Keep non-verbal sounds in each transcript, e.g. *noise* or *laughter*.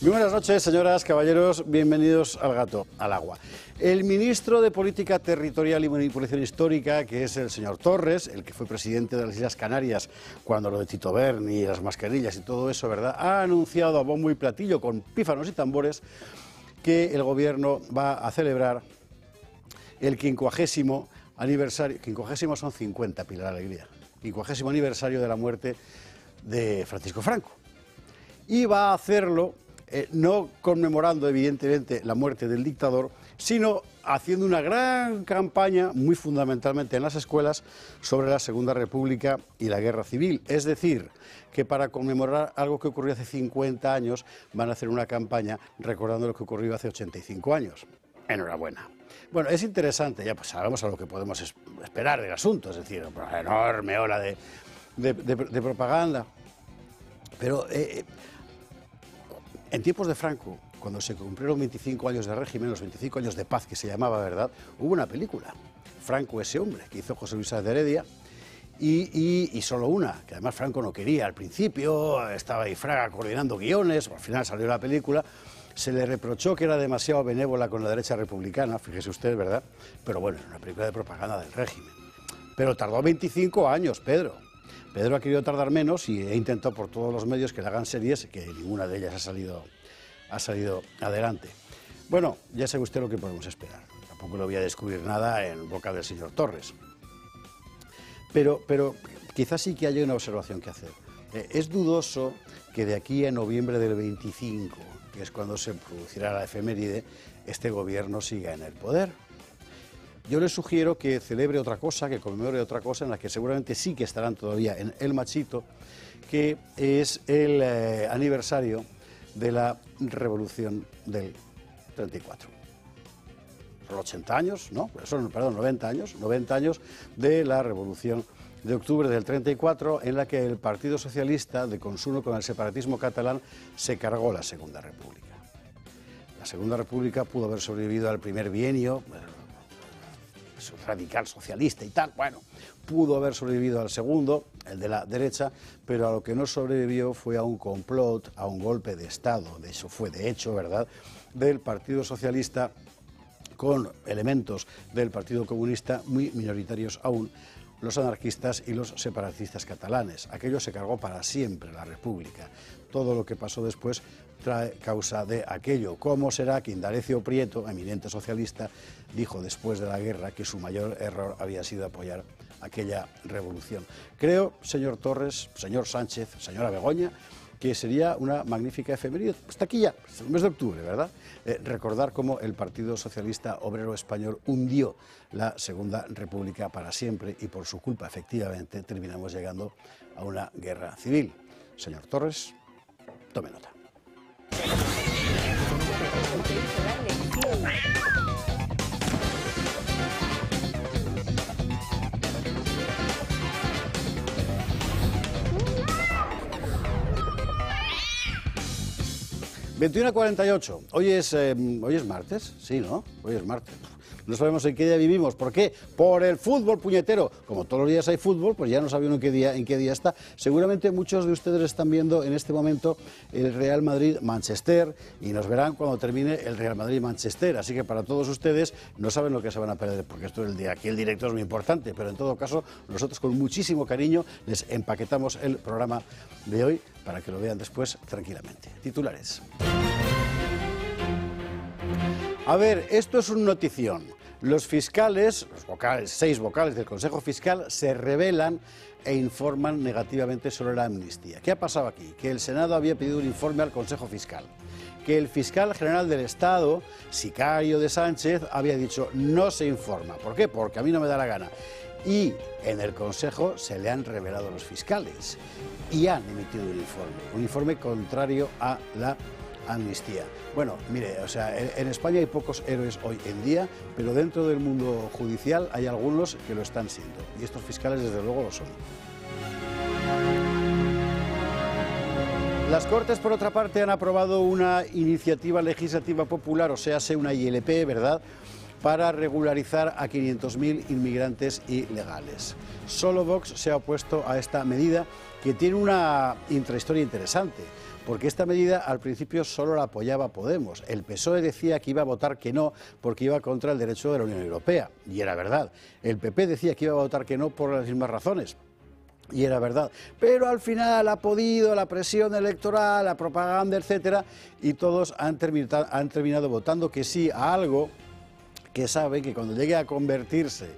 Muy buenas noches, señoras, caballeros, bienvenidos al gato, al agua. El ministro de Política Territorial y Manipulación Histórica, que es el señor Torres, el que fue presidente de las Islas Canarias cuando lo de Tito Berni y las mascarillas y todo eso, ¿verdad? Ha anunciado a bombo y platillo, con pífanos y tambores, que el gobierno va a celebrar el quincuagésimo aniversario, quincuagésimo son 50, Pilar Alegría, quincuagésimo aniversario de la muerte de Francisco Franco. Y va a hacerlo eh, no conmemorando evidentemente la muerte del dictador, sino haciendo una gran campaña, muy fundamentalmente en las escuelas, sobre la Segunda República y la Guerra Civil. Es decir, que para conmemorar algo que ocurrió hace 50 años, van a hacer una campaña recordando lo que ocurrió hace 85 años. Enhorabuena. Bueno, es interesante, ya pues sabemos a lo que podemos esperar del asunto, es decir, una enorme ola de, propaganda. Pero eh, en tiempos de Franco, cuando se cumplieron 25 años de régimen, los 25 años de paz que se llamaba, ¿verdad? Hubo una película, Franco ese hombre, que hizo José Luis de Heredia, y, solo una, que además Franco no quería al principio, estaba ahí Fraga coordinando guiones, al final salió la película, se le reprochó que era demasiado benévola con la derecha republicana, fíjese usted, ¿verdad? Pero bueno, era una película de propaganda del régimen. Pero tardó 25 años, Pedro. Pedro ha querido tardar menos y he intentado por todos los medios que le hagan series, que ninguna de ellas ha salido, ha salido adelante. Bueno, ya sabe usted lo que podemos esperar. Tampoco le voy a descubrir nada en boca del señor Torres. Pero, pero quizás sí que haya una observación que hacer. Eh, es dudoso que de aquí a noviembre del 25, que es cuando se producirá la efeméride, este gobierno siga en el poder. Yo le sugiero que celebre otra cosa, que conmemore otra cosa en la que seguramente sí que estarán todavía en el machito, que es el eh, aniversario de la revolución del 34. Son 80 años, ¿no? Son, perdón, 90 años, 90 años de la revolución de octubre del 34, en la que el Partido Socialista, de consumo con el separatismo catalán, se cargó la Segunda República. La Segunda República pudo haber sobrevivido al primer bienio, radical socialista y tal, bueno, pudo haber sobrevivido al segundo, el de la derecha, pero a lo que no sobrevivió fue a un complot, a un golpe de Estado, de eso fue de hecho, ¿verdad?, del Partido Socialista con elementos del Partido Comunista muy minoritarios aún, los anarquistas y los separatistas catalanes. Aquello se cargó para siempre la República. Todo lo que pasó después trae causa de aquello. ¿Cómo será que Indalecio Prieto, eminente socialista, dijo después de la guerra que su mayor error había sido apoyar aquella revolución? Creo, señor Torres, señor Sánchez, señora Begoña, que sería una magnífica efeméride, hasta aquí ya, el mes de octubre, ¿verdad? Eh, recordar cómo el Partido Socialista Obrero Español hundió la Segunda República para siempre y por su culpa, efectivamente, terminamos llegando a una guerra civil. Señor Torres, tome nota. 21 a 48. Hoy es, eh, hoy es martes, sí, ¿no? Hoy es martes. No sabemos en qué día vivimos. ¿Por qué? Por el fútbol puñetero. Como todos los días hay fútbol, pues ya no sabe en qué día, en qué día está. Seguramente muchos de ustedes están viendo en este momento el Real Madrid-Manchester y nos verán cuando termine el Real Madrid-Manchester. Así que para todos ustedes no saben lo que se van a perder, porque esto es el día. Aquí el directo es muy importante, pero en todo caso nosotros con muchísimo cariño les empaquetamos el programa de hoy para que lo vean después tranquilamente. Titulares. A ver, esto es un notición. Los fiscales, los vocales, seis vocales del Consejo Fiscal, se revelan e informan negativamente sobre la amnistía. ¿Qué ha pasado aquí? Que el Senado había pedido un informe al Consejo Fiscal. Que el fiscal general del Estado, Sicario de Sánchez, había dicho no se informa. ¿Por qué? Porque a mí no me da la gana. Y en el Consejo se le han revelado los fiscales y han emitido un informe, un informe contrario a la amnistía. Bueno, mire, o sea, en España hay pocos héroes hoy en día, pero dentro del mundo judicial hay algunos que lo están siendo. Y estos fiscales, desde luego, lo son. Las Cortes, por otra parte, han aprobado una iniciativa legislativa popular, o sea, una ILP, ¿verdad?, para regularizar a 500.000 inmigrantes ilegales. Solo Vox se ha opuesto a esta medida que tiene una intrahistoria interesante porque esta medida al principio solo la apoyaba Podemos. El PSOE decía que iba a votar que no porque iba contra el derecho de la Unión Europea, y era verdad. El PP decía que iba a votar que no por las mismas razones. Y era verdad. Pero al final ha podido la presión electoral, la propaganda, etcétera, y todos han han terminado votando que sí a algo que saben que cuando llegue a convertirse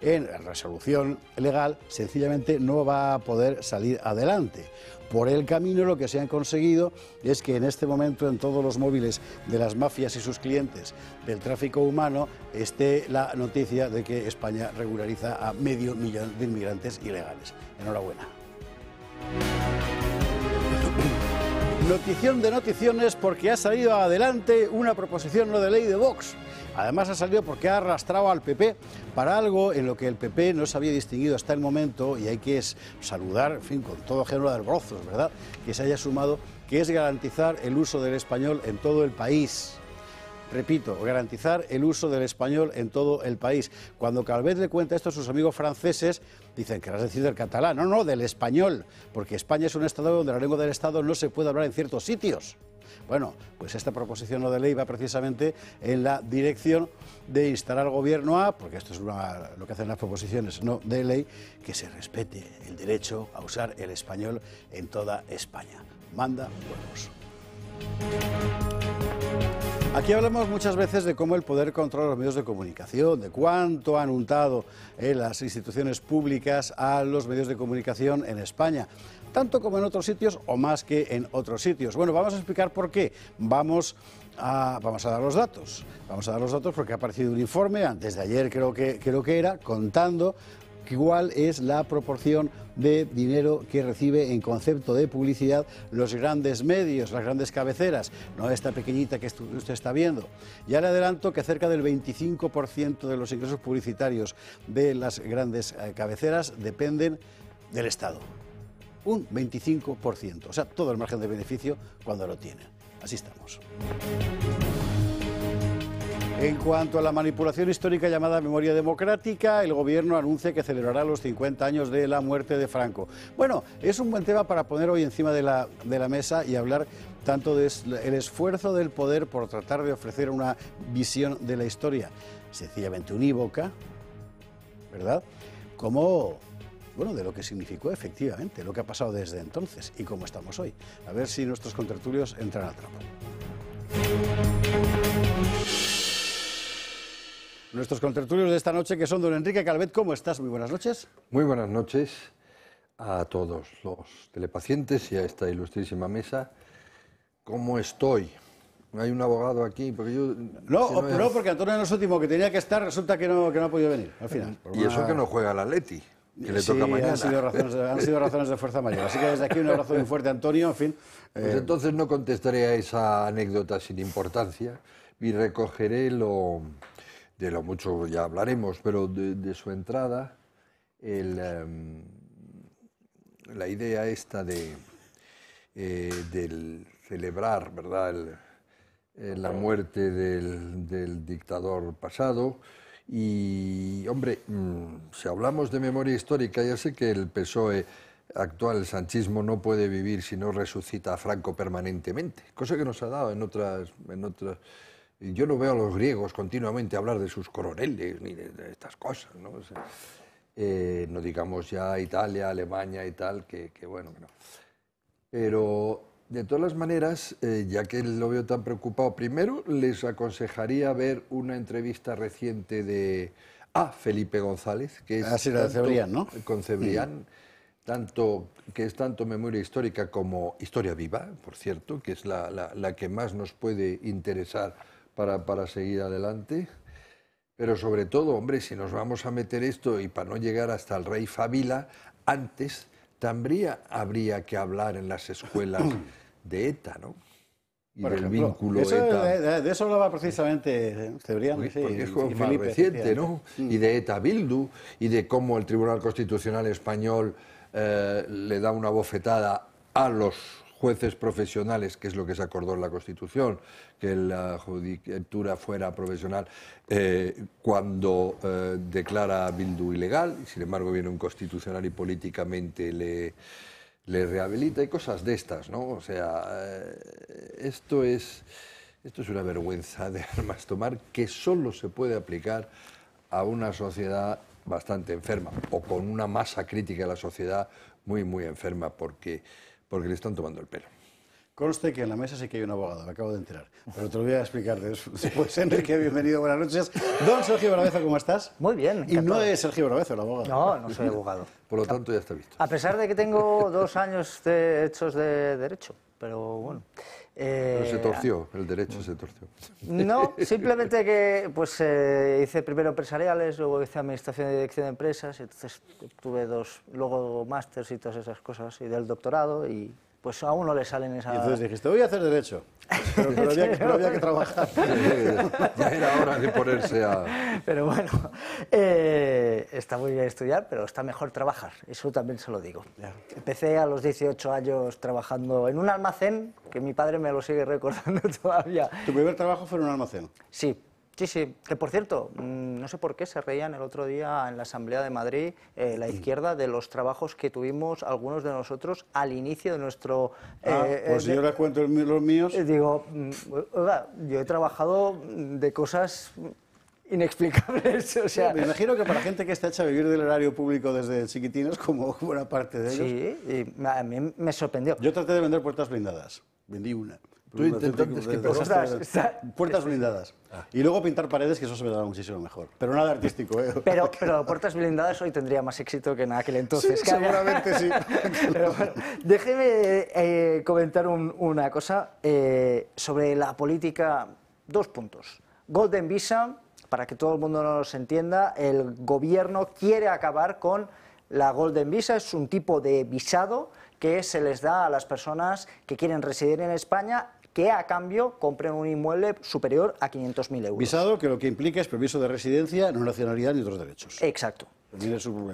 en resolución legal, sencillamente no va a poder salir adelante. Por el camino lo que se han conseguido es que en este momento en todos los móviles de las mafias y sus clientes del tráfico humano esté la noticia de que España regulariza a medio millón de inmigrantes ilegales. Enhorabuena. Notición de noticiones porque ha salido adelante una proposición no de ley de Vox Además ha salido porque ha arrastrado al PP para algo en lo que el PP no se había distinguido hasta el momento y hay que saludar, en fin, con todo género de alborosos, ¿verdad?, que se haya sumado, que es garantizar el uso del español en todo el país. Repito, garantizar el uso del español en todo el país. Cuando Calvet le cuenta esto a sus amigos franceses, dicen, que has decir del catalán? No, no, del español, porque España es un estado donde la lengua del Estado no se puede hablar en ciertos sitios. Bueno, pues esta proposición no de ley va precisamente en la dirección de instar al Gobierno a, porque esto es lo que hacen las proposiciones no de ley, que se respete el derecho a usar el español en toda España. Manda huevos. Aquí hablamos muchas veces de cómo el poder controla los medios de comunicación, de cuánto han untado eh, las instituciones públicas a los medios de comunicación en España tanto como en otros sitios o más que en otros sitios. Bueno, vamos a explicar por qué. Vamos a, vamos a dar los datos. Vamos a dar los datos porque ha aparecido un informe, antes de ayer creo que, creo que era, contando cuál es la proporción de dinero que recibe en concepto de publicidad los grandes medios, las grandes cabeceras, no esta pequeñita que usted está viendo. Ya le adelanto que cerca del 25% de los ingresos publicitarios de las grandes eh, cabeceras dependen del Estado un 25%, o sea, todo el margen de beneficio cuando lo tienen. Así estamos. En cuanto a la manipulación histórica llamada memoria democrática, el gobierno anuncia que celebrará los 50 años de la muerte de Franco. Bueno, es un buen tema para poner hoy encima de la, de la mesa y hablar tanto del esfuerzo del poder por tratar de ofrecer una visión de la historia sencillamente unívoca, ¿verdad? Como bueno, de lo que significó efectivamente, lo que ha pasado desde entonces y cómo estamos hoy. A ver si nuestros contertulios entran al trapo. Nuestros contertulios de esta noche, que son don Enrique Calvet, ¿cómo estás? Muy buenas noches. Muy buenas noches a todos los telepacientes y a esta ilustrísima mesa. ¿Cómo estoy? Hay un abogado aquí, porque yo... No, no, porque Antonio no es último que tenía que estar, resulta que no, que no ha podido venir, al final. Y eso que no juega la Leti que le toca mañana. Han sido, razones, han sido razones de fuerza mayor. Así que desde aquí un abrazo muy fuerte, Antonio. En fin. Pues eh, entonces no contestaré a esa anécdota sin importancia y recogeré lo de lo mucho ya hablaremos, pero de, su entrada, el, em, la idea esta de eh, del celebrar, ¿verdad? Eh, la muerte del, del dictador pasado y, hombre, mm, si hablamos de memoria histórica, ya sé que el PSOE actual, el sanchismo, no puede vivir si no resucita a Franco permanentemente, cosa que nos ha dado en otras... En otras yo no veo a los griegos continuamente hablar de sus coroneles ni de, estas cosas, ¿no? Eh, no digamos ya Italia, Alemania y tal, que, que bueno, que no. Pero de todas las maneras, eh, ya que lo veo tan preocupado, primero les aconsejaría ver una entrevista reciente de a Felipe González, que es ah, de Cebrián, ¿no? con Cebrián, tanto, que es tanto memoria histórica como historia viva, por cierto, que es la, la, que más nos puede interesar para, para seguir adelante. Pero sobre todo, hombre, si nos vamos a meter esto y para no llegar hasta el rey Fabila, antes también habría que hablar en las escuelas *clears throat* de ETA, ¿no? Y del vínculo ETA. De, eso hablaba precisamente Cebrián. sí, es más reciente, ¿no? Y de ETA Bildu, y de cómo el Tribunal Constitucional Español eh, le da una bofetada a los jueces profesionales, que es lo que se acordó en la Constitución, que la judicatura fuera profesional, eh, cuando eh, declara a Bildu ilegal, y sin embargo viene un constitucional y políticamente le le rehabilita y cosas de estas, ¿no? O sea, eh, esto es, esto es una vergüenza de *laughs* armas tomar que solo se puede aplicar a una sociedad bastante enferma o con una masa crítica de la sociedad muy, muy enferma porque, porque le están tomando el pelo. Conste que en la mesa sí que hay un abogado, me acabo de enterar. Pero te lo voy a explicar después. *laughs* Enrique, bienvenido, buenas noches. Don Sergio Barabezo, ¿cómo estás? Muy bien. Y no es Sergio Barabezo el abogado. No, no soy abogado. *laughs* Por lo tanto, ya está visto. A pesar de que tengo dos años de hechos de derecho, pero bueno. Pero se torció, el derecho se torció. No, *laughs* simplemente que pues eh, hice primero empresariales, luego hice administración y dirección de empresas, entonces tuve dos, luego másters y todas esas cosas, y del doctorado, y pues a uno le salen esas... Y entonces dijiste, voy a hacer derecho, pero, pero, había, que, pero había, que, trabajar. *laughs* ya era hora de ponerse a... Pero bueno, eh, está muy bien estudiar, pero está mejor trabajar, eso también se lo digo. Empecé a los 18 años trabajando en un almacén, que mi padre me lo sigue recordando *laughs* todavía. ¿Tu primer trabajo fue en un almacén? Sí, Sí, sí, que por cierto, no sé por qué se reían el otro día en la Asamblea de Madrid, eh, la izquierda, de los trabajos que tuvimos algunos de nosotros al inicio de nuestro... Ah, eh, pues si yo les cuento los míos... Digo, oiga, yo he trabajado de cosas inexplicables. *laughs* O sea, me imagino que para gente que está hecha a vivir del horario público desde chiquitinos, como buena parte de ellos. Sí, y a mí me sorprendió. Yo traté de vender puertas blindadas, vendí una. Tú intentantes que *laughs* Puertas blindadas. Ah. Y luego pintar paredes, que eso se me daba muchísimo mejor. Pero nada artístico, ¿eh? *laughs* Pero, *laughs* pero puertas blindadas hoy tendría más éxito que en aquel entonces. Sí, seguramente sí. pero bueno, déjeme eh, comentar un, una cosa eh, sobre la política. Dos puntos. Golden Visa, para que todo el mundo nos entienda, el gobierno quiere acabar con la Golden Visa, es un tipo de visado que se les da a las personas que quieren residir en España que a cambio compren un inmueble superior a 500.000 euros. Visado que lo que implica es permiso de residencia, no nacionalidad ni otros derechos. Exacto.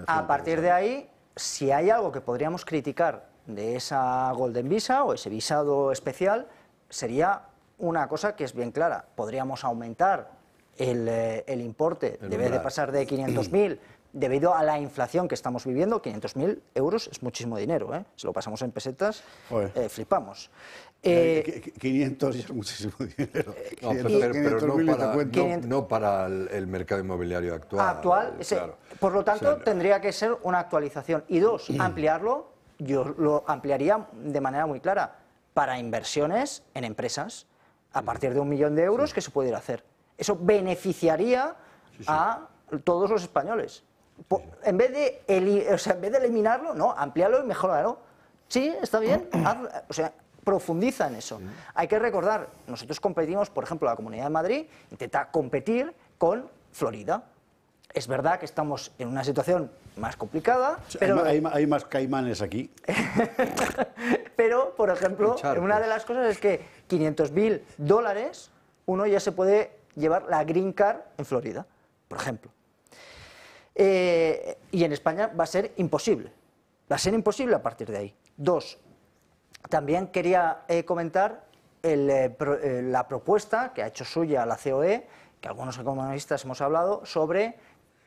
A partir de ahí, si hay algo que podríamos criticar de esa Golden Visa o ese visado especial, sería una cosa que es bien clara. Podríamos aumentar el, eh, el importe, el debe de pasar de *clears throat* 500.000 debido a la inflación que estamos viviendo, 500.000 euros es muchísimo dinero. ¿eh? Si lo pasamos en pesetas, eh, flipamos. Eh, 500 es muchísimo dinero. No, pero, no, para, no, para, el, mercado inmobiliario actual. Actual, por lo tanto, tendría que ser una actualización. Y dos, *clears throat* ampliarlo, yo lo ampliaría de manera muy clara, para inversiones en empresas, a partir de un millón de euros, que se puede ir a hacer. Eso beneficiaría a todos los españoles en vez de, o sea, en vez de eliminarlo, no, ampliarlo y mejorarlo. Sí, está bien, *clears throat* o sea, profundiza en eso. Hay que recordar, nosotros competimos, por ejemplo, la Comunidad de Madrid intenta competir con Florida. Es verdad que estamos en una situación más complicada, pero... Hay, más caimanes aquí. *laughs* pero, por ejemplo, una de las cosas es que 500.000 dólares uno ya se puede llevar la Green Card en Florida, por ejemplo. Eh, y en España va a ser imposible. Va a ser imposible a partir de ahí. Dos, también quería eh, comentar eh, la propuesta que ha hecho suya la COE, que algunos economistas hemos hablado, sobre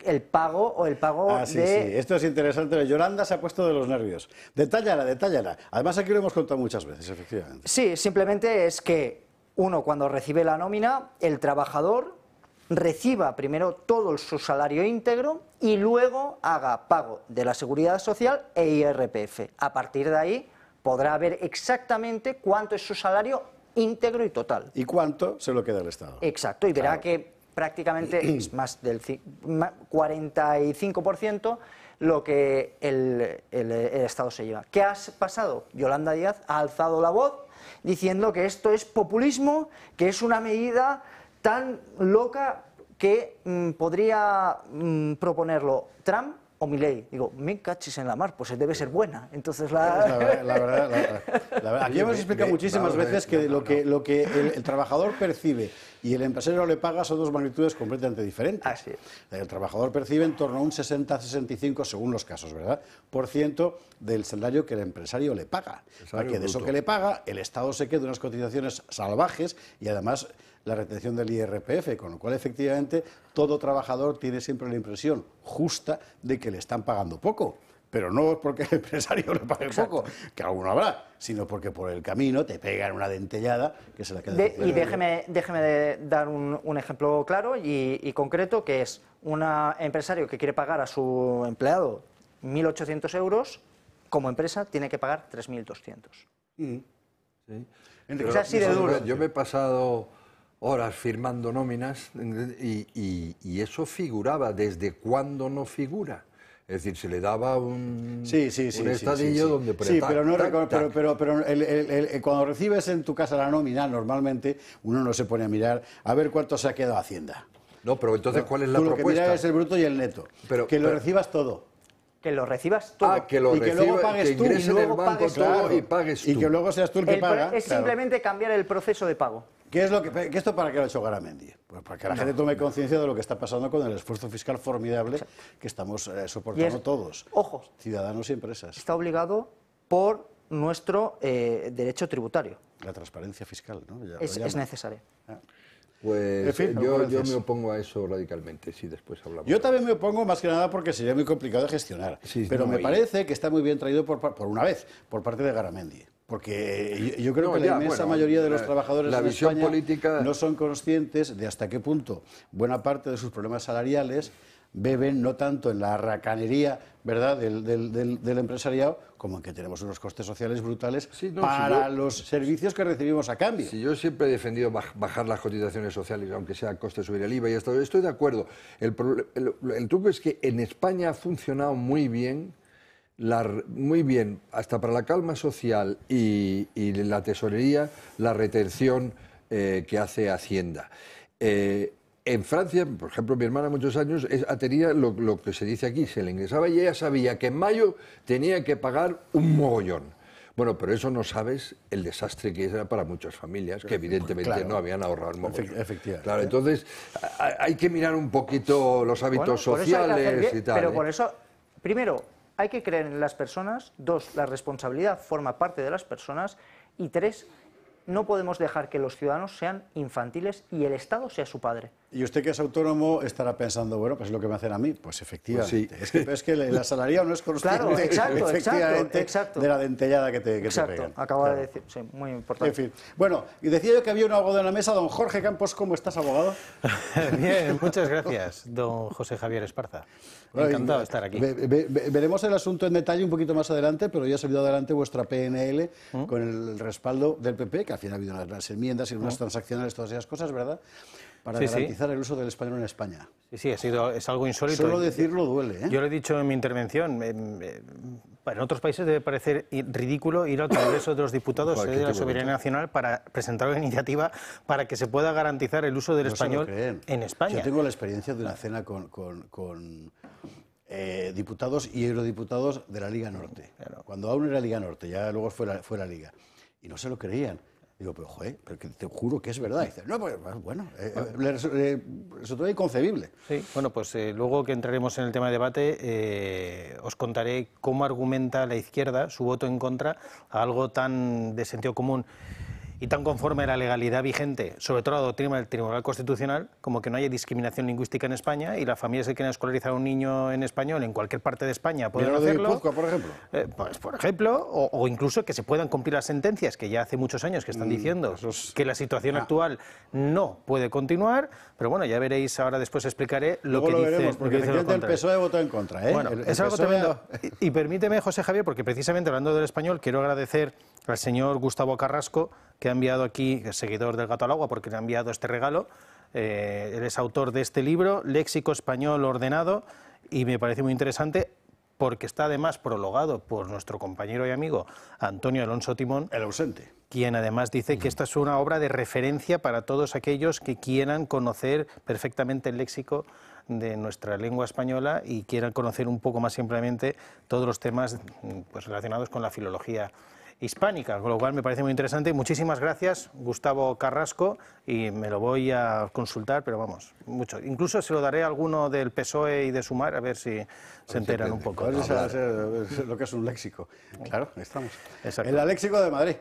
el pago o el pago ah, sí, Sí, esto es interesante. Yolanda se ha puesto de los nervios. Detállala, detállala. Además aquí lo hemos contado muchas veces, efectivamente. Sí, simplemente es que uno cuando recibe la nómina, el trabajador reciba primero todo su salario íntegro y luego haga pago de la seguridad social e IRPF. A partir de ahí podrá ver exactamente cuánto es su salario íntegro y total. ¿Y cuánto se lo queda el Estado? Exacto, y verá que prácticamente *clears throat* es más del 45% lo que el, el, Estado se lleva. ¿Qué ha pasado? Yolanda Díaz ha alzado la voz diciendo que esto es populismo, que es una medida tan loca que mm, podría mm, proponerlo Trump o Milley. Digo, me cachis en la mar, pues debe ser buena. Entonces la... la, verdad, aquí hemos explicado muchísimas veces que lo que, lo que el, trabajador percibe y el empresario le paga son dos magnitudes completamente diferentes. Así El trabajador percibe en torno a un 60-65, según los casos, ¿verdad?, por ciento del salario que el empresario le paga. Porque de eso que le paga, el Estado se queda unas cotizaciones salvajes y además la retención del IRPF, con lo cual efectivamente todo trabajador tiene siempre la impresión justa de que le están pagando poco pero no porque el empresario le pague poco, que alguno habrá, sino porque por el camino te pegan una dentellada que se la queda. De- y déjeme, déjeme de dar un, un ejemplo claro y, y concreto, que es un empresario que quiere pagar a su empleado 1.800 euros, como empresa tiene que pagar 3.200. Sí. Es así de duro. Yo me he pasado horas firmando nóminas y, y- y eso figuraba. ¿Desde cuándo no figura? Es decir, se le daba un, Sí, sí, sí. un sí, estadillo sí, sí. donde Sí, pero, no tac, pero, pero, pero el- el- el- cuando recibes en tu casa la nómina, normalmente uno no se pone a mirar a ver cuánto se ha quedado Hacienda. No, pero entonces, ¿cuál es la Tú lo que propuesta? miras es el bruto y el neto. Pero- que lo pero- recibas todo. Que lo recibas todo. Ah, que lo Y que reciba, luego pagues que tú, y el luego banco pagues tú. todo Claro. y pagues tú. Y que luego seas tú el que El paga. es claro. simplemente cambiar el proceso de pago. ¿Qué es lo que, que esto para qué lo ha hecho Garamendi? Pues para que la gente tome conciencia de lo que está pasando con el esfuerzo fiscal formidable que estamos eh, soportando es- todos, Ojo, ciudadanos y empresas. está obligado por nuestro eh, derecho tributario. La transparencia fiscal, ¿no? Ya Es, es llaman. necesario. Pues En fin, yo, yo ocurrencias. me opongo a eso radicalmente, si después hablamos. Yo también me opongo más que nada porque sería muy complicado de gestionar. Sí, pero no, me y- parece que está muy bien traído por, par- por una vez, por parte de Garamendi. Porque yo, yo creo No, que ya, la inmensa bueno, mayoría de los trabajadores la en visión España política- no son conscientes de hasta qué punto buena parte de sus problemas salariales beben no tanto en la racanería ¿verdad? Del, del- del- del empresariado como en que tenemos unos costes sociales brutales Sí, no, para si yo- los servicios que recibimos a cambio. Si yo siempre he defendido baj- bajar las cotizaciones sociales, aunque sea a coste de subir el IVA y esto, estoy de acuerdo. El, el- el truco es que en España ha funcionado muy bien, la muy bien, hasta para la calma social y, y la tesorería, la retención eh, que hace Hacienda. Eh, en Francia, por ejemplo, mi hermana muchos años es- tenía lo, lo que se dice aquí, se le ingresaba y ella sabía que en mayo tenía que pagar un mogollón. Bueno, pero eso no sabes el desastre que era para muchas familias, que evidentemente claro. no habían ahorrado mogollón. Efect- efectivamente. Claro, entonces hay que mirar un poquito los hábitos Bueno, sociales y tal. Pero ¿eh? por eso, primero, hay que creer en las personas. Dos, la responsabilidad forma parte de las personas. Y tres, no podemos dejar que los ciudadanos sean infantiles y el Estado sea su padre. Y usted que es autónomo estará pensando, bueno, pues es lo que me hacen a mí. Pues efectivamente. Pues sí. es, que, pero es que el asalariado no es consciente Claro, *laughs* exacto, exacto, efectivamente, exacto. de la dentellada que te, que te Exacto, pegan. acaba Claro. de decir, sí, muy En importante. fin. Bueno, decía yo que había un abogado en la mesa, don Jorge Campos, ¿cómo estás, abogado? *laughs* Bien, muchas gracias, don José Javier Esparza. Encantado de estar aquí. Ve- ve- ve- veremos el asunto en detalle un poquito más adelante, pero ya ha salido adelante vuestra PNL ¿Mm? con el respaldo del PP, que al final ha habido unas, unas enmiendas y unas transaccionales, todas esas cosas, ¿verdad? Para ¿Mm? Sí, sí. garantizar el uso del español en España. Sí, sí, ha sido, es algo insólito. Solo decirlo duele, ¿eh? Yo lo he dicho en mi intervención. em, em, En otros países debe parecer ridículo ir al Congreso de los Diputados de la. Soberanía Nacional para presentar una iniciativa para que se pueda garantizar el uso del No español en España. Yo tengo la experiencia de una cena con, con- con, eh, diputados y eurodiputados de la Liga Norte. Cuando aún era Liga Norte, ya luego fue la, fue la Liga. Y no se lo creían. Digo, pero joder, pero que te juro que es verdad. Y dice, no, pues bueno, eh, eh, le resu- resultó inconcebible. Sí, bueno, pues eh, luego que entraremos en el tema de debate, eh, os contaré cómo argumenta la izquierda su voto en contra a algo tan de sentido común y tan conforme a la legalidad vigente, sobre todo a la doctrina del Tribunal Constitucional, como que no haya discriminación lingüística en España y las familias que quieran escolarizar a un niño en español en cualquier parte de España pueden de hacerlo. Guipúzcoa, por ejemplo. Eh, pues, por ejemplo, o, o incluso que se puedan cumplir las sentencias que ya hace muchos años que están diciendo Mm, es- que la situación actual no puede continuar, pero bueno, ya veréis, ahora después explicaré lo Luego que lo dice, veremos, lo porque que dice el. PSOE votó en contra. ¿eh? Bueno, El- el es algo PSOE tremendo. Y, y permíteme, José Javier, porque precisamente hablando del español, quiero agradecer al señor Gustavo Carrasco, que ha enviado aquí, es seguidor del Gato al Agua, porque le ha enviado este regalo. Eh, él es autor de este libro, Léxico Español Ordenado, y me parece muy interesante porque está además prologado por nuestro compañero y amigo Antonio Alonso Timón, El ausente. quien además dice que esta es una obra de referencia para todos aquellos que quieran conocer perfectamente el léxico de nuestra lengua española y quieran conocer un poco más simplemente todos los temas pues, relacionados con la filología hispánica, con lo cual me parece muy interesante. Muchísimas gracias, Gustavo Carrasco, y me lo voy a consultar, pero vamos, mucho. Incluso se lo daré a alguno del PSOE y de Sumar, a ver si se enteran un poco. ¿Cuál es lo que es un léxico? Claro, estamos. El léxico de Madrid.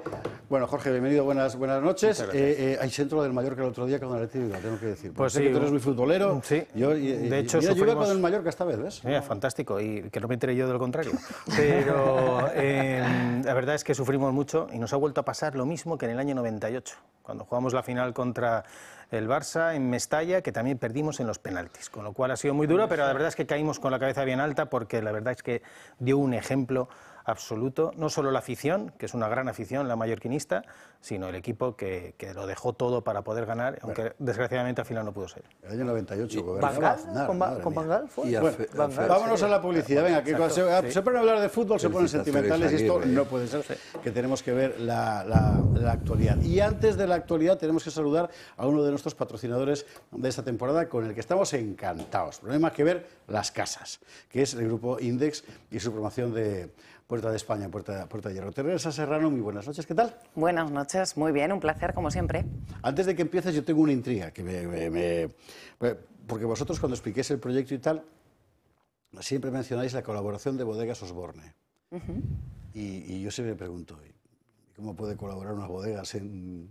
Bueno, Jorge, bienvenido, buenas, buenas noches. Eh, eh, hay centro del Mallorca el otro día con el Atlético, tengo que decir. Pues sí, que tú eres muy futbolero. Sí, yo, de hecho, yo iba con el Mallorca esta vez, ¿ves? Mira, fantástico, y que no me enteré yo de lo contrario. *laughs* Pero em, la verdad es que sufrimos mucho y nos ha vuelto a pasar lo mismo que en el año 98, cuando jugamos la final contra el Barça en Mestalla, que también perdimos en los penaltis, con lo cual ha sido muy duro, pero la verdad es que caímos con la cabeza bien alta porque la verdad es que dio un ejemplo absoluto, no solo la afición, que es una gran afición, la mallorquinista, sino el equipo que, que lo dejó todo para poder ganar, aunque desgraciadamente al final no pudo ser. El año 98, ¿Con, ¿Con Bangal fue? vámonos a la publicidad, venga, que se, se, ponen a hablar de fútbol, se ponen sentimentales y esto no puede ser, que tenemos que ver la, la, actualidad. Y antes de la actualidad tenemos que saludar a uno de nuestros patrocinadores de esta temporada con el que estamos encantados. Problema que ver las casas, que es el grupo Index y su promoción de Puerta de España, Puerta, Puerta de Hierro. Teresa Serrano, muy buenas noches, ¿qué tal? Buenas noches, muy bien, un placer como siempre. Antes de que empieces yo tengo una intriga, que me, porque vosotros cuando expliquéis el proyecto y tal, siempre mencionáis la colaboración de Bodegas Osborne. y, yo siempre me pregunto, ¿cómo puede colaborar unas bodegas en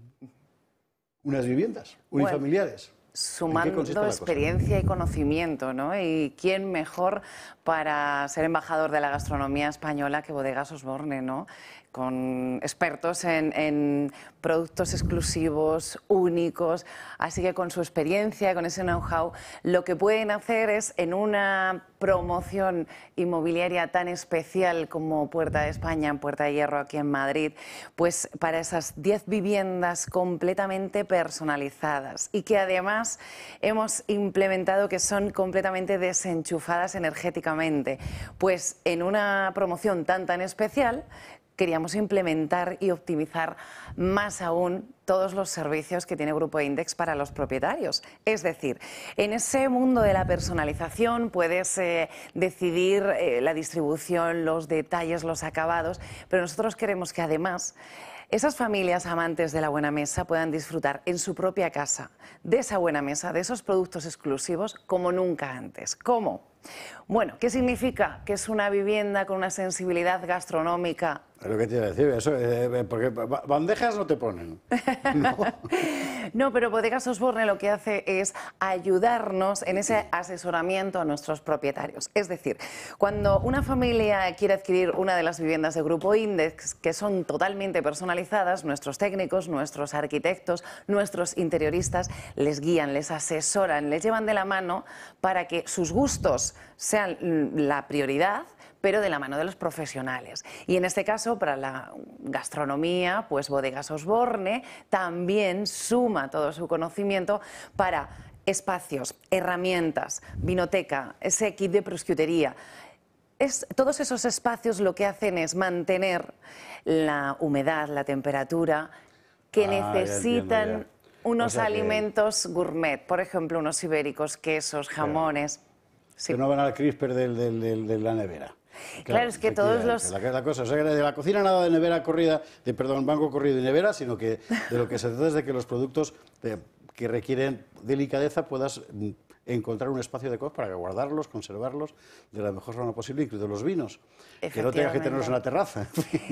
unas viviendas unifamiliares? Sumando experiencia y conocimiento, ¿no? Y quién mejor para ser embajador de la gastronomía española que Bodegas Osborne, ¿no? Con expertos en, productos exclusivos, únicos, así que con su experiencia, con ese know-how, lo que pueden hacer es en una promoción inmobiliaria tan especial como Puerta de España, Puerta de Hierro aquí en Madrid, pues para esas 10 viviendas completamente personalizadas y que además hemos implementado que son completamente desenchufadas energéticamente, pues en una promoción tan tan especial queríamos implementar y optimizar más aún todos los servicios que tiene Grupo Index para los propietarios. Es decir, en ese mundo de la personalización puedes eh, decidir eh, la distribución, los detalles, los acabados, pero nosotros queremos que además esas familias amantes de la buena mesa puedan disfrutar en su propia casa de esa buena mesa, de esos productos exclusivos como nunca antes. ¿Cómo? Bueno, ¿qué significa? Que es una vivienda con una sensibilidad gastronómica lo que te iba a decir, eso, eh, eh, porque bandejas no te ponen. *laughs* No. pero Bodegas Osborne lo que hace es ayudarnos en ese asesoramiento a nuestros propietarios. Es decir, cuando una familia quiere adquirir una de las viviendas de Grupo Index, que son totalmente personalizadas, nuestros técnicos, nuestros arquitectos, nuestros interioristas les guían, les asesoran, les llevan de la mano para que sus gustos sean la prioridad pero de la mano de los profesionales. Y en este caso, para la gastronomía, pues Bodegas Osborne también suma todo su conocimiento para espacios, herramientas, vinoteca, ese kit de prosciutería. Es, todos esos espacios lo que hacen es mantener la humedad, la temperatura que ah, necesitan unos alimentos gourmet, por ejemplo, unos ibéricos, quesos, jamones. Que no van al crisper de la nevera. Claro, es que todos los... La, cosa, o sea, de la cocina nada de nevera corrida, de, perdón, banco corrido y nevera, sino que de lo que se trata es de que los productos eh, que requieren delicadeza puedas mm, encontrar un espacio adecuado para guardarlos, conservarlos de la mejor forma posible, incluidos los vinos. Que no tengas que tenerlos en la terraza.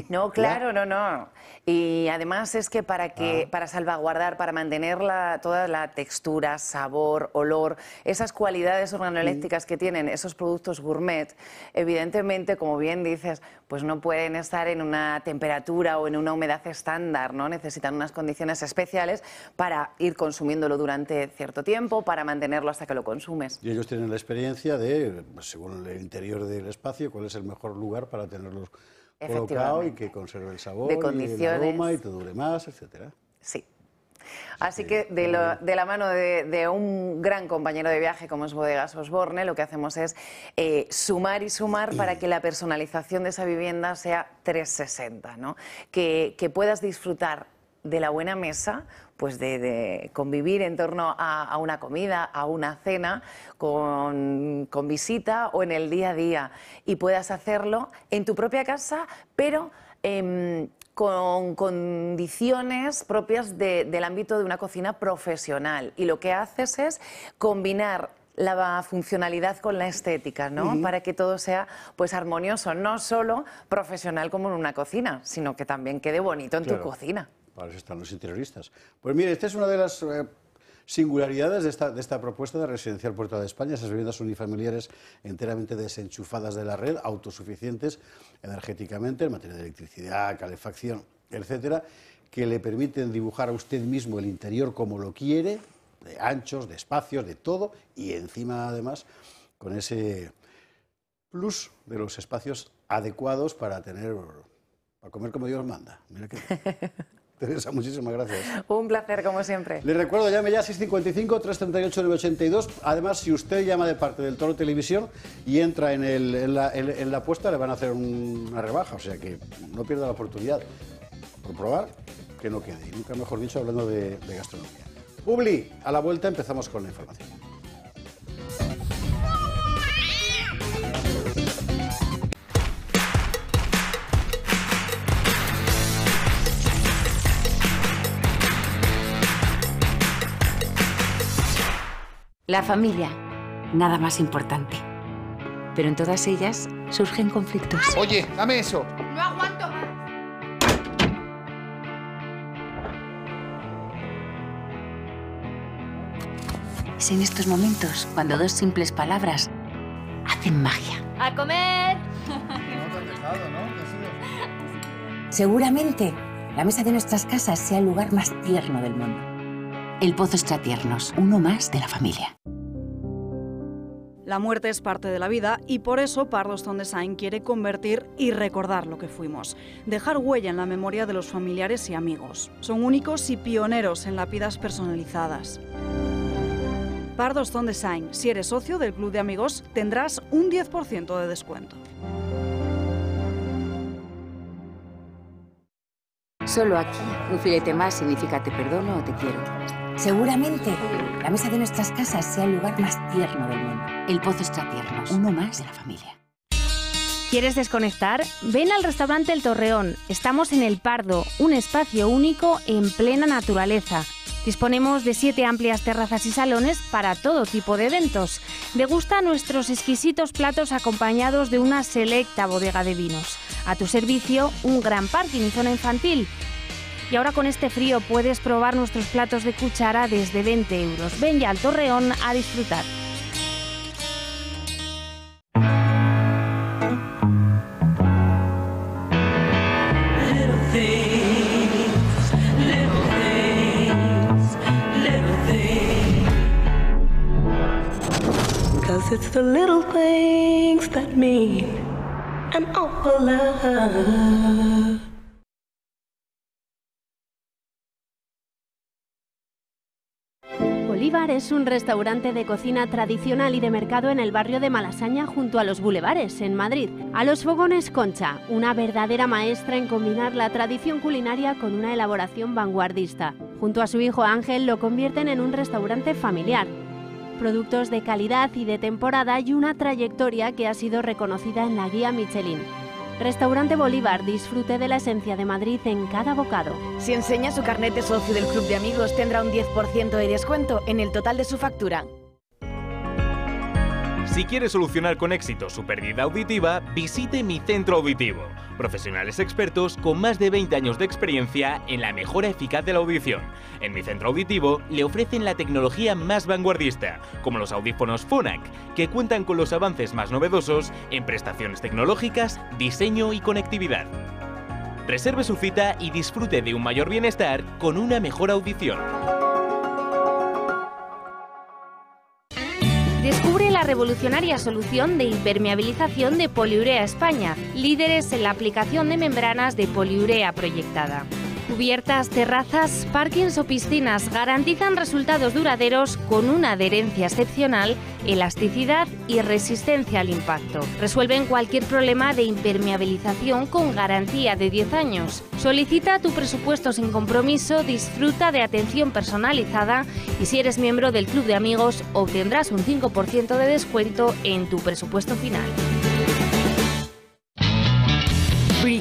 No, *laughs* claro, no, no. Y además es que para, que, ah. para salvaguardar, para mantener toda la textura, sabor, olor, esas cualidades organoeléctricas que tienen esos productos gourmet, evidentemente, como bien dices, pues no pueden estar en una temperatura o en una humedad estándar, ¿no? Necesitan unas condiciones especiales para ir consumiéndolo durante cierto tiempo, para mantenerlo hasta que lo consumes. Y ellos tienen la experiencia de, pues, según el interior del espacio, cuál es el mejor lugar para tenerlos colocados y que conserve el sabor, y el aroma y te dure más, etcétera. Sí. Así que de, la mano de, un gran compañero de viaje como es Bodegas Osborne, lo que hacemos es eh, sumar y sumar para que la personalización de esa vivienda sea 360, ¿no? que, que puedas disfrutar de la buena mesa pues de, convivir en torno a, una comida, a una cena, con, visita o en el día a día. Y puedas hacerlo en tu propia casa, pero em, con condiciones propias del ámbito de una cocina profesional. Y lo que haces es combinar la funcionalidad con la estética, ¿no? Para que todo sea pues armonioso, no solo profesional como en una cocina, sino que también quede bonito en tu cocina. Para eso están los interioristas. Pues mire, esta es una de las eh, singularidades de esta, de esta, propuesta de residencial Puerta de España, esas viviendas unifamiliares enteramente desenchufadas de la red, autosuficientes energéticamente en materia de electricidad, calefacción, etcétera, que le permiten dibujar a usted mismo el interior como lo quiere, de anchos, de espacios, de todo, y encima además con ese plus de los espacios adecuados para tener, para comer como Dios manda. Mira que... *laughs* Teresa, muchísimas gracias. Un placer, como siempre. Le recuerdo, llame ya 655-338-982. Además, si usted llama de parte del Toro Televisión y entra en, la, apuesta, le van a hacer una rebaja. O sea que no pierda la oportunidad. Por probar, que no quede. Y nunca mejor dicho, hablando de gastronomía. Publi, a la vuelta empezamos con la información. La familia, nada más importante. Pero en todas ellas surgen conflictos. Oye, dame eso. No aguanto más. Es en estos momentos cuando dos simples palabras hacen magia. ¡A comer! Seguramente la mesa de nuestras casas sea el lugar más tierno del mundo. El Pozo Extratiernos, uno más de la familia. La muerte es parte de la vida y por eso Pardos Design quiere convertir y recordar lo que fuimos. Dejar huella en la memoria de los familiares y amigos. Son únicos y pioneros en lápidas personalizadas. Pardos Stone Design. Si eres socio del club de amigos, tendrás un 10% de descuento. Solo aquí, un filete más significa te perdono o te quiero. Seguramente la mesa de nuestras casas sea el lugar más tierno del mundo. El Pozo Extratiernos, uno más de la familia. ¿Quieres desconectar? Ven al restaurante El Torreón. Estamos en El Pardo, un espacio único en plena naturaleza Disponemos de siete amplias terrazas y salones para todo tipo de eventos. Degusta nuestros exquisitos platos acompañados de una selecta bodega de vinos. A tu servicio, un gran parking y zona infantil. Y ahora con este frío puedes probar nuestros platos de cuchara desde 20 euros. Ven ya al Torreón a disfrutar. it's the little things that mean an awful lot. Bolívar es un restaurante de cocina tradicional y de mercado en el barrio de Malasaña junto a los bulevares, en Madrid. A los fogones Concha, una verdadera maestra en combinar la tradición culinaria con una elaboración vanguardista. Junto a su hijo Ángel lo convierten en un restaurante familiar, productos de calidad y de temporada y una trayectoria que ha sido reconocida en la guía Michelin. Restaurante Bolívar, disfrute de la esencia de Madrid en cada bocado. Si enseña su carnet de socio del Club de Amigos tendrá un 10% de descuento en el total de su factura. Si quiere solucionar con éxito su pérdida auditiva, visite mi centro auditivo. Profesionales expertos con más de 20 años de experiencia en la mejora eficaz de la audición. En mi centro auditivo le ofrecen la tecnología más vanguardista, como los audífonos Phonak, que cuentan con los avances más novedosos en prestaciones tecnológicas, diseño y conectividad. Reserve su cita y disfrute de un mayor bienestar con una mejor audición. Descubre la revolucionaria solución de impermeabilización de Poliurea España, líderes en la aplicación de membranas de poliurea proyectada. Cubiertas, terrazas, parkings o piscinas garantizan resultados duraderos con una adherencia excepcional, elasticidad y resistencia al impacto. Resuelven cualquier problema de impermeabilización con garantía de 10 años. Solicita tu presupuesto sin compromiso, disfruta de atención personalizada y si eres miembro del club de amigos obtendrás un 5% de descuento en tu presupuesto final.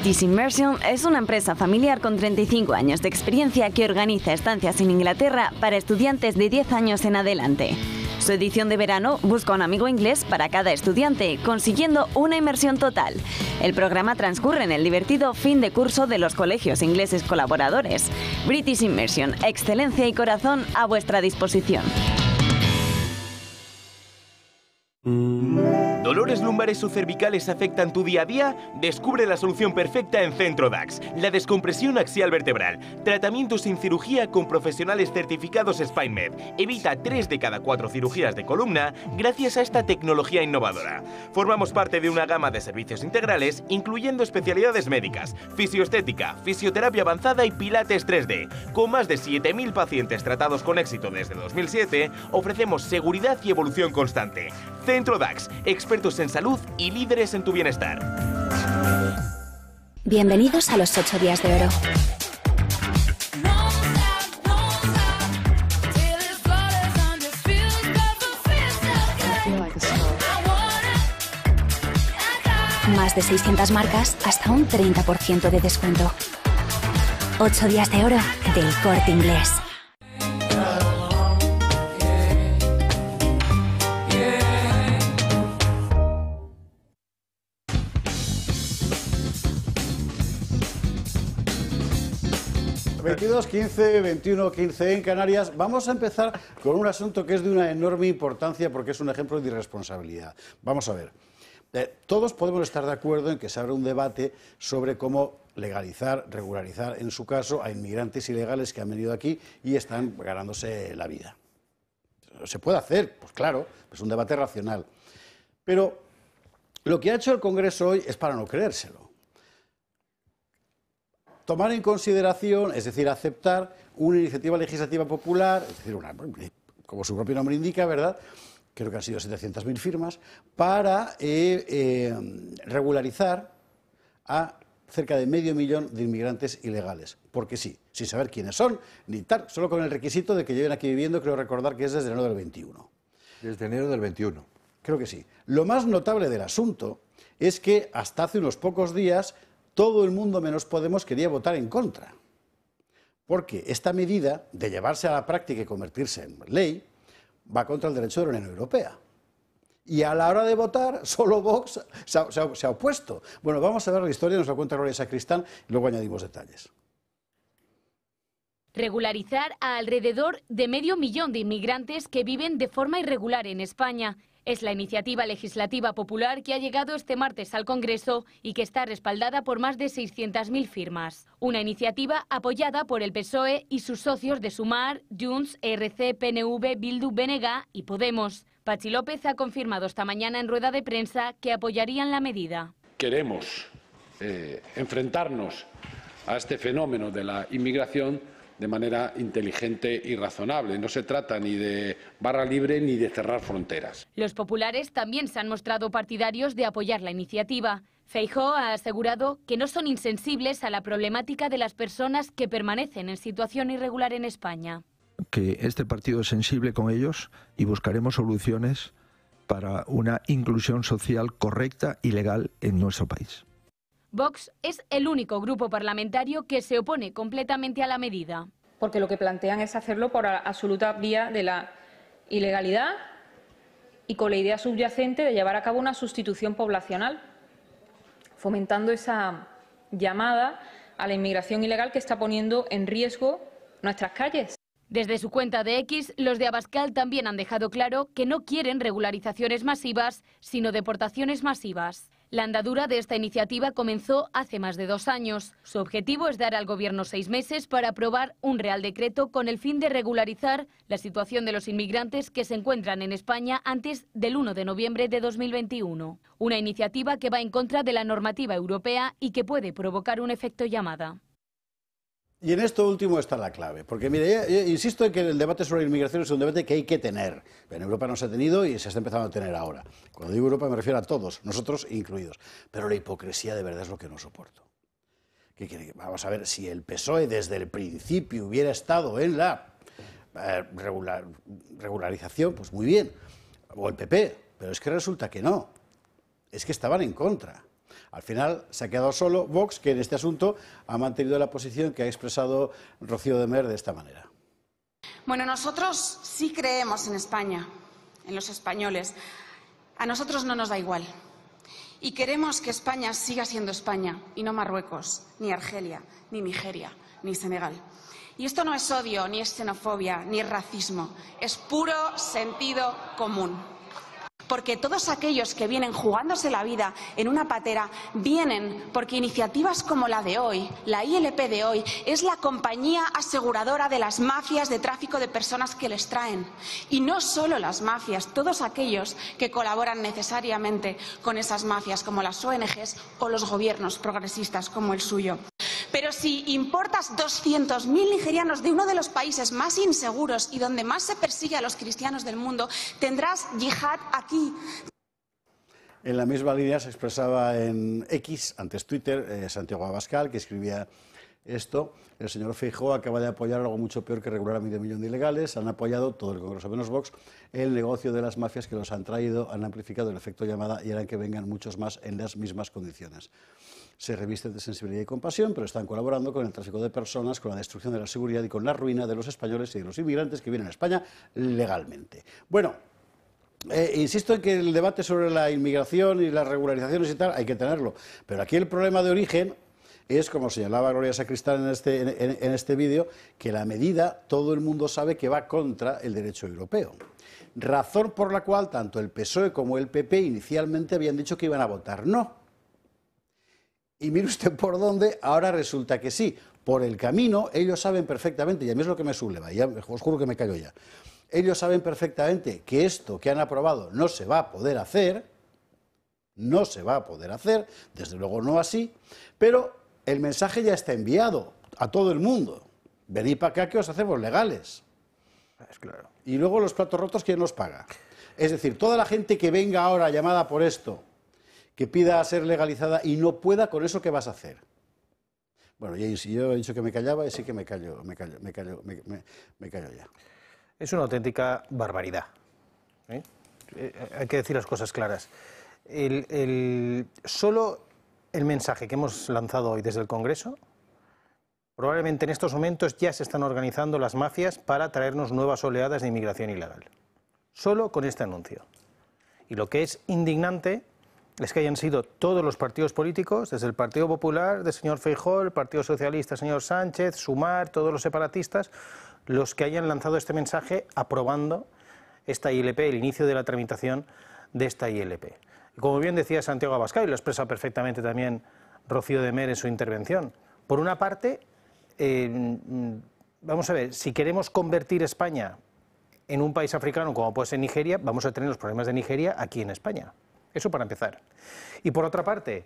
British Immersion es una empresa familiar con 35 años de experiencia que organiza estancias en Inglaterra para estudiantes de 10 años en adelante. Su edición de verano busca un amigo inglés para cada estudiante, consiguiendo una inmersión total. El programa transcurre en el divertido fin de curso de los colegios ingleses colaboradores. British Immersion, excelencia y corazón a vuestra disposición. ¿Dolores lumbares o cervicales afectan tu día a día? Descubre la solución perfecta en Centro DAX, la descompresión axial vertebral. Tratamiento sin cirugía con profesionales certificados SpineMed. Evita 3 de cada 4 cirugías de columna gracias a esta tecnología innovadora. Formamos parte de una gama de servicios integrales, incluyendo especialidades médicas, fisioestética, fisioterapia avanzada y pilates 3D. Con más de 7.000 pacientes tratados con éxito desde 2007, ofrecemos seguridad y evolución constante. Centro DAX, expertos en salud y líderes en tu bienestar. Bienvenidos a los 8 días de oro. Más de 600 marcas, hasta un 30% de descuento. 8 días de oro del corte inglés. ...22, 15, 21, 15 en Canarias. Vamos a empezar con un asunto que es de una enorme importancia porque es un ejemplo de irresponsabilidad. Vamos a ver. Eh, todos podemos estar de acuerdo en que se abra un debate sobre cómo legalizar, regularizar, en su caso, a inmigrantes ilegales que han venido aquí y están ganándose la vida. ¿Se puede hacer? Pues claro, es un debate racional. Pero lo que ha hecho el Congreso hoy es para no creérselo. Tomar en consideración, es decir, aceptar una iniciativa legislativa popular, es decir, una, como su propio nombre indica, ¿verdad?, creo que han sido 700.000 firmas, para eh, eh, regularizar a cerca de medio millón de inmigrantes ilegales. Porque sí, sin saber quiénes son, ni tal, solo con el requisito de que lleven aquí viviendo, creo recordar que es desde enero del 21. Desde enero del 21. Creo que sí. Lo más notable del asunto es que hasta hace unos pocos días todo el mundo menos Podemos quería votar en contra. Porque esta medida de llevarse a la práctica y convertirse en ley va contra el derecho de la Unión Europea. Y a la hora de votar, *laughs* solo Vox se ha, opuesto. Bueno, vamos a ver la historia, nos la cuenta Gloria Sacristán y luego añadimos detalles. Regularizar a alrededor de medio millón de inmigrantes que viven de forma irregular en España. Es la iniciativa legislativa popular que ha llegado este martes al Congreso y que está respaldada por más de 600.000 firmas. Una iniciativa apoyada por el PSOE y sus socios de Sumar, Junts, ERC, PNV, Bildu, BNG y Podemos. Pachi López ha confirmado esta mañana en rueda de prensa que apoyarían la medida. queremos eh, enfrentarnos a este fenómeno de la inmigración de manera inteligente y razonable. No se trata ni de barra libre ni de cerrar fronteras. Los populares también se han mostrado partidarios de apoyar la iniciativa. Feijóo ha asegurado que no son insensibles a la problemática de las personas que permanecen en situación irregular en España. que este partido es sensible con ellos y buscaremos soluciones para una inclusión social correcta y legal en nuestro país. Vox es el único grupo parlamentario que se opone completamente a la medida. porque lo que plantean es hacerlo por absoluta vía de la ilegalidad y con la idea subyacente de llevar a cabo una sustitución poblacional, fomentando esa llamada a la inmigración ilegal que está poniendo en riesgo nuestras calles. Desde su cuenta de X, los de Abascal también han dejado claro que no quieren regularizaciones masivas, sino deportaciones masivas. La andadura de esta iniciativa comenzó hace más de dos años. Su objetivo es dar al Gobierno seis meses para aprobar un Real Decreto con el fin de regularizar la situación de los inmigrantes que se encuentran en España antes del 1 de noviembre de 2021. Una iniciativa que va en contra de la normativa europea y que puede provocar un efecto llamada. Y en esto último está la clave, porque mire, insisto en que el debate sobre la inmigración es un debate que hay que tener. En Europa no se ha tenido y se está empezando a tener ahora. Cuando digo Europa me refiero a todos, nosotros incluidos. Pero la hipocresía de verdad es lo que no soporto. ¿Qué Vamos a ver, si el PSOE desde el principio hubiera estado en la eh, regular- regularización, pues muy bien. O el PP, pero es que resulta que no. Es que estaban en contra. Al final se ha quedado solo Vox, que en este asunto ha mantenido la posición que ha expresado Rocío de Mer de esta manera. Bueno, nosotros sí creemos en España, en los españoles. A nosotros no nos da igual. Y queremos que España siga siendo España y no Marruecos, ni Argelia, ni Nigeria, ni Senegal. Y esto no es odio, ni es xenofobia, ni racismo. Es puro sentido común. Porque todos aquellos que vienen jugándose la vida en una patera vienen porque iniciativas como la de hoy, la ILP de hoy, es la compañía aseguradora de las mafias de tráfico de personas que les traen. Y no solo las mafias, todos aquellos que colaboran necesariamente con esas mafias, como las ONGs o los gobiernos progresistas como el suyo. Pero si importas 200.000 nigerianos de uno de los países más inseguros y donde más se persigue a los cristianos del mundo, tendrás yihad aquí. En la misma línea se expresaba en X, antes Twitter, eh, Santiago Abascal, que escribía esto. El señor Feijóo acaba de apoyar algo mucho peor que regular a medio millón de ilegales. Han apoyado, todo el Congreso menos Vox, el negocio de las mafias que los han traído, han amplificado el efecto llamada y harán que vengan muchos más en las mismas condiciones se revisten de sensibilidad y compasión, pero están colaborando con el tráfico de personas, con la destrucción de la seguridad y con la ruina de los españoles y de los inmigrantes que vienen a España legalmente. Bueno, eh, insisto en que el debate sobre la inmigración y las regularizaciones y tal hay que tenerlo, pero aquí el problema de origen es, como señalaba Gloria Sacristán en este, en este vídeo, que la medida todo el mundo sabe que va contra el derecho europeo. Razón por la cual tanto el PSOE como el PP inicialmente habían dicho que iban a votar no y mire usted *laughs* por dónde, ahora resulta que sí. Por el camino, ellos saben perfectamente, y a mí es lo que me subleva, y os juro que me callo ya. Ellos saben perfectamente que esto que han aprobado no se va a poder hacer, no se va a poder hacer, desde luego no así, pero el mensaje ya está enviado a todo el mundo. Venid para acá que os hacemos legales. Es claro. Y luego los platos rotos, ¿quién los paga? Es decir, toda la gente que venga ahora llamada por esto, que pida ser legalizada y no pueda con eso, ¿qué vas a hacer? Bueno, y si yo he dicho que me callaba, sí que me callo, me callo, me callo, me, callo ya. Es una auténtica barbaridad. ¿eh? Eh, hay que decir las cosas claras. El, solo el mensaje que hemos lanzado hoy desde el Congreso, probablemente en estos momentos ya se están organizando las mafias para traernos nuevas oleadas de inmigración ilegal. Solo con este anuncio. Y lo que es indignante es que hayan sido todos los partidos políticos, desde el Partido Popular del señor Feijóo, el Partido Socialista señor Sánchez, Sumar, todos los separatistas, los que hayan lanzado este mensaje aprobando esta ILP, el inicio de la tramitación de esta ILP. como bien decía Santiago Abascal, y lo expresa perfectamente también Rocío de Mer en su intervención, por una parte, eh, vamos a ver, si queremos convertir España en un país africano como puede ser Nigeria, vamos a tener los problemas de Nigeria aquí en España. Eso para empezar. Y por otra parte,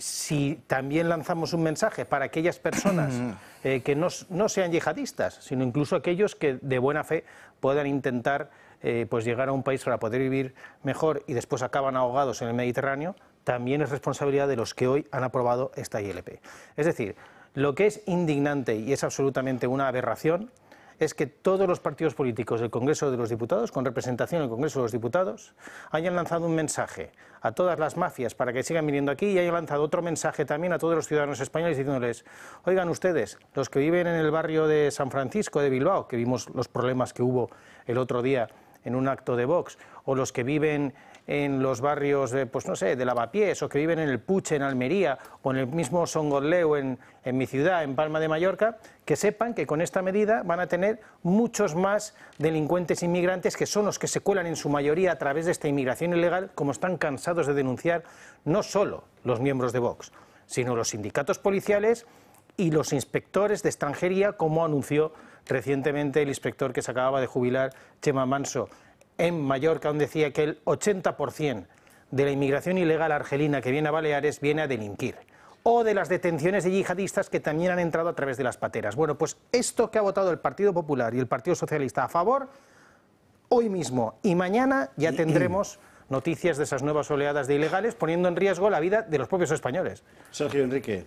si también lanzamos un mensaje para aquellas personas *clears throat* eh, que no, sean yihadistas, sino incluso aquellos que de buena fe puedan intentar eh, pues llegar a un país para poder vivir mejor y después acaban ahogados en el Mediterráneo, también es responsabilidad de los que hoy han aprobado esta ILP. Es decir, lo que es indignante y es absolutamente una aberración es que todos los partidos políticos del Congreso de los Diputados, con representación en el Congreso de los Diputados, hayan lanzado un mensaje a todas las mafias para que sigan viniendo aquí y hayan lanzado otro mensaje también a todos los ciudadanos españoles diciéndoles, oigan ustedes, los que viven en el barrio de San Francisco de Bilbao, que vimos los problemas que hubo el otro día en un acto de Vox, o los que viven en los barrios, de, pues no sé, de Lavapiés, o que viven en el Puche, en Almería, o en el mismo Songodleu, en, en mi ciudad, en Palma de Mallorca, que sepan que con esta medida van a tener muchos más delincuentes inmigrantes que son los que se cuelan en su mayoría a través de esta inmigración ilegal, como están cansados de denunciar no solo los miembros de Vox, sino los sindicatos policiales y los inspectores de extranjería, como anunció recientemente el inspector que se acababa de jubilar, Chema Manso en Mallorca, donde decía que el 80% de la inmigración ilegal argelina que viene a Baleares viene a delinquir. O de las detenciones de yihadistas que también han entrado a través de las pateras. Bueno, pues esto que ha votado el Partido Popular y el Partido Socialista a favor, hoy mismo y mañana ya tendremos noticias de esas nuevas oleadas de ilegales poniendo en riesgo la vida de los propios españoles. Sergio Enrique.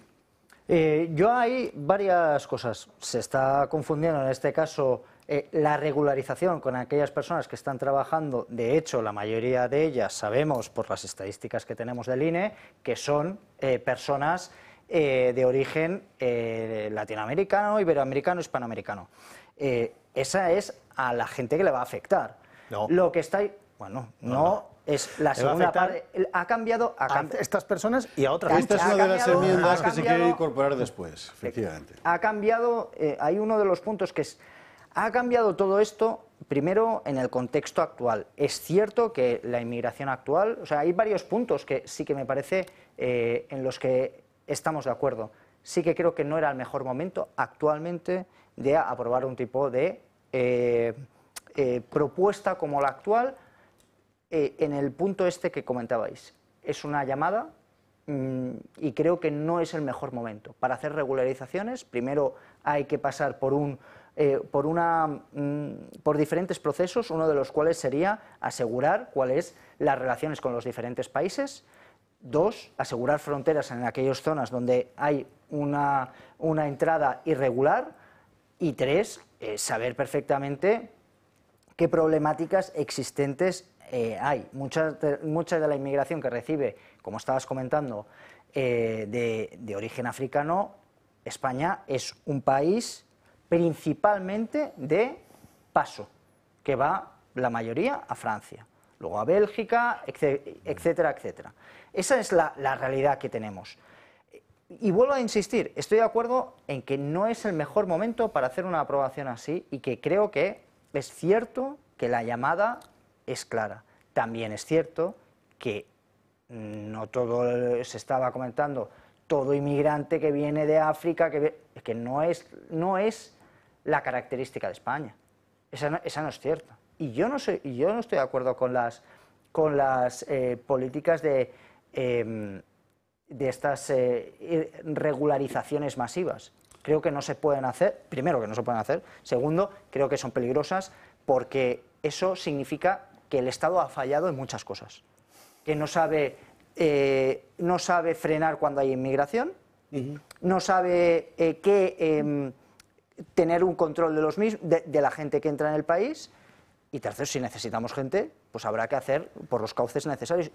Eh, yo hay varias cosas. Se está confundiendo en este caso eh, la regularización con aquellas personas que están trabajando. De hecho, la mayoría de ellas sabemos por las estadísticas que tenemos del INE que son eh, personas de origen latinoamericano, iberoamericano, hispanoamericano. esa es a la gente que le va a afectar. Lo que está ahí, bueno, no, es la segunda parte. Ha cambiado a, estas personas y a otras. Esta es una de las enmiendas que se quiere incorporar después, efectivamente. Ha cambiado, eh, hay uno de los puntos que es, ha cambiado todo esto, primero en el contexto actual. Es cierto que la inmigración actual, o sea, hay varios puntos que sí que me parece eh, en los que estamos de acuerdo. Sí que creo que no era el mejor momento actualmente de aprobar un tipo de eh, propuesta como la actual eh, en el punto este que comentabais. Es una llamada mm, y creo que no es el mejor momento. Para hacer regularizaciones, primero hay que pasar por un eh, por, una, mm, por diferentes procesos, uno de los cuales sería asegurar cuáles las relaciones con los diferentes países. Dos, asegurar fronteras en aquellas zonas donde hay una, una entrada irregular. Y tres, eh, saber perfectamente qué problemáticas existentes eh, hay. Mucha de, mucha de la inmigración que recibe, como estabas comentando, eh, de, origen africano, España es un país principalmente de paso, que va la mayoría a Francia, luego a Bélgica, etcétera, etcétera. Esa es la, la realidad que tenemos. Y vuelvo a insistir, estoy de acuerdo en que no es el mejor momento para hacer una aprobación así y que creo que es cierto que la llamada es clara. También es cierto que no todo se estaba comentando, todo inmigrante que viene de África, que, que no, es, no es la característica de España. Esa no, esa no es cierta. Y yo no, soy, yo no estoy de acuerdo con las, con las eh, políticas de, em, de estas eh, regularizaciones masivas. Creo que no se pueden hacer, primero que no se pueden hacer, segundo, creo que son peligrosas porque eso significa que el Estado ha fallado en muchas cosas, que no sabe, eh, no sabe frenar cuando hay inmigración, no sabe eh, qué, em, tener un control de, los de, la gente que entra en el país, y tercero, si necesitamos gente, pues habrá que hacer por los cauces necesarios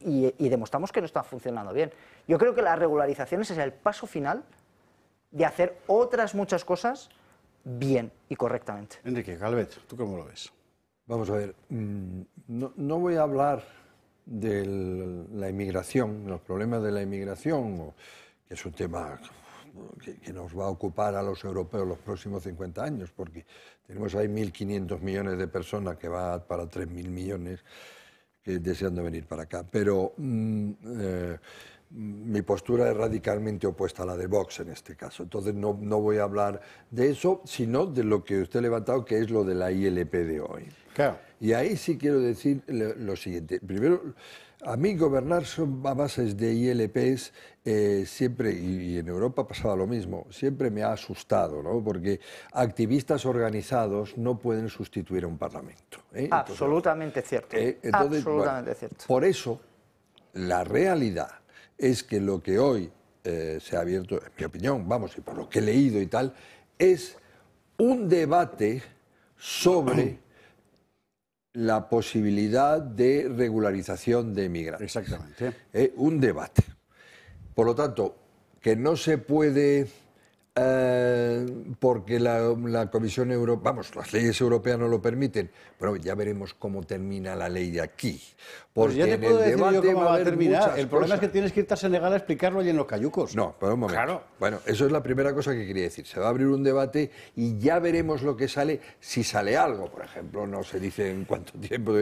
y, y, demostramos que no está funcionando bien. Yo creo que las regularizaciones es el paso final de hacer otras muchas cosas bien y correctamente. Enrique Calvet, ¿tú cómo lo ves? Vamos a ver, mm, no, voy a hablar de la inmigración, los problemas de la inmigración, que es un tema que, nos va a ocupar a los europeos los próximos 50 años, porque tenemos ahí 1.500 millones de personas que van para 3.000 millones deseando venir para acá. Pero mm, eh, mi postura es radicalmente opuesta a la de Vox en este caso. Entonces no, voy a hablar de eso, sino de lo que usted ha levantado, que es lo de la ILP de hoy. Y ahí sí quiero decir lo, siguiente. Primero, a mí gobernar a bases de ILPs eh, siempre, y, en Europa pasaba lo mismo, siempre me ha asustado, ¿no? porque activistas organizados no pueden sustituir a un parlamento. ¿eh? Absolutamente cierto. ¿eh? Absolutamente cierto. Por eso, la realidad es que lo que hoy se ha abierto, en mi opinión, vamos, y por lo que he leído y tal, es un debate sobre la posibilidad de regularización de migrantes. Exactamente. Eh, un debate. Por lo tanto, que no se puede eh, porque la, Comisión Europea, vamos, las leyes europeas no lo permiten, pero ya veremos cómo termina la ley de aquí. Pues porque ya te puedo decir yo cómo va a terminar. El problema es que tienes que irte a Senegal a explicarlo allí en los cayucos. No, pero un momento. Claro. Bueno, eso es la primera cosa que quería decir. Se va a abrir un debate y ya veremos lo que sale, si sale algo, por ejemplo, no se dice en cuánto *laughs* tiempo,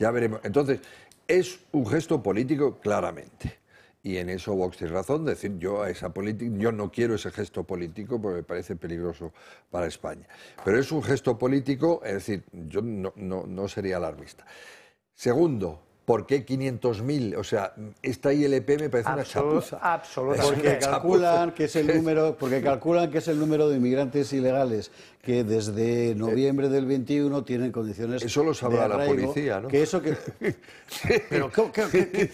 ya veremos. Entonces, es un gesto político claramente. Y en eso Vox tiene razón, decir yo a esa política, yo no quiero ese gesto político porque me parece peligroso para España. Pero es un gesto político, es decir, yo no, no, no sería alarmista. Segundo, ¿Por qué 500.000? O sea, esta ILP me parece una chapuza. Absolutamente. Porque calculan que es el *laughs* número, porque calculan que es el número de inmigrantes ilegales que desde noviembre del 21 tienen condiciones. Eso lo sabrá la policía, ¿no? Que eso que. *laughs* Pero ¿qué-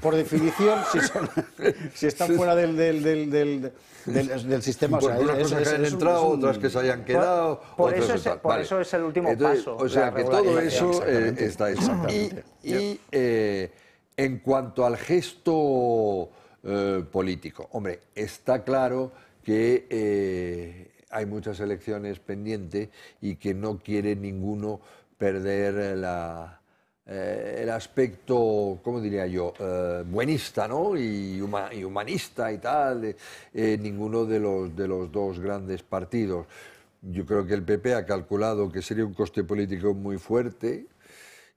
por definición, si, son- *laughs* si están fuera del, del, del, del, sistema, o sea, unas es- cosas es- que un- entrado, un- otras que se hayan quedado. por eso es- tal. por Vale. eso es el último Entonces, paso, O sea, que todo eso eh, está hecho. Y, Exactamente. y, eh, en cuanto al gesto eh, político, hombre, está claro que hay muchas elecciones pendientes y que no quiere ninguno perder la, eh, el aspecto, ¿cómo diría yo?, eh, buenista ¿no? y, huma- y humanista y tal, eh, ninguno de los, de los dos grandes partidos. Yo creo que el PP ha calculado que sería un coste político muy fuerte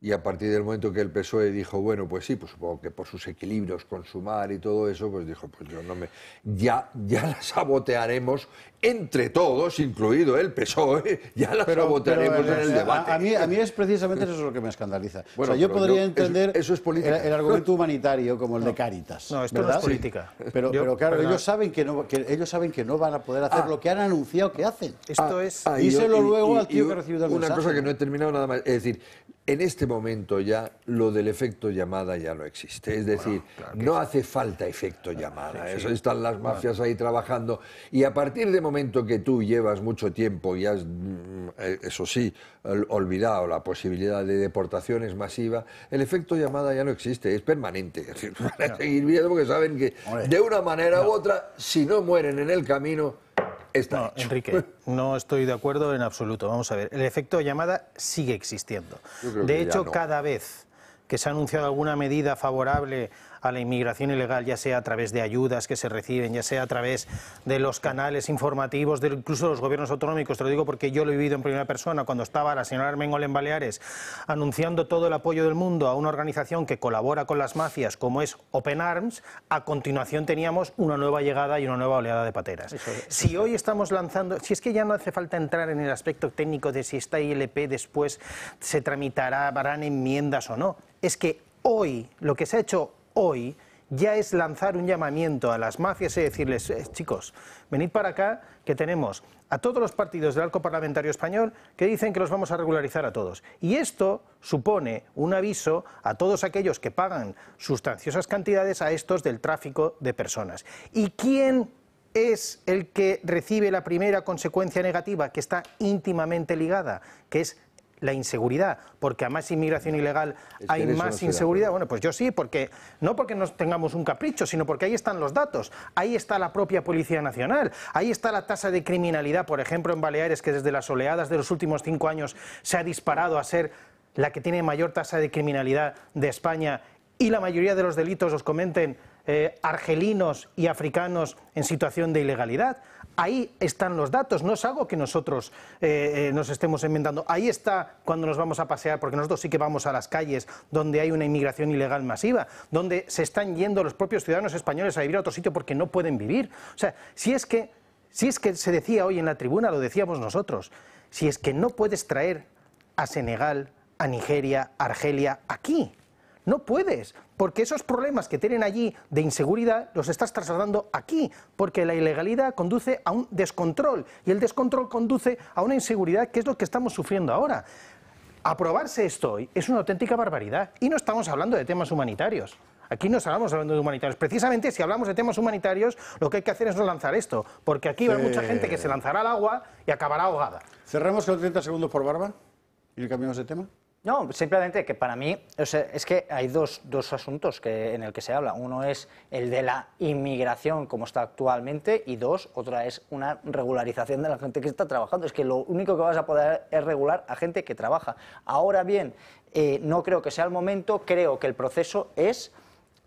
y a partir del momento que el PSOE dijo, bueno, pues sí, pues supongo que por sus equilibrios con Sumar y todo eso, pues dijo, pues yo no me... Ya, ya la sabotearemos entre todos, incluido el PSOE, *laughs* ya la sabotearemos pero, en el eh, debate. A, a mí, a mí es precisamente eso lo que me escandaliza. Bueno, o sea, yo podría yo- entender eso- eso es política. El, el argumento *laughs* humanitario como el de Caritas. No, esto es política. Sí. Pero, Yo- pero claro, ellos saben que, no, que ellos saben que no van a poder hacer Ah. lo que han anunciado que hacen. Esto es... Ah, y yo- Díselo y- luego y- al tío y que ha recibido el Una mensaje. cosa que no he terminado nada más. Es decir, en este momento ya lo del efecto llamada ya no existe. Es decir, no hace falta efecto llamada. Eso están las mafias ahí trabajando. Y a partir del momento que tú llevas mucho tiempo y has, mm, eh, eso sí, ol- olvidado la posibilidad de deportaciones masivas, el efecto llamada ya no existe, es permanente. *laughs* Van a seguir viendo porque saben que de una manera u otra, si no mueren en el camino, está No, hecho. Enrique, *laughs* no estoy de acuerdo en absoluto. Vamos a ver, el efecto llamada sigue existiendo. De hecho, no. cada vez que se ha anunciado alguna medida favorable a la inmigración ilegal, ya sea a través de ayudas que se reciben, ya sea a través de los canales informativos, de incluso los gobiernos autonómicos, te lo digo porque yo lo he vivido en primera persona. Cuando estaba la señora Armengol en Baleares anunciando todo el apoyo del mundo a una organización que colabora con las mafias como es Open Arms, a continuación teníamos una nueva llegada y una nueva oleada de pateras. Si hoy estamos lanzando, si es que ya no hace falta entrar en el aspecto técnico de si esta ILP después se tramitará, harán enmiendas o no, es que hoy, lo que se ha hecho hoy, ya es lanzar un llamamiento a las mafias y decirles, "Eh, chicos, venid para acá, que tenemos a todos los partidos del arco parlamentario español que dicen que los vamos a regularizar a todos. Y esto supone un aviso a todos aquellos que pagan sustanciosas cantidades a estos del tráfico de personas. ¿Y quién es el que recibe la primera consecuencia negativa que está íntimamente ligada, que es la inseguridad, porque a más inmigración ilegal Es hay no más inseguridad. Bueno, pues yo sí, porque no porque nos tengamos un capricho, sino porque ahí están los datos, ahí está la propia Policía Nacional, ahí está la tasa de criminalidad, por ejemplo, en Baleares, que desde las oleadas de los últimos cinco años se ha disparado a ser la que tiene mayor tasa de criminalidad de España y la mayoría de los delitos los cometen eh, argelinos y africanos en situación de ilegalidad. Ahí están los datos, no es algo que nosotros eh, eh, nos estemos inventando. Ahí está cuando nos vamos a pasear, porque nosotros sí que vamos a las calles donde hay una inmigración ilegal masiva, donde se están yendo los propios ciudadanos españoles a vivir a otro sitio porque no pueden vivir. O sea, si es que, si es que se decía hoy en la tribuna, lo decíamos nosotros, si es que no puedes traer a Senegal, a Nigeria, a Argelia aquí. No puedes, porque esos problemas que tienen allí de inseguridad los estás trasladando aquí, porque la ilegalidad conduce a un descontrol y el descontrol conduce a una inseguridad que es lo que estamos sufriendo ahora. Aprobarse esto hoy es una auténtica barbaridad y no estamos hablando de temas humanitarios. Aquí no estamos hablando de humanitarios. Precisamente si hablamos de temas humanitarios, lo que hay que hacer es no lanzar esto, porque aquí va Sí. mucha gente que se lanzará al agua y acabará ahogada. Cerramos con 30 segundos por barba y cambiamos de tema. No, simplemente que para mí o sea, es que hay dos, dos asuntos que, en el que se habla. Uno es el de la inmigración como está actualmente y dos, otra es una regularización de la gente que está trabajando. Es que lo único que vas a poder es regular a gente que trabaja. Ahora bien, eh, no creo que sea el momento, creo que el proceso es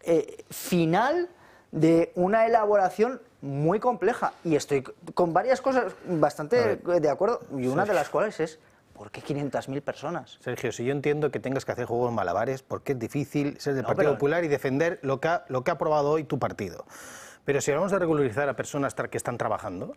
eh, final de una elaboración muy compleja y estoy con varias cosas bastante de acuerdo y una de las cuales es ¿por qué 500.000 personas? Sergio, si yo entiendo que tengas que hacer juegos malabares, porque es difícil ser del No, Partido pero- Popular y defender lo que, ha, lo que ha aprobado hoy tu partido. Pero si hablamos de regularizar a personas que están trabajando,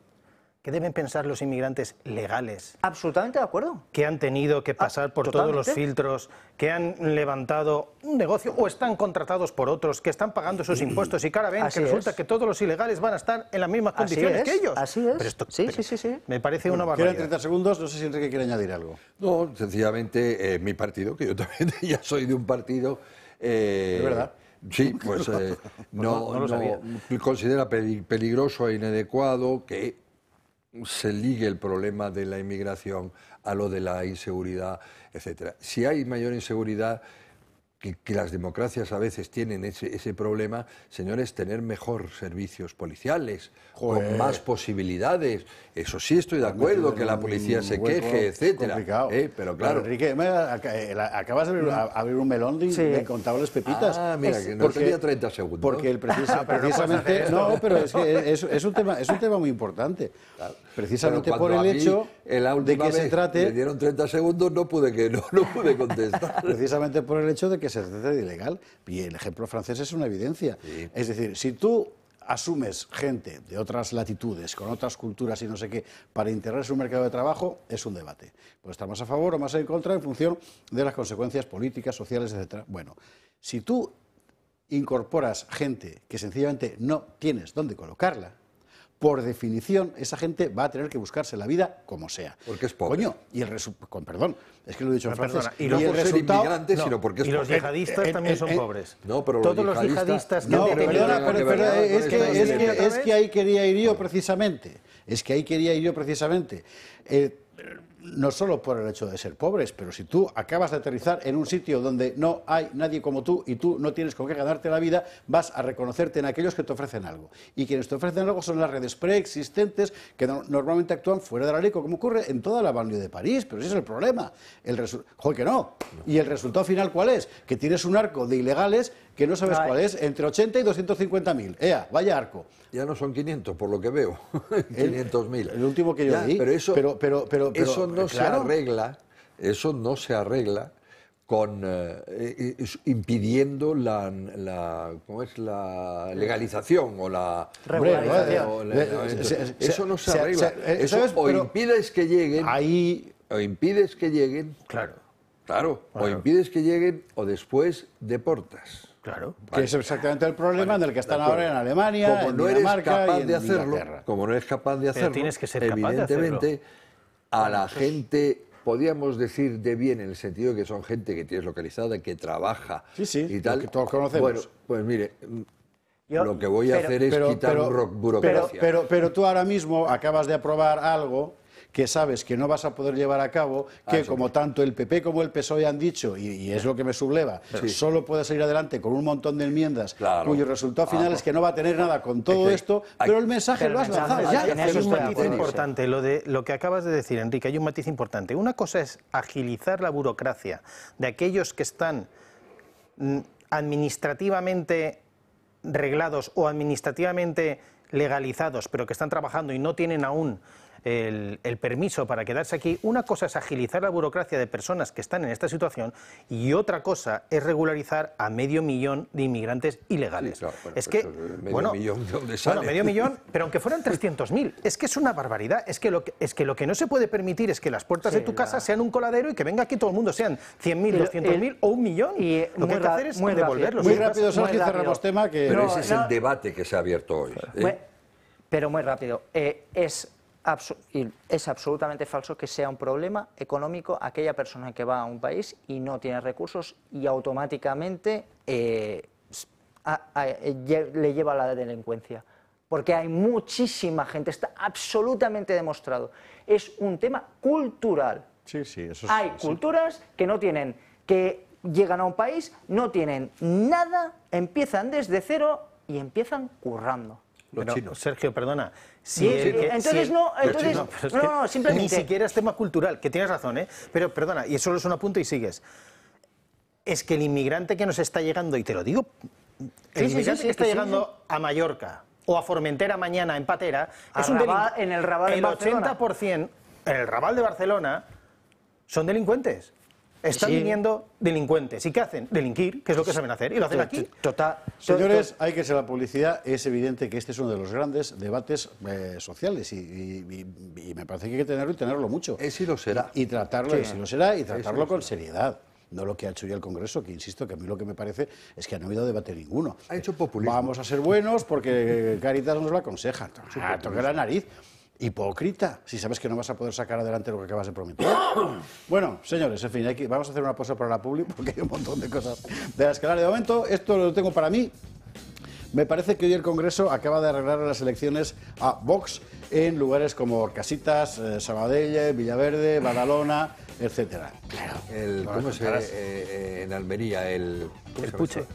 ¿Qué deben pensar los inmigrantes legales? Absolutamente de acuerdo. Que han tenido que pasar por todos los filtros, que han levantado un negocio o están contratados por otros, que están pagando sus impuestos y ahora ven Así que resulta es. que todos los ilegales van a estar en las mismas Así condiciones es, que ellos. así es. Pero esto, Sí, pero sí, sí, sí. Me parece una Quedan barbaridad. 30 segundos, no sé si Enrique quiere añadir algo. No, sencillamente eh, mi partido, que yo también *laughs* ya soy de un partido. eh, ¿Es verdad? Sí, pues eh, *laughs* no, no lo no- sabía. considera peli- peligroso e inadecuado que se ligue el problema de la inmigración a lo de la inseguridad, etcétera. Si hay mayor inseguridad, que, que las democracias a veces tienen ese, ese problema, señores, tener mejor servicios policiales, Joder. con más posibilidades. Eso sí estoy de acuerdo, que la policía se queje, etcétera. complicado. ¿eh? Pero claro. Enrique, eh, acabas de abrir, a- abrir un melón de, Sí. de incontables pepitas. Ah, mira, Es- que no tenía 30 segundos. Porque el *laughs* precisa- Ah, pero precisamente. No, pero es que es, es un tema, es un tema muy importante. Precisamente por el hecho en la de que se trate. Me dieron 30 segundos, no pude, que, no, no pude contestar. *laughs* Precisamente por el hecho de que se trate de ilegal. Y el ejemplo francés es una evidencia. Es decir, si tú asumes gente de otras latitudes, con otras culturas y no sé qué, para integrarse en un mercado de trabajo, es un debate. Pues estamos a favor o más en contra en función de las consecuencias políticas, sociales, etc. Bueno, si tú incorporas gente que sencillamente no tienes dónde colocarla, por definición, esa gente va a tener que buscarse la vida como sea. Porque es pobre. Coño, y el resu- con perdón, es que lo he dicho en francés. perdona, y no el por ser No, sino porque es y los yihadistas Eh, también eh, son eh, pobres. No, pero Todos los yihadistas que No, perdona, pero- pero es, que, es, que, es que ahí quería ir yo precisamente. Es que ahí quería ir yo precisamente. Eh, no solo por el hecho de ser pobres, pero si tú acabas de aterrizar en un sitio donde no hay nadie como tú y tú no tienes con qué ganarte la vida, vas a reconocerte en aquellos que te ofrecen algo. Y quienes te ofrecen algo son las redes preexistentes que no- normalmente actúan fuera de la ley, como ocurre en toda la banlieue de París. Pero ese es el problema. El Joder, que no. ¿Y el resultado final cuál es? Que tienes un arco de ilegales que no sabes Ay. cuál es, entre 80 y 250 mil. Ea, vaya arco. Ya no son 500, por lo que veo. *laughs* 500.000. el último que yo Ya, leí. Pero eso, Pero- pero- pero- pero, eso no se arregla, eso no se arregla con eh, eh, impidiendo la, la- ¿cómo es? la legalización o la Regularización. o la- Eh, se- eso no se arregla. se- eh, Eso o Pero- impides que lleguen Ahí o impides que lleguen Claro, claro o impides que lleguen o después deportas claro. que es exactamente el problema en el que están ahora en Alemania, como en no eres Dinamarca capaz y en de hacerlo, Inglaterra. como no eres capaz de hacerlo, tienes que ser capaz de evidentemente a la gente podríamos decir de bien en el sentido de que son gente que tienes localizada, que trabaja Sí, sí, y tal. lo que todos conocemos. Bueno, pues mire, Yo- lo que voy a pero- hacer es pero, quitar pero, burocracia. pero, pero tú ahora mismo acabas de aprobar algo que sabes que no vas a poder llevar a cabo, que Ah, como sí. tanto el PP como el PSOE han dicho, y, y es lo que me subleva, Sí. solo puede salir adelante con un montón de enmiendas Claro. cuyo resultado final Ah, es que no va a tener nada con todo que- esto, hay- pero el mensaje pero lo has lanzado hay ya. Hay eso un matiz importante, lo, de, lo que acabas de decir, Enrique, hay un matiz importante. Una cosa es agilizar la burocracia de aquellos que están mm, administrativamente reglados o administrativamente legalizados, pero que están trabajando y no tienen aún el, el permiso para quedarse aquí. Una cosa es agilizar la burocracia de personas que están en esta situación y otra cosa es regularizar a medio millón de inmigrantes ilegales. Sí, claro, bueno, es que, medio bueno, millón, ¿de dónde bueno, sale? medio millón, *laughs* pero aunque fueran 300.000, es que es una barbaridad. Es que, lo que, es que lo que no se puede permitir es que las puertas Sí, de tu la- casa sean un coladero y que venga aquí todo el mundo, sean 100.000, Y lo- 200.000 el- o un millón. y lo que hay que hacer es muy devolverlos. Muy rápido, muy Sergio, rápido. cerramos tema que... Pero No, ese es no. el debate que se ha abierto hoy. ¿eh? Muy- pero muy rápido. Eh, es, y es absolutamente falso que sea un problema económico aquella persona que va a un país y no tiene recursos y automáticamente eh, s- a- a- eh, le lleva a la delincuencia. Porque hay muchísima gente, está absolutamente demostrado. Es un tema cultural. Sí, sí, eso es- Hay sí. culturas que no tienen, que llegan a un país, no tienen nada, empiezan desde cero y empiezan currando. Los Pero, chinos. Sergio, perdona. Sí, que- entonces no, entonces- es no, que no, simplemente- Ni siquiera es tema cultural, que tienes razón, ¿eh? Pero perdona, y solo es un apunte y sigues. Es que el inmigrante que nos está llegando, y te lo digo, el inmigrante sí, que está llegando a Mallorca o a Formentera mañana en Patera, A es un en el Rabat de El Barcelona. 80% en el Raval de Barcelona son delincuentes. Están Sí. viniendo delincuentes. ¿Y qué hacen? Delinquir, que es lo que saben hacer. Y lo hacen aquí. Total. Señores, hay que ser la publicidad. Es evidente que este es uno de los grandes debates eh, sociales y, y- y- y me parece que hay que tenerlo y tenerlo mucho. Es y lo será. Y, tratarlo, Sí. y si lo será, y Es tratarlo lo con seriedad. No lo que ha hecho ya el Congreso, que insisto que a mí lo que me parece es que no ha habido debate ninguno. Ha hecho populismo. Vamos a ser buenos porque Caritas nos lo aconseja. Ah, toca la nariz. Hipócrita, si sabes que no vas a poder sacar adelante lo que acabas de prometer. *coughs* bueno, señores, en fin, hay que- vamos a hacer una pausa para la publi *laughs* porque hay un montón de cosas de la escalera. De momento, esto lo tengo para mí. Me parece que hoy el Congreso acaba de arreglar las elecciones a Vox en lugares como Orcasitas, eh, Sabadell, Villaverde, Badalona, etcétera. El, Ahora ¿Cómo se eh, eh, en Almería? El.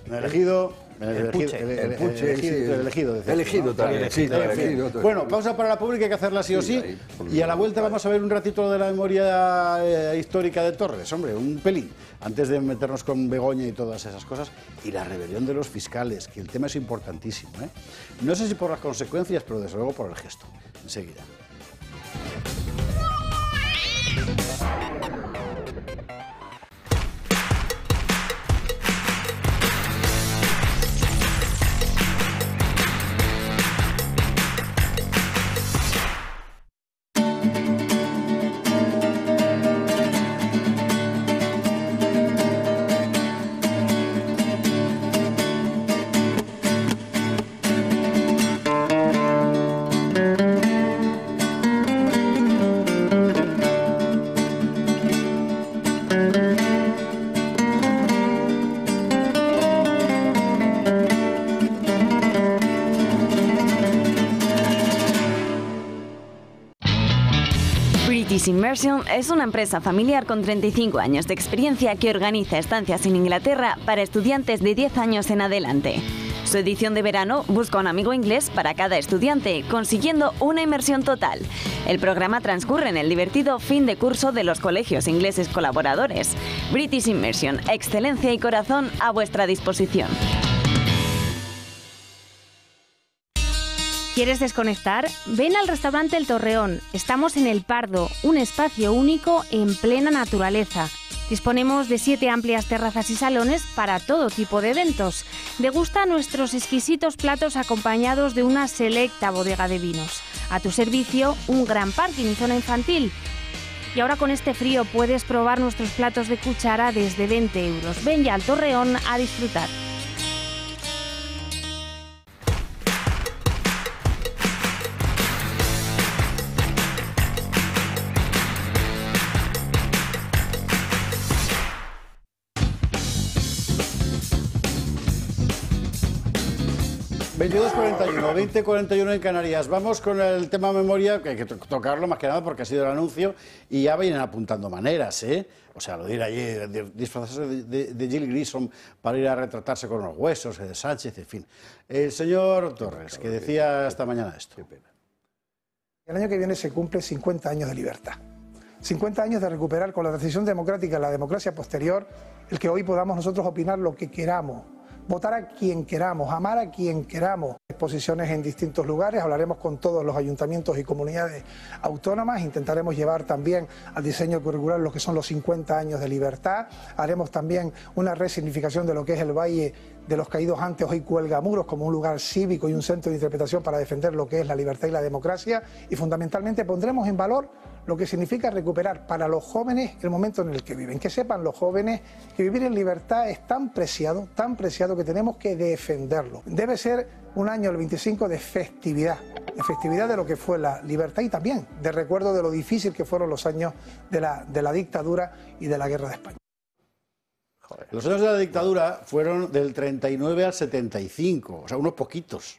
El elegido, el, Puche. el, Puche, elegido, el elegido, también, elegido. Bueno, pausa para la pública, hay que hacerla sí o sí. y a la vuelta vamos a ver un ratito de la memoria eh, histórica de Torres, hombre, un pelín, antes de meternos con Begoña y todas esas cosas. Y la rebelión de los fiscales, que el tema es importantísimo. ¿eh? No sé si por las consecuencias, pero desde luego por el gesto. Enseguida. Immersion es una empresa familiar con 35 años de experiencia que organiza estancias en Inglaterra para estudiantes de 10 años en adelante. Su edición de verano busca un amigo inglés para cada estudiante, consiguiendo una inmersión total. El programa transcurre en el divertido fin de curso de los colegios ingleses colaboradores. British Immersion, excelencia y corazón a vuestra disposición. ¿Quieres desconectar? Ven al restaurante El Torreón. Estamos en El Pardo, un espacio único en plena naturaleza. Disponemos de siete amplias terrazas y salones para todo tipo de eventos. Degusta nuestros exquisitos platos acompañados de una selecta bodega de vinos. A tu servicio, un gran parking y zona infantil. Y ahora con este frío puedes probar nuestros platos de cuchara desde 20 euros. Ven ya al Torreón a disfrutar. ...22.41, 20.41 en Canarias. Vamos con el tema memoria, que hay que to- tocarlo más que nada porque ha sido el anuncio y ya vienen apuntando maneras, ¿eh? O sea, lo de ir allí, disfrazarse de, Jill Grissom para ir a retratarse con los huesos, de Sánchez, en fin. El señor Torres, que decía esta mañana esto. El año que viene se cumple 50 años de libertad. 50 años de recuperar con la transición democrática, la democracia posterior, el que hoy podamos nosotros opinar lo que queramos, votar a quien queramos, amar a quien queramos. Exposiciones en distintos lugares, hablaremos con todos los ayuntamientos y comunidades autónomas, intentaremos llevar también al diseño curricular lo que son los 50 años de libertad, haremos también una resignificación de lo que es el Valle de los Caídos. Antes, hoy Cuelgamuros, como un lugar cívico y un centro de interpretación para defender lo que es la libertad y la democracia, y fundamentalmente pondremos en valor lo que significa recuperar para los jóvenes el momento en el que viven. Que sepan los jóvenes que vivir en libertad es tan preciado, tan preciado que tenemos que defenderlo. Debe ser un año, el 25, de festividad, de festividad de lo que fue la libertad y también de recuerdo de lo difícil que fueron los años de la, dictadura y de la guerra de España. Los años de la dictadura fueron del 39 al 75, o sea, unos poquitos.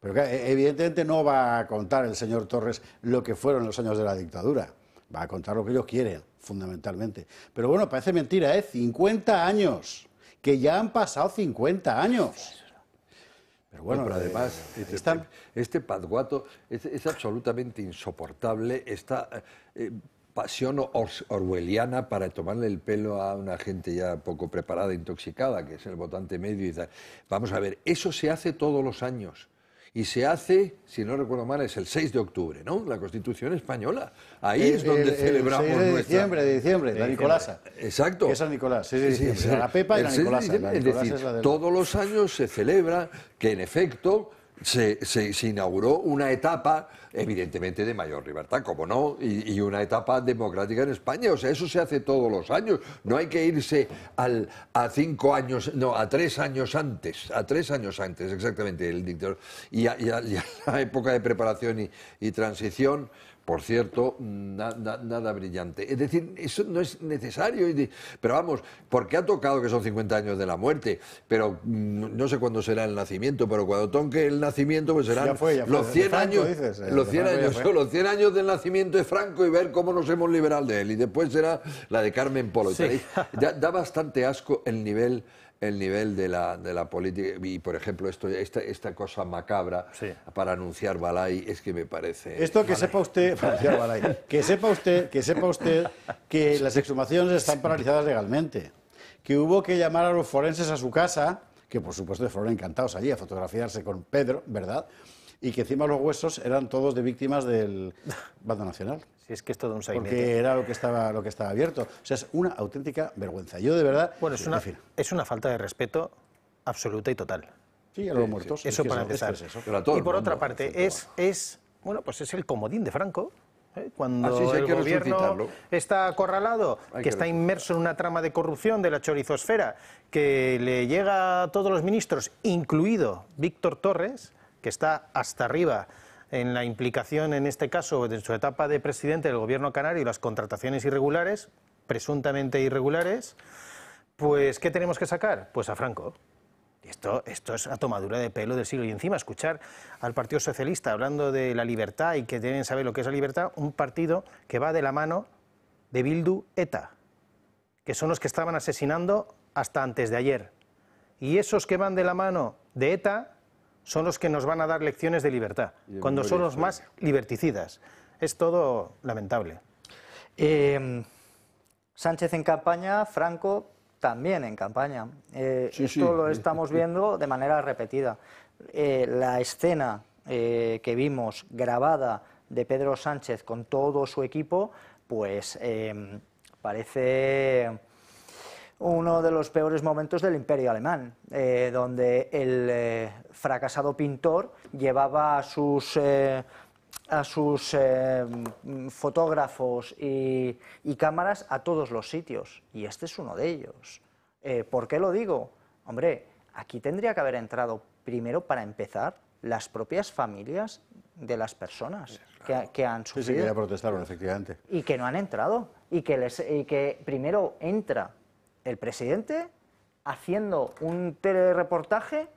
Pero claro, e- evidentemente no va a contar el señor Torres lo que fueron los años de la dictadura. Va a contar lo que ellos quieren, fundamentalmente. Pero bueno, parece mentira, ¿eh? 50 años. Que ya han pasado 50 años. Pero bueno, No, pero eh, además, este, están. este Pazguato es, es absolutamente insoportable. Esta eh, pasión or- orwelliana para tomarle el pelo a una gente ya poco preparada, intoxicada, que es el votante medio y tal. Vamos a ver, eso se hace todos los años. Y se hace, si no recuerdo mal, es el 6 de octubre, ¿no? La Constitución española. Ahí El- es donde el- el celebramos 6 de nuestra- diciembre, de diciembre, la Nicolasa. Exacto. Que es San Nicolás, 6 de Sí, sí, sí. La Pepa y la El 6 de Nicolasa. La es decir, es la del- todos los años se celebra que en efecto se, se- se inauguró una etapa, evidentemente, de mayor libertad, como no, y, una etapa democrática en España. O sea, eso se hace todos los años. No hay que irse al, a cinco años, no, a tres años antes, a tres años antes, exactamente, el dictador. Y a, y a- la época de preparación y transición. Por cierto, na- na- nada brillante. Es decir, eso no es necesario. Pero vamos, porque ha tocado que son 50 años de la muerte, pero mm, no sé cuándo será el nacimiento, pero cuando toque el nacimiento, pues serán Ya fue, ya fue. los De 100 Franco, años, dices, eh, los de 100 Franco ya años, los 100 años del nacimiento de Franco y ver cómo nos hemos liberado de él. Y después será la de Carmen Polo. Sí. Da, da bastante asco el nivel el nivel de la, de la política y por ejemplo esto esta, esta cosa macabra para anunciar Balay es que me parece Esto que sepa usted, *laughs* Balay, que sepa usted, que sepa usted que las exhumaciones están paralizadas legalmente, que hubo que llamar a los forenses a su casa, que por supuesto fueron encantados allí a fotografiarse con Pedro, ¿verdad? Y que encima los huesos eran todos de víctimas del bando nacional. Si es que es todo un sainete. Porque era lo que estaba lo que estaba abierto. O sea, es una auténtica vergüenza. Yo de verdad, Bueno, es una, en fin, es una falta de respeto absoluta y total. Sí, a los muertos. Eso Es que para eso- es que empezar. es eso. Pero a todo y por mundo, otra parte, es, es, bueno, pues es el comodín de Franco. ¿eh? Cuando Ah, sí, sí, el gobierno está acorralado, Hay que, que está inmerso en una trama de corrupción de la chorizosfera, que le llega a todos los ministros, incluido Víctor Torres, que está hasta arriba en la implicación, en este caso, de su etapa de presidente del gobierno canario las contrataciones irregulares, presuntamente irregulares, pues ¿qué tenemos que sacar? Pues a Franco. Esto, esto es una tomadura de pelo del siglo. Y encima escuchar al Partido Socialista hablando de la libertad y que deben saber lo que es la libertad, un partido que va de la mano de Bildu ETA, que son los que estaban asesinando hasta antes de ayer. Y esos que van de la mano de ETA son los que nos van a dar lecciones de libertad, de cuando son los más liberticidas. Es todo lamentable. Eh, Sánchez en campaña, Franco también en campaña. Eh, Sí, esto sí. lo estamos viendo de manera repetida. Eh, la escena eh, que vimos grabada de Pedro Sánchez con todo su equipo, pues eh, parece uno de los peores momentos del imperio alemán, eh, donde el eh, fracasado pintor llevaba a sus, eh, a sus fotógrafos y, y cámaras a todos los sitios, y este es uno de ellos. ¿Por qué lo digo? Hombre, aquí tendría que haber entrado primero, para empezar, las propias familias de las personas que, que han Sí, sí, sufrido que ya protestaron, efectivamente. y que no han entrado y que, les, y que primero entra el presidente haciendo un telereportaje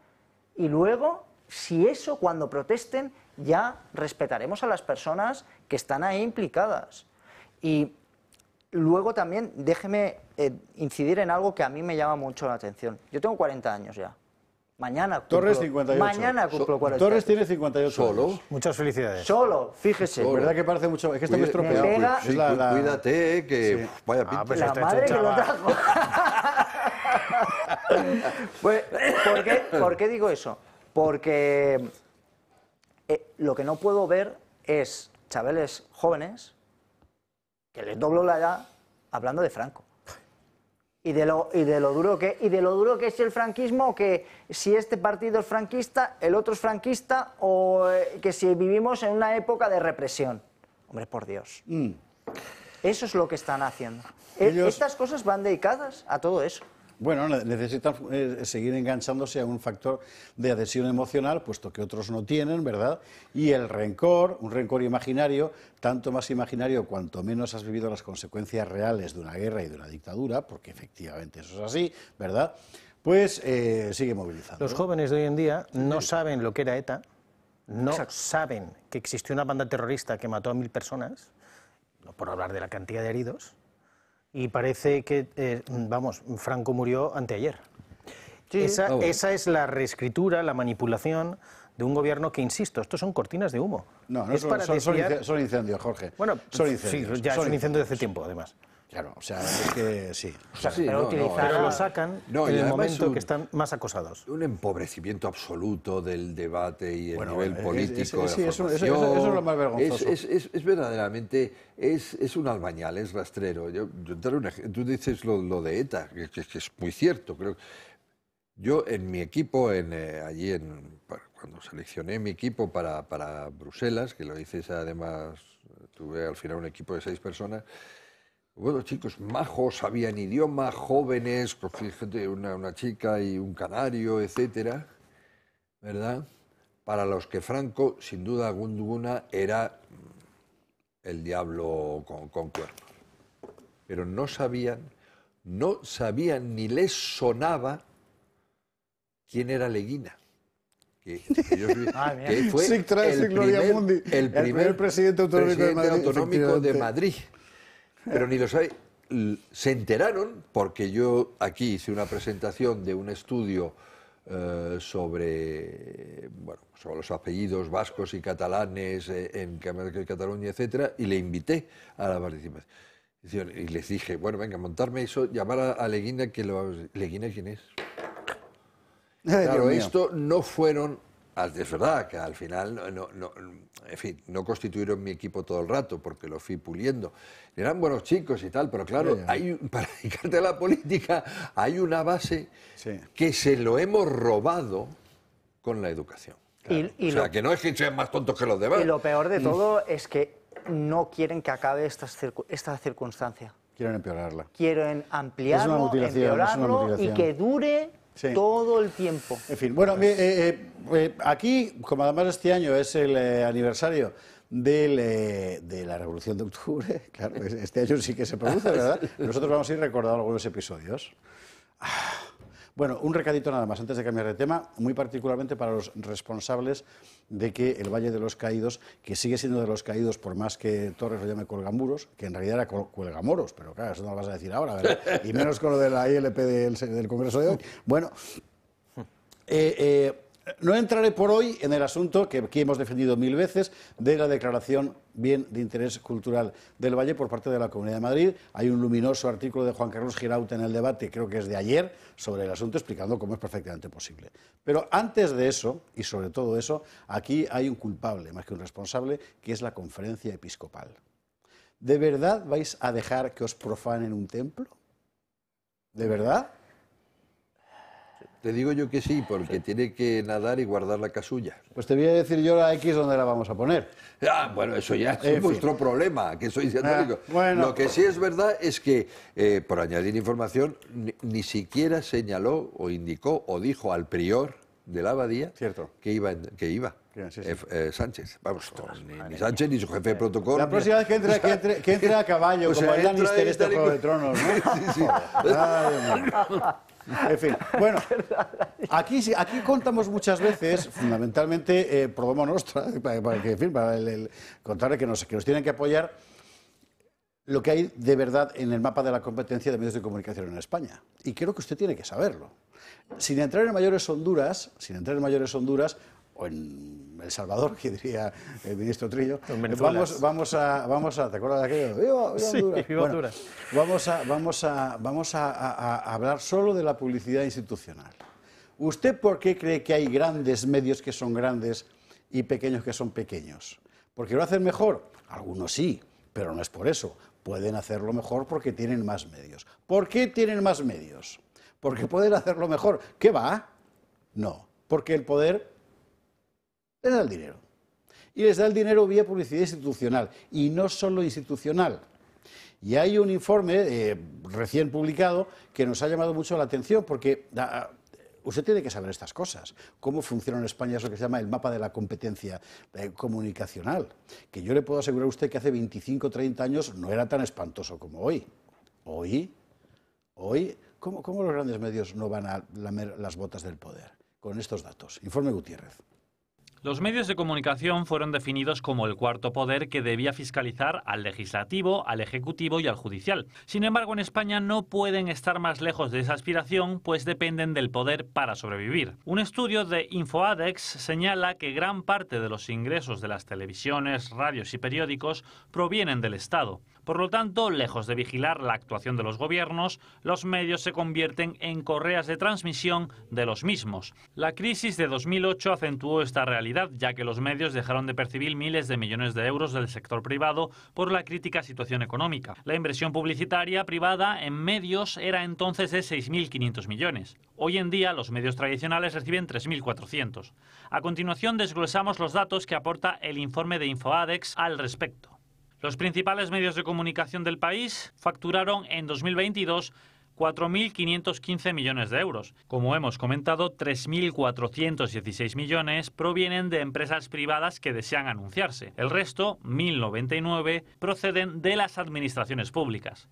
y luego, si eso cuando protesten, ya respetaremos a las personas que están ahí implicadas. Y luego también déjeme eh, incidir en algo que a mí me llama mucho la atención. Yo tengo 40 años ya. Mañana cumplo, Torres 58. Mañana cumplo So- 40. Torres tiene 58 Solo. años. Muchas felicidades. Solo, fíjese. ¿Verdad que parece mucho? Es que está muy estropeado. pega- Es la- la- Cuídate, eh, que Sí. vaya Ah, pinta. pues la está madre que lo trajo. *laughs* Pues, ¿por, qué, por qué digo eso? Porque eh, lo que no puedo ver es chavales jóvenes que les doblo la edad hablando de Franco. Y de, lo, y de lo duro que y de lo duro que es el franquismo, que si este partido es franquista, el otro es franquista, o eh, que si vivimos en una época de represión. Hombre, por Dios. Mm. Eso es lo que están haciendo. E- Ellos- Estas cosas van dedicadas a todo eso. Bueno, ne- necesitan eh, seguir enganchándose a un factor de adhesión emocional, puesto que otros no tienen, ¿verdad? Y el rencor, un rencor imaginario, tanto más imaginario cuanto menos has vivido las consecuencias reales de una guerra y de una dictadura, porque efectivamente eso es así, ¿verdad? Pues eh, sigue movilizando. Los jóvenes de hoy en día no saben lo que era ETA, no saben que existió una banda terrorista que mató a mil personas, no por hablar de la cantidad de heridos, y parece que, eh, vamos, Franco murió anteayer. Esa, Ah, bueno. esa es la reescritura, la manipulación de un gobierno que, insisto, estos son cortinas de humo. No, no es son, para son- son desviar- ince- son incendios, Jorge. Bueno, son sí, incendios. ya son es un incendio de hace tiempo, además. Claro, o sea, es que sí. O sea, Sí, pero, no, no, utilizar- era- pero lo sacan No, en el momento un- que están más acosados. Un empobrecimiento absoluto del debate y el Bueno, nivel es- político. es- de la sí, eso- eso- formación. eso es lo más vergonzoso. Es, es- es- es verdaderamente, es, es un albañal, es rastrero. Yo, te tú dices lo, lo de ETA, que, que- que es muy cierto. Creo. Yo en mi equipo, en, eh, allí en, cuando seleccioné mi equipo para, para Bruselas, que lo hice además, tuve al final un equipo de seis personas, bueno, chicos majos, sabían idioma, jóvenes, fíjate, una, una chica y un canario, etcétera, ¿verdad? Para los que Franco, sin duda alguna, era el diablo con, con cuernos. Pero no sabían, no sabían ni les sonaba quién era Leguina. Que, que yo *laughs* Ah, mira. que fue el primer, el presidente autonómico de presidente Madrid, autonómico de. Madrid. Pero ni lo sabe. L- Se enteraron porque yo aquí hice una presentación de un estudio eh, sobre, bueno, sobre los apellidos vascos y catalanes eh, en Cataluña, etcétera, y le invité a la participación. Y les dije, bueno, venga, montarme eso, llamar a, a Leguina, que lo... ¿Leguina quién es? *laughs* Claro, esto no fueron, es verdad que al final, no, no- no- en fin, no constituyeron mi equipo todo el rato porque lo fui puliendo. Eran buenos chicos y tal, pero claro, ya. hay, *laughs* para dedicarte a la política hay una base que se lo hemos robado con la educación. Y- y o sea, lo- que no es que sean más tontos que los demás. Y lo peor de todo es que no quieren que acabe estas circu- esta circunstancia. Quieren empeorarla. Quieren ampliarlo, mutilación, es una empeorarlo y que dure Sí. todo el tiempo. En fin, bueno, eh, eh, eh, aquí, como además este año es el eh, aniversario del, eh, de la Revolución de Octubre, *laughs* claro, es- este año sí que se produce, ¿verdad? *laughs* Nosotros vamos a ir recordando algunos episodios. Ah, Bueno, un recadito nada más antes de cambiar de tema, muy particularmente para los responsables de que el Valle de los Caídos, que sigue siendo de los caídos por más que Torres lo llame cuelgamuros, que en realidad era cuelgamoros, pero claro, eso no lo vas a decir ahora, ¿verdad? Y menos con lo de la ILP del, del Congreso de hoy. Bueno, eh, eh, no entraré por hoy en el asunto que aquí hemos defendido mil veces de la declaración bien de interés cultural del Valle por parte de la Comunidad de Madrid. Hay un luminoso artículo de Juan Carlos Girauta en el debate, creo que es de ayer, sobre el asunto explicando cómo es perfectamente posible. Pero antes de eso, y sobre todo eso, aquí hay un culpable más que un responsable, que es la conferencia episcopal. ¿De verdad vais a dejar que os profanen un templo? ¿De verdad? Te digo yo que sí, porque tiene que nadar y guardar la casulla. Pues te voy a decir yo la X donde la vamos a poner. Ah, bueno, eso ya es En fin. vuestro problema, que católicos. Ah, bueno. Lo que sí es verdad es que, eh, por añadir información, ni, ni siquiera señaló o indicó o dijo al prior de la abadía que iba. que iba. Eh, eh, Sánchez, vamos, ni, ni Sánchez ni su jefe de protocolo. La próxima vez que entre, *laughs* que entre, que entre a caballo, O sea, como el Lannister este Juego de. Tronos, ¿no? *laughs* Sí, sí. Ay. En fin, *laughs* bueno, aquí, aquí contamos muchas veces, fundamentalmente, eh, nostra, para, para que, en fin, para el, el contarle que nos, que nos tienen que apoyar lo que hay de verdad en el mapa de la competencia de medios de comunicación en España. Y creo que usted tiene que saberlo. Sin entrar en mayores Honduras, sin entrar en mayores Honduras, o en El Salvador, *laughs* que diría el ministro Trillo, vamos, vamos, a, vamos a, ¿te acuerdas de aquello? ¡Viva, viva Sí, Honduras! viva Bueno, Honduras. Vamos a, vamos a, vamos a, a- a hablar solo de la publicidad institucional. ¿Usted por qué cree que hay grandes medios que son grandes y pequeños que son pequeños? ¿Porque lo hacen mejor? Algunos sí, pero no es por eso. Pueden hacerlo mejor porque tienen más medios. ¿Por qué tienen más medios? ¿Porque pueden hacerlo mejor? ¿Qué va? No, porque el poder les da el dinero. Y les da el dinero vía publicidad institucional, y no solo institucional. Y hay un informe eh, recién publicado que nos ha llamado mucho la atención, porque ah, usted tiene que saber estas cosas. Cómo funciona en España eso que se llama el mapa de la competencia eh, comunicacional. Que yo le puedo asegurar a usted que hace 25 o 30 años no era tan espantoso como hoy. Hoy, hoy, ¿cómo, cómo los grandes medios no van a lamer las botas del poder? Con estos datos. Informe Gutiérrez. Los medios de comunicación fueron definidos como el cuarto poder que debía fiscalizar al legislativo, al ejecutivo y al judicial. Sin embargo, en España no pueden estar más lejos de esa aspiración, pues dependen del poder para sobrevivir. Un estudio de InfoAdex señala que gran parte de los ingresos de las televisiones, radios y periódicos provienen del Estado. Por lo tanto, lejos de vigilar la actuación de los gobiernos, los medios se convierten en correas de transmisión de los mismos. La crisis de 2008 acentuó esta realidad, ya que los medios dejaron de percibir miles de millones de euros del sector privado por la crítica situación económica. La inversión publicitaria privada en medios era entonces de 6.500 millones. Hoy en día los medios tradicionales reciben 3.400. A continuación desglosamos los datos que aporta el informe de InfoAdex al respecto. Los principales medios de comunicación del país facturaron en 2022 4.515 millones de euros. Como hemos comentado, 3.416 millones provienen de empresas privadas que desean anunciarse. El resto, 1.099, proceden de las administraciones públicas.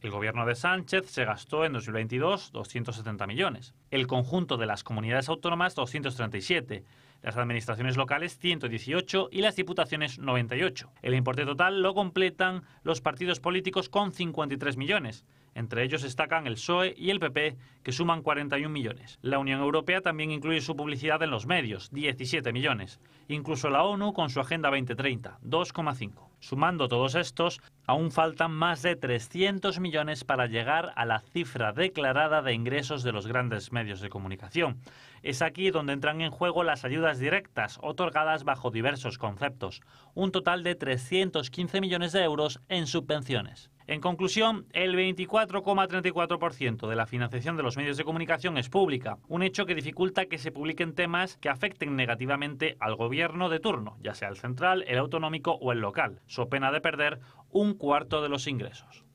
El gobierno de Sánchez se gastó en 2022 270 millones. El conjunto de las comunidades autónomas 237 las administraciones locales 118 y las diputaciones 98. El importe total lo completan los partidos políticos con 53 millones. Entre ellos destacan el PSOE y el PP, que suman 41 millones. La Unión Europea también incluye su publicidad en los medios, 17 millones. Incluso la ONU con su Agenda 2030, 2,5. Sumando todos estos, aún faltan más de 300 millones para llegar a la cifra declarada de ingresos de los grandes medios de comunicación. Es aquí donde entran en juego las ayudas directas, otorgadas bajo diversos conceptos, un total de 315 millones de euros en subvenciones. En conclusión, el 24,34% de la financiación de los medios de comunicación es pública, un hecho que dificulta que se publiquen temas que afecten negativamente al gobierno de turno, ya sea el central, el autonómico o el local, so pena de perder un cuarto de los ingresos.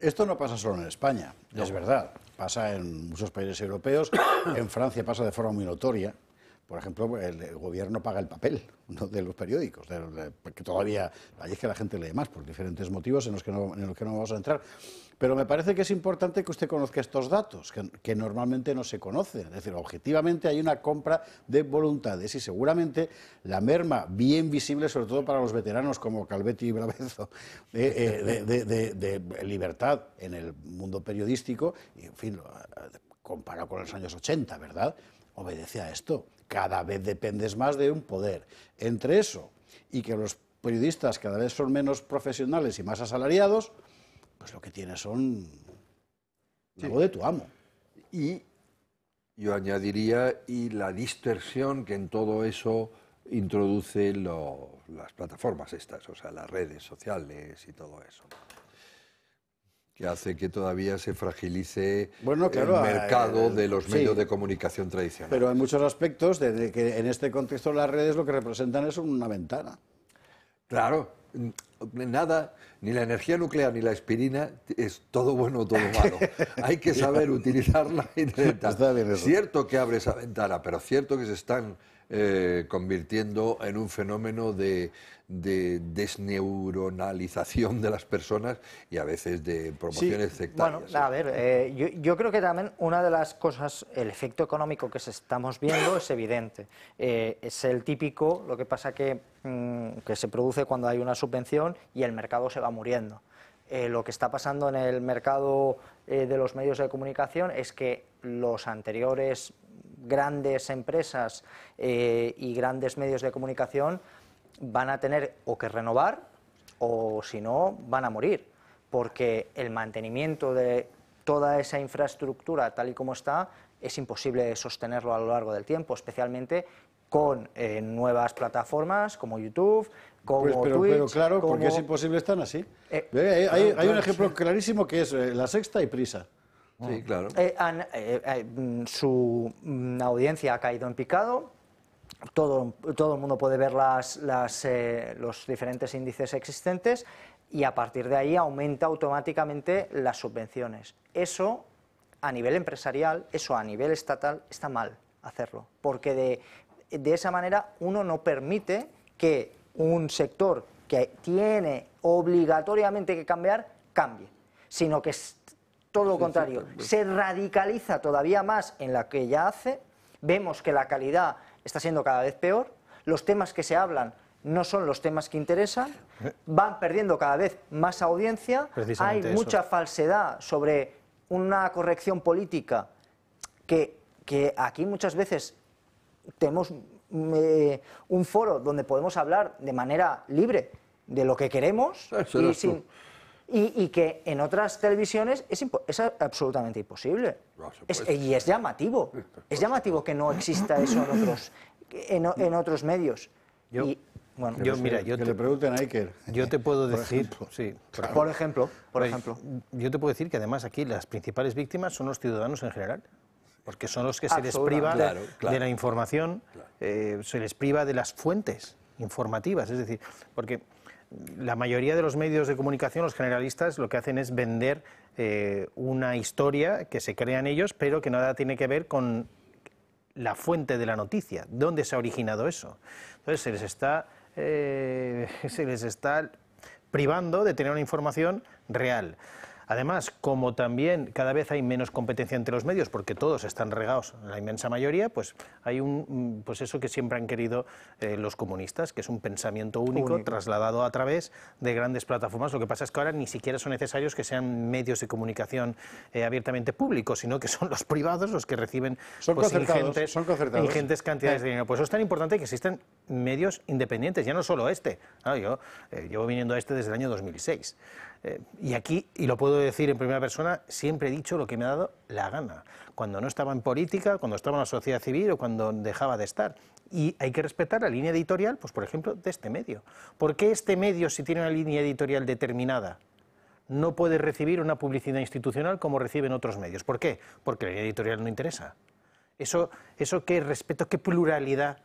Esto no pasa solo en España, es verdad. Pasa en muchos países europeos. *coughs* en Francia pasa de forma muy notoria. Por ejemplo, el, gobierno paga el papel *laughs* de los periódicos, porque todavía allí es que la gente lee más por diferentes motivos en los, que no, en los que no vamos a entrar. Pero me parece que es importante que usted conozca estos datos, que, normalmente no se conocen. Es decir, objetivamente hay una compra de voluntades y seguramente la merma bien visible, sobre todo para los veteranos como Calvetti y Bravezo, *laughs* eh, de, de, libertad en el mundo periodístico, y en fin, comparado con los años 80, ¿verdad? Obedece a esto cada vez dependes más de un poder. Entre eso y que los periodistas cada vez son menos profesionales y más asalariados, pues lo que tienes son algo de tu amo. Y yo añadiría, y la dispersión que en todo eso introduce las plataformas estas, o sea, las redes sociales y todo eso que hace que todavía se fragilice el mercado de los medios de comunicación tradicionales. Pero en muchos aspectos, de, que en este contexto las redes lo que representan es una ventana. Claro, nada, ni la energía nuclear ni la aspirina es todo bueno o todo malo. *laughs* Hay que saber utilizarla y Está bien Cierto que abre esa ventana, pero cierto que se están eh, convirtiendo en un fenómeno de, desneuronalización de las personas y a veces de promociones sectarias. Bueno, a ver, eh, yo, creo que también una de las cosas, el efecto económico que estamos viendo es evidente. Eh, es el típico, lo que pasa que, mm, que se produce cuando hay una subvención y el mercado se va muriendo. lo que está pasando en el mercado de los medios de comunicación es que los anteriores grandes empresas eh, y grandes medios de comunicación van a tener o que renovar o si no van a morir, porque el mantenimiento de toda esa infraestructura tal y como está es imposible sostenerlo a lo largo del tiempo, especialmente con eh, nuevas plataformas como YouTube, como pues, pero, Twitch. Pero claro, porque es imposible estar así. Eh, hay, un ejemplo clarísimo que es La Sexta y Prisa. Sí, claro. Eh, eh, eh, mm, su mm, audiencia ha caído en picado. Todo, todo el mundo puede ver las, los diferentes índices existentes y a partir de ahí aumenta automáticamente las subvenciones. Eso a nivel empresarial, eso a nivel estatal está mal hacerlo, porque de, de esa manera uno no permite que un sector que tiene obligatoriamente que cambiar, cambie, sino que todo lo contrario, se radicaliza todavía más en la que ya hace, vemos que la calidad está siendo cada vez peor, los temas que se hablan no son los temas que interesan, van perdiendo cada vez más audiencia, hay mucha falsedad sobre una corrección política que, que aquí muchas veces tenemos eh, un foro donde podemos hablar de manera libre de lo que queremos Eso y, sin- tú. Y- y que en otras televisiones es, impo- es absolutamente imposible. Es- y es llamativo. Es llamativo que no exista eso en otros, en, otros medios. Yo- Y, bueno, yo, mira, yo que te, le pregunten a Iker. yo te puedo *laughs* Por decir, ejemplo. sí, Por ejemplo, por ejemplo. Yo te puedo decir que además aquí las principales víctimas son los ciudadanos en general, porque son los que se les priva Claro, claro. de la información, eh, se les priva de las fuentes informativas, es decir, porque la mayoría de los medios de comunicación, los generalistas, lo que hacen es vender eh, una historia que se crean ellos, pero que nada tiene que ver con la fuente de la noticia, dónde se ha originado eso. Entonces se les está, eh, *laughs* se les está privando de tener una información real. Además, como también cada vez hay menos competencia entre los medios, porque todos están regados, la inmensa mayoría, pues hay un, mm, pues eso que siempre han querido eh, los comunistas, que es un pensamiento único, Único. trasladado a través de grandes plataformas. Lo que pasa es que ahora ni siquiera son necesarios que sean medios de comunicación eh, abiertamente públicos, sino que son los privados los que reciben Son pues, ingentes, son ingentes cantidades Eh. de dinero. Por eso es tan importante que existan medios independientes, ya no solo este. Claro, yo eh, llevo viniendo a este desde el año 2006. Eh, y aquí, y lo puedo decir en primera persona, siempre he dicho lo que me ha dado la gana. Cuando no estaba en política, cuando estaba en la sociedad civil o cuando dejaba de estar. Y hay que respetar la línea editorial, pues por ejemplo, de este medio. ¿Por qué este medio, si tiene una línea editorial determinada, no puede recibir una publicidad institucional como reciben otros medios? ¿Por qué? Porque la línea editorial no interesa. ¿Eso, eso qué respeto, qué pluralidad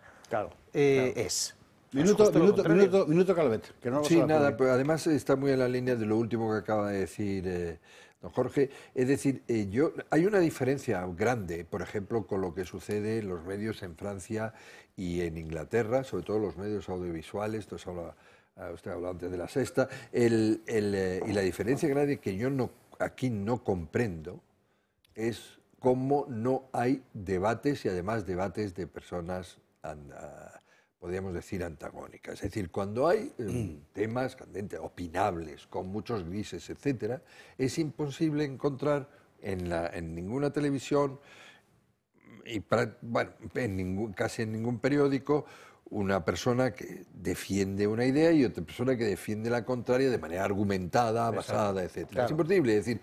eh, es? Minuto, minuto, minuto, minuto Calvet, que no Sí, nada, pero además está muy en la línea de lo último que acaba de decir eh, don Jorge. Es decir, eh, yo, hay una diferencia grande, por ejemplo, con lo que sucede en los medios en Francia y en Inglaterra, sobre todo los medios audiovisuales, esto habla- ah, usted habló antes de la sexta, el- el, eh, y la diferencia grande que yo no, aquí no comprendo es cómo no hay debates y además debates de personas, an- ah, podríamos decir, antagónicas. Es decir, cuando hay eh, temas candentes, opinables, con muchos grises, etcétera, es imposible encontrar en, la, en ninguna televisión y pra- bueno, en ningún, casi en ningún periódico una persona que defiende una idea y otra persona que defiende la contraria de manera argumentada, basada, etc. Claro. Es imposible, es decir,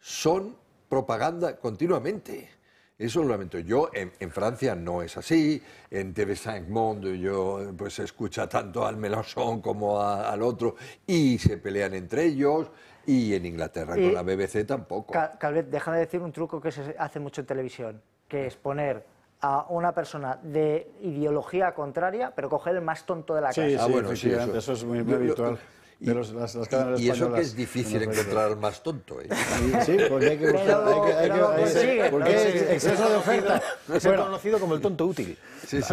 son propaganda continuamente. Eso lo lamento. Yo en, en Francia no es así, en TV5 Monde yo pues se escucha tanto al Mélenchon como a- al otro y se pelean entre ellos y en Inglaterra Y- con la BBC tampoco. Cal- Calvet, deja de decir un truco que se hace mucho en televisión, que es poner a una persona de ideología contraria, pero coger el más tonto de la Sí, casa. sí, bueno, sí, efectivamente, eso- eso, es muy, muy Lo- lo- habitual y- de los- las, las cadenas Y eso que es difícil en encontrar al más tonto. ¿eh? Sí, porque hay que buscar, Pero- hay que, hay pero que- lo hay- consigue, porque es exceso de oferta. Es Bueno, conocido como el tonto útil.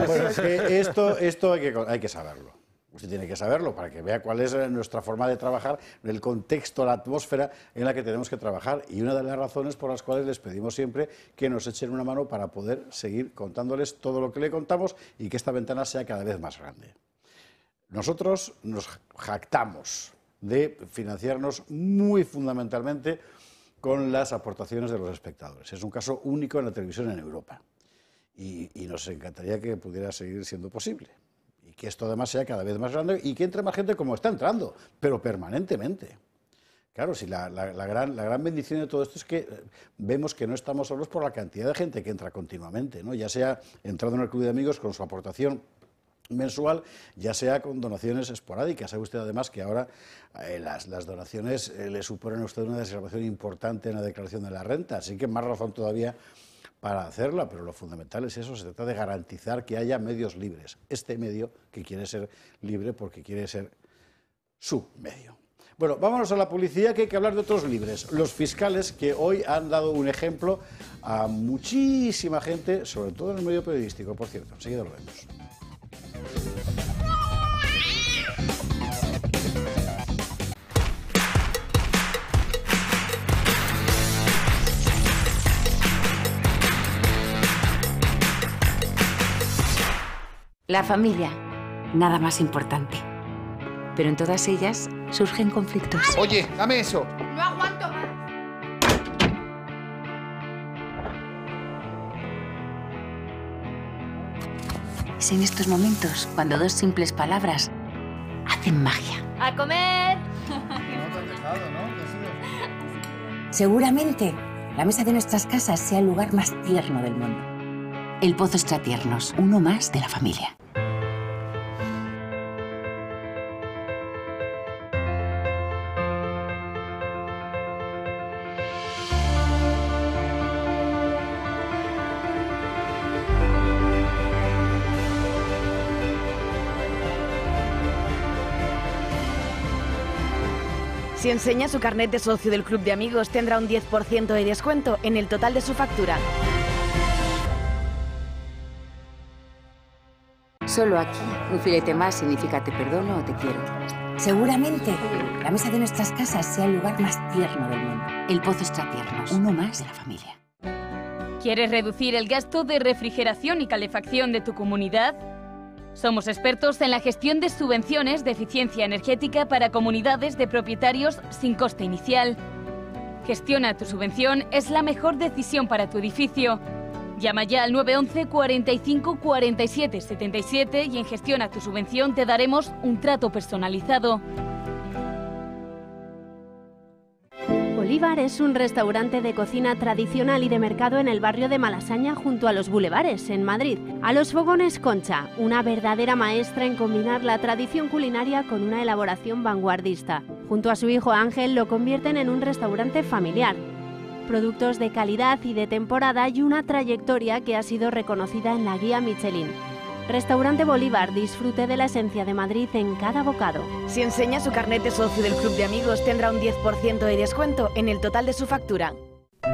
Bueno, es que esto, esto hay, que, hay que saberlo. Usted tiene que saberlo para que vea cuál es nuestra forma de trabajar, el contexto, la atmósfera en la que tenemos que trabajar. Y una de las razones por las cuales les pedimos siempre que nos echen una mano para poder seguir contándoles todo lo que le contamos y que esta ventana sea cada vez más grande. Nosotros nos jactamos de financiarnos muy fundamentalmente con las aportaciones de los espectadores. Es un caso único en la televisión en Europa. Y, nos encantaría que pudiera seguir siendo posible. Y que esto además sea cada vez más grande y que entre más gente como está entrando, pero permanentemente. Claro, si la gran, la gran bendición de todo esto es que eh, vemos que no estamos solos por la cantidad de gente que entra continuamente, ¿no? ya sea entrando en el club de amigos con su aportación mensual, ya sea con donaciones esporádicas. Sabe usted además que ahora eh, las, donaciones eh, le suponen a usted una desgravación importante en la declaración de la renta, así que más razón todavía para hacerla, pero lo fundamental es eso, se trata de garantizar que haya medios libres. Este medio que quiere ser libre porque quiere ser su medio. Bueno, vámonos a la publicidad, que hay que hablar de otros libres. Los fiscales que hoy han dado un ejemplo a muchísima gente, sobre todo en el medio periodístico, por cierto. Enseguida lo vemos. La familia, nada más importante. Pero en todas ellas surgen conflictos. Oye, dame eso. No aguanto Es en estos momentos cuando dos simples palabras hacen magia. ¡A comer! Seguramente la mesa de nuestras casas sea el lugar más tierno del mundo. El Pozo Extratiernos, uno más de la familia. Enseña su carnet de socio del club de amigos, tendrá un 10% de descuento en el total de su factura. Solo aquí, un filete más significa te perdono o te quiero. Seguramente la mesa de nuestras casas sea el lugar más tierno del mundo. El Pozo Extratiernos, uno más de la familia. ¿Quieres reducir el gasto de refrigeración y calefacción de tu comunidad? Somos expertos en la gestión de subvenciones de eficiencia energética para comunidades de propietarios sin coste inicial. Gestiona tu subvención es la mejor decisión para tu edificio. Llama ya al 911 45 47 77 y en Gestiona tu subvención te daremos un trato personalizado. Bolívar es un restaurante de cocina tradicional y de mercado en el barrio de Malasaña junto a los bulevares, en Madrid. A los fogones Concha, una verdadera maestra en combinar la tradición culinaria con una elaboración vanguardista. Junto a su hijo Ángel lo convierten en un restaurante familiar. Productos de calidad y de temporada y una trayectoria que ha sido reconocida en la guía Michelin. Restaurante Bolívar, disfrute de la esencia de Madrid en cada bocado. Si enseña su carnet de socio del club de amigos, tendrá un 10% de descuento en el total de su factura.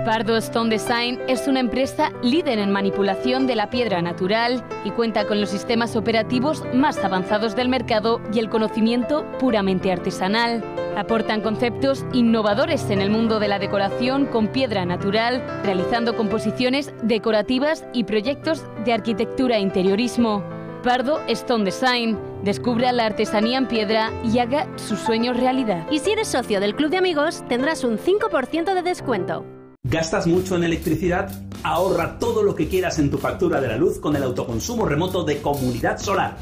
Pardo Stone Design es una empresa líder en manipulación de la piedra natural y cuenta con los sistemas operativos más avanzados del mercado y el conocimiento puramente artesanal. Aportan conceptos innovadores en el mundo de la decoración con piedra natural, realizando composiciones decorativas y proyectos de arquitectura e interiorismo. Pardo Stone Design. Descubra la artesanía en piedra y haga sus sueños realidad. Y si eres socio del Club de Amigos, tendrás un 5% de descuento. ¿Gastas mucho en electricidad? Ahorra todo lo que quieras en tu factura de la luz con el autoconsumo remoto de Comunidad Solar.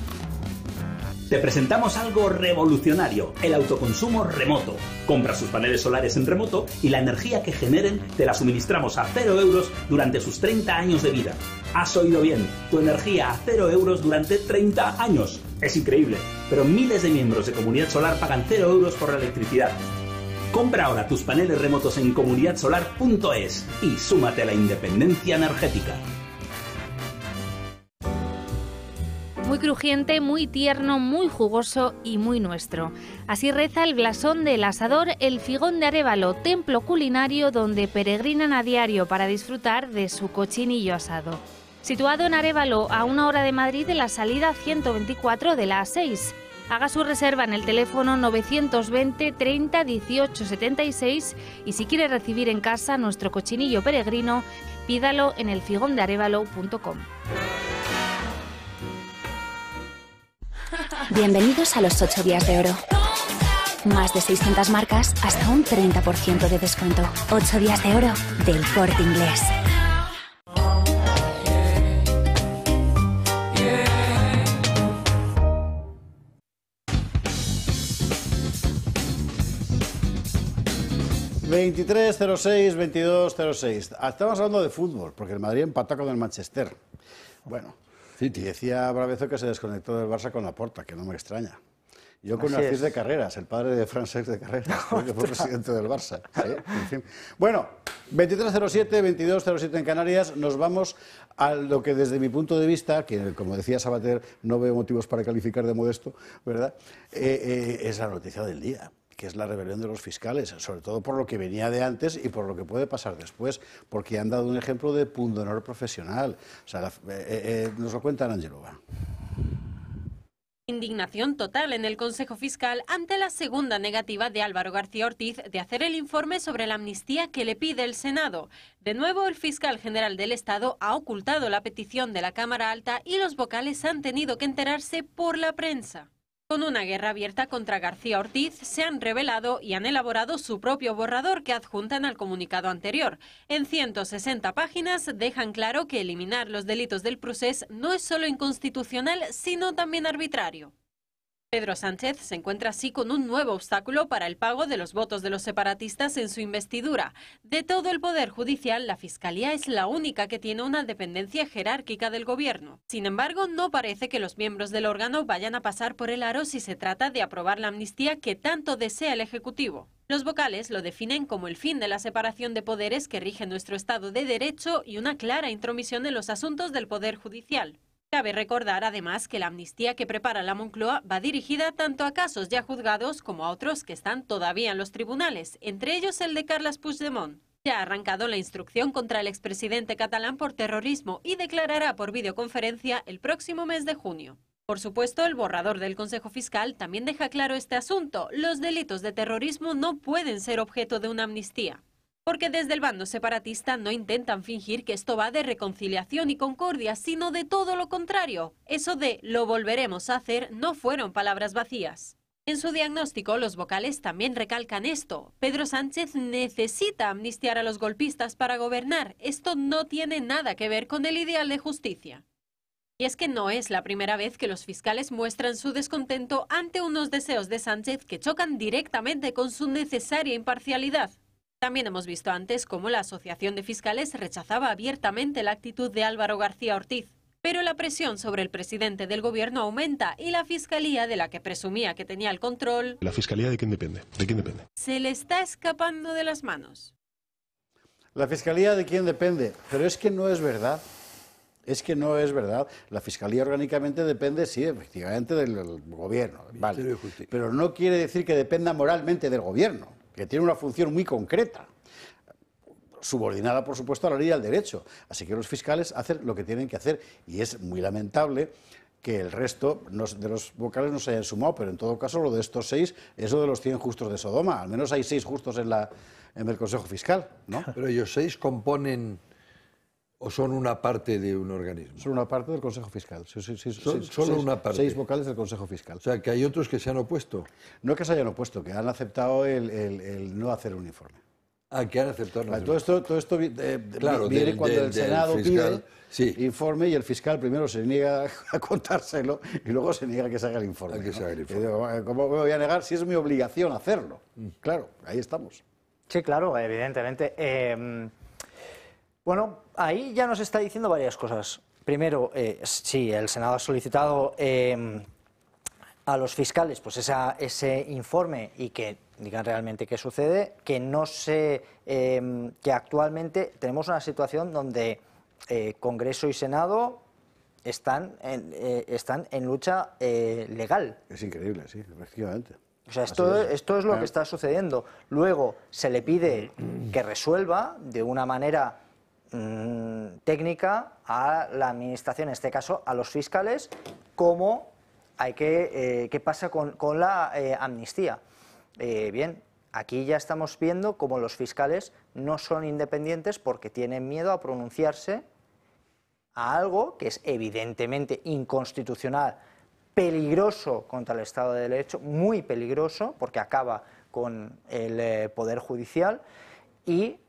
Te presentamos algo revolucionario, el autoconsumo remoto. Compra sus paneles solares en remoto y la energía que generen te la suministramos a 0 euros durante sus 30 años de vida. Has oído bien, tu energía a 0 euros durante 30 años. Es increíble, pero miles de miembros de Comunidad Solar pagan 0 euros por la electricidad. Compra ahora tus paneles remotos en comunidadsolar.es y súmate a la independencia energética. Muy crujiente, muy tierno, muy jugoso y muy nuestro. Así reza el blasón del asador El Figón de Arevalo, templo culinario donde peregrinan a diario para disfrutar de su cochinillo asado. Situado en Arevalo, a una hora de Madrid de la salida 124 de la A6. Haga su reserva en el teléfono 920 30 18 76 y si quiere recibir en casa nuestro cochinillo peregrino, pídalo en elfigondearevalo.com. Bienvenidos a los 8 días de oro. Más de 600 marcas hasta un 30% de descuento. 8 días de oro del corte inglés. ...23.06, 22.06... Ah, Estamos hablando de fútbol, porque el Madrid empató con el Manchester. Bueno, y decía Bravezo que se desconectó del Barça con la porta, que no me extraña. Yo con Así de Carreras, el padre de Francesc de Carreras, *laughs* que fue presidente del Barça. Sí, en fin. Bueno, 23.07, 22.07 en Canarias, nos vamos a lo que desde mi punto de vista, que como decía Sabater, no veo motivos para calificar de modesto, ¿verdad? Eh, eh, es la noticia del día que es la rebelión de los fiscales, sobre todo por lo que venía de antes y por lo que puede pasar después, porque han dado un ejemplo de pundonor profesional. O sea, la- eh, eh, nos lo cuenta Angelova. Indignación total en el Consejo Fiscal ante la segunda negativa de Álvaro García Ortiz de hacer el informe sobre la amnistía que le pide el Senado. De nuevo, el fiscal general del Estado ha ocultado la petición de la Cámara Alta y los vocales han tenido que enterarse por la prensa. Con una guerra abierta contra García Ortiz, se han revelado y han elaborado su propio borrador que adjuntan al comunicado anterior. En 160 páginas dejan claro que eliminar los delitos del procés no es solo inconstitucional, sino también arbitrario. Pedro Sánchez se encuentra así con un nuevo obstáculo para el pago de los votos de los separatistas en su investidura. De todo el Poder Judicial, la Fiscalía es la única que tiene una dependencia jerárquica del Gobierno. Sin embargo, no parece que los miembros del órgano vayan a pasar por el aro si se trata de aprobar la amnistía que tanto desea el Ejecutivo. Los vocales lo definen como el fin de la separación de poderes que rige nuestro Estado de Derecho y una clara intromisión en los asuntos del Poder Judicial. Cabe recordar además que la amnistía que prepara la Moncloa va dirigida tanto a casos ya juzgados como a otros que están todavía en los tribunales, entre ellos el de Carles Puigdemont. Ya ha arrancado la instrucción contra el expresidente catalán por terrorismo y declarará por videoconferencia el próximo mes de junio. Por supuesto, el borrador del Consejo Fiscal también deja claro este asunto. Los delitos de terrorismo no pueden ser objeto de una amnistía porque desde el bando separatista no intentan fingir que esto va de reconciliación y concordia, sino de todo lo contrario. Eso de lo volveremos a hacer no fueron palabras vacías. En su diagnóstico, los vocales también recalcan esto. Pedro Sánchez necesita amnistiar a los golpistas para gobernar. Esto no tiene nada que ver con el ideal de justicia. Y es que no es la primera vez que los fiscales muestran su descontento ante unos deseos de Sánchez que chocan directamente con su necesaria imparcialidad. También hemos visto antes cómo la Asociación de Fiscales rechazaba abiertamente la actitud de Álvaro García Ortiz. Pero la presión sobre el presidente del gobierno aumenta y la fiscalía, de la que presumía que tenía el control. ¿La fiscalía de quién depende? ¿De quién depende? Se le está escapando de las manos. La fiscalía de quién depende, pero es que no es verdad. Es que no es verdad. La fiscalía orgánicamente depende, sí, efectivamente, del gobierno. Vale. Pero no quiere decir que dependa moralmente del gobierno que tiene una función muy concreta, subordinada, por supuesto, a la ley y al derecho. Así que los fiscales hacen lo que tienen que hacer y es muy lamentable que el resto de los vocales no se hayan sumado, pero en todo caso lo de estos seis es lo de los 100 justos de Sodoma. Al menos hay seis justos en, la, en el Consejo Fiscal, ¿no? Pero ellos seis componen ¿O son una parte de un organismo? Son una parte del Consejo Fiscal. son, solo una parte. Seis vocales del Consejo Fiscal. O sea, que hay otros que se han opuesto. No que se hayan opuesto, que han aceptado el, no hacer un informe. Ah, que han aceptado no todo esto, todo esto eh, viene cuando el Senado pide informe y el fiscal primero se niega *laughs* a contárselo y luego se niega a que se haga el informe. que se haga el informe. ¿Cómo me voy a negar si es mi obligación hacerlo? Mm. Claro, ahí estamos. Sí, claro, evidentemente. Eh, bueno, ahí ya nos está diciendo varias cosas. Primero, eh, sí, el Senado ha solicitado em, a los fiscales pues ese informe y que digan realmente qué sucede, que no sé, em, que actualmente tenemos una situación donde eh, Congreso y Senado están en, eh, están en lucha legal. Es increíble, sí, efectivamente. O sea, esto, esto es lo que está sucediendo. Luego se le pide que resuelva de una manera Mm, técnica a la administración, en este caso a los fiscales, cómo hay que, eh, qué pasa con, la eh, amnistía. Eh, bien, aquí ya estamos viendo cómo los fiscales no son independientes porque tienen miedo a pronunciarse a algo que es evidentemente inconstitucional, peligroso contra el Estado de Derecho, muy peligroso porque acaba con el Poder Judicial y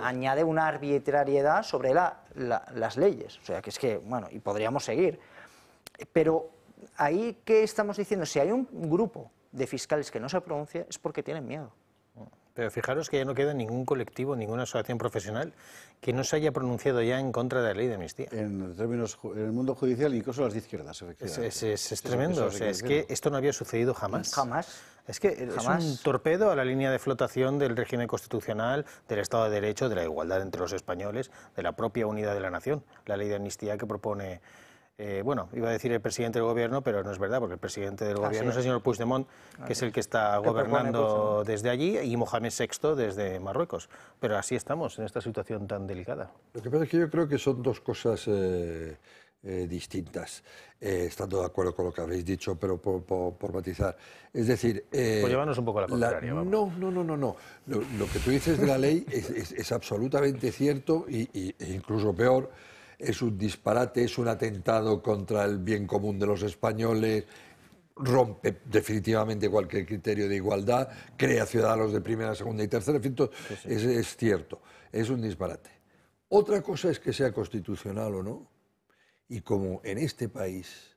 añade una arbitrariedad sobre las leyes. O sea, que es que, bueno, y podríamos seguir. Pero ahí, ¿qué estamos diciendo? Si hay un grupo de fiscales que no se pronuncia, es porque tienen miedo. Pero fijaros que ya no queda ningún colectivo, ninguna asociación profesional que no se haya pronunciado ya en contra de la ley de amnistía. En términos en el mundo judicial, incluso las de izquierdas, efectivamente. Es, tremendo. o sea, es que esto no había sucedido jamás. Jamás. Es que es un torpedo a la línea de flotación del régimen constitucional, del Estado de Derecho, de la igualdad entre los españoles, de la propia unidad de la nación. La ley de amnistía que propone, eh, bueno, iba a decir el presidente del gobierno, pero no es verdad, porque el presidente del gobierno es el señor Puigdemont, que es el que está gobernando desde allí, y Mohamed VI desde Marruecos. Pero así estamos, en esta situación tan delicada. Lo que pasa es que yo creo que son dos cosas... Eh, eh, distintas, eh, estando de acuerdo con lo que habéis dicho, pero por, matizar. Es decir... Eh, pues llevarnos un poco a la contraria. no, no, no, no, no. Lo, que tú dices de la ley es, absolutamente cierto y, e incluso peor. Es un disparate, es un atentado contra el bien común de los españoles, rompe definitivamente cualquier criterio de igualdad, crea ciudadanos de primera, segunda y tercera, en fin, Es, es, cierto, es un disparate. Otra cosa es que sea constitucional o no, y como en este país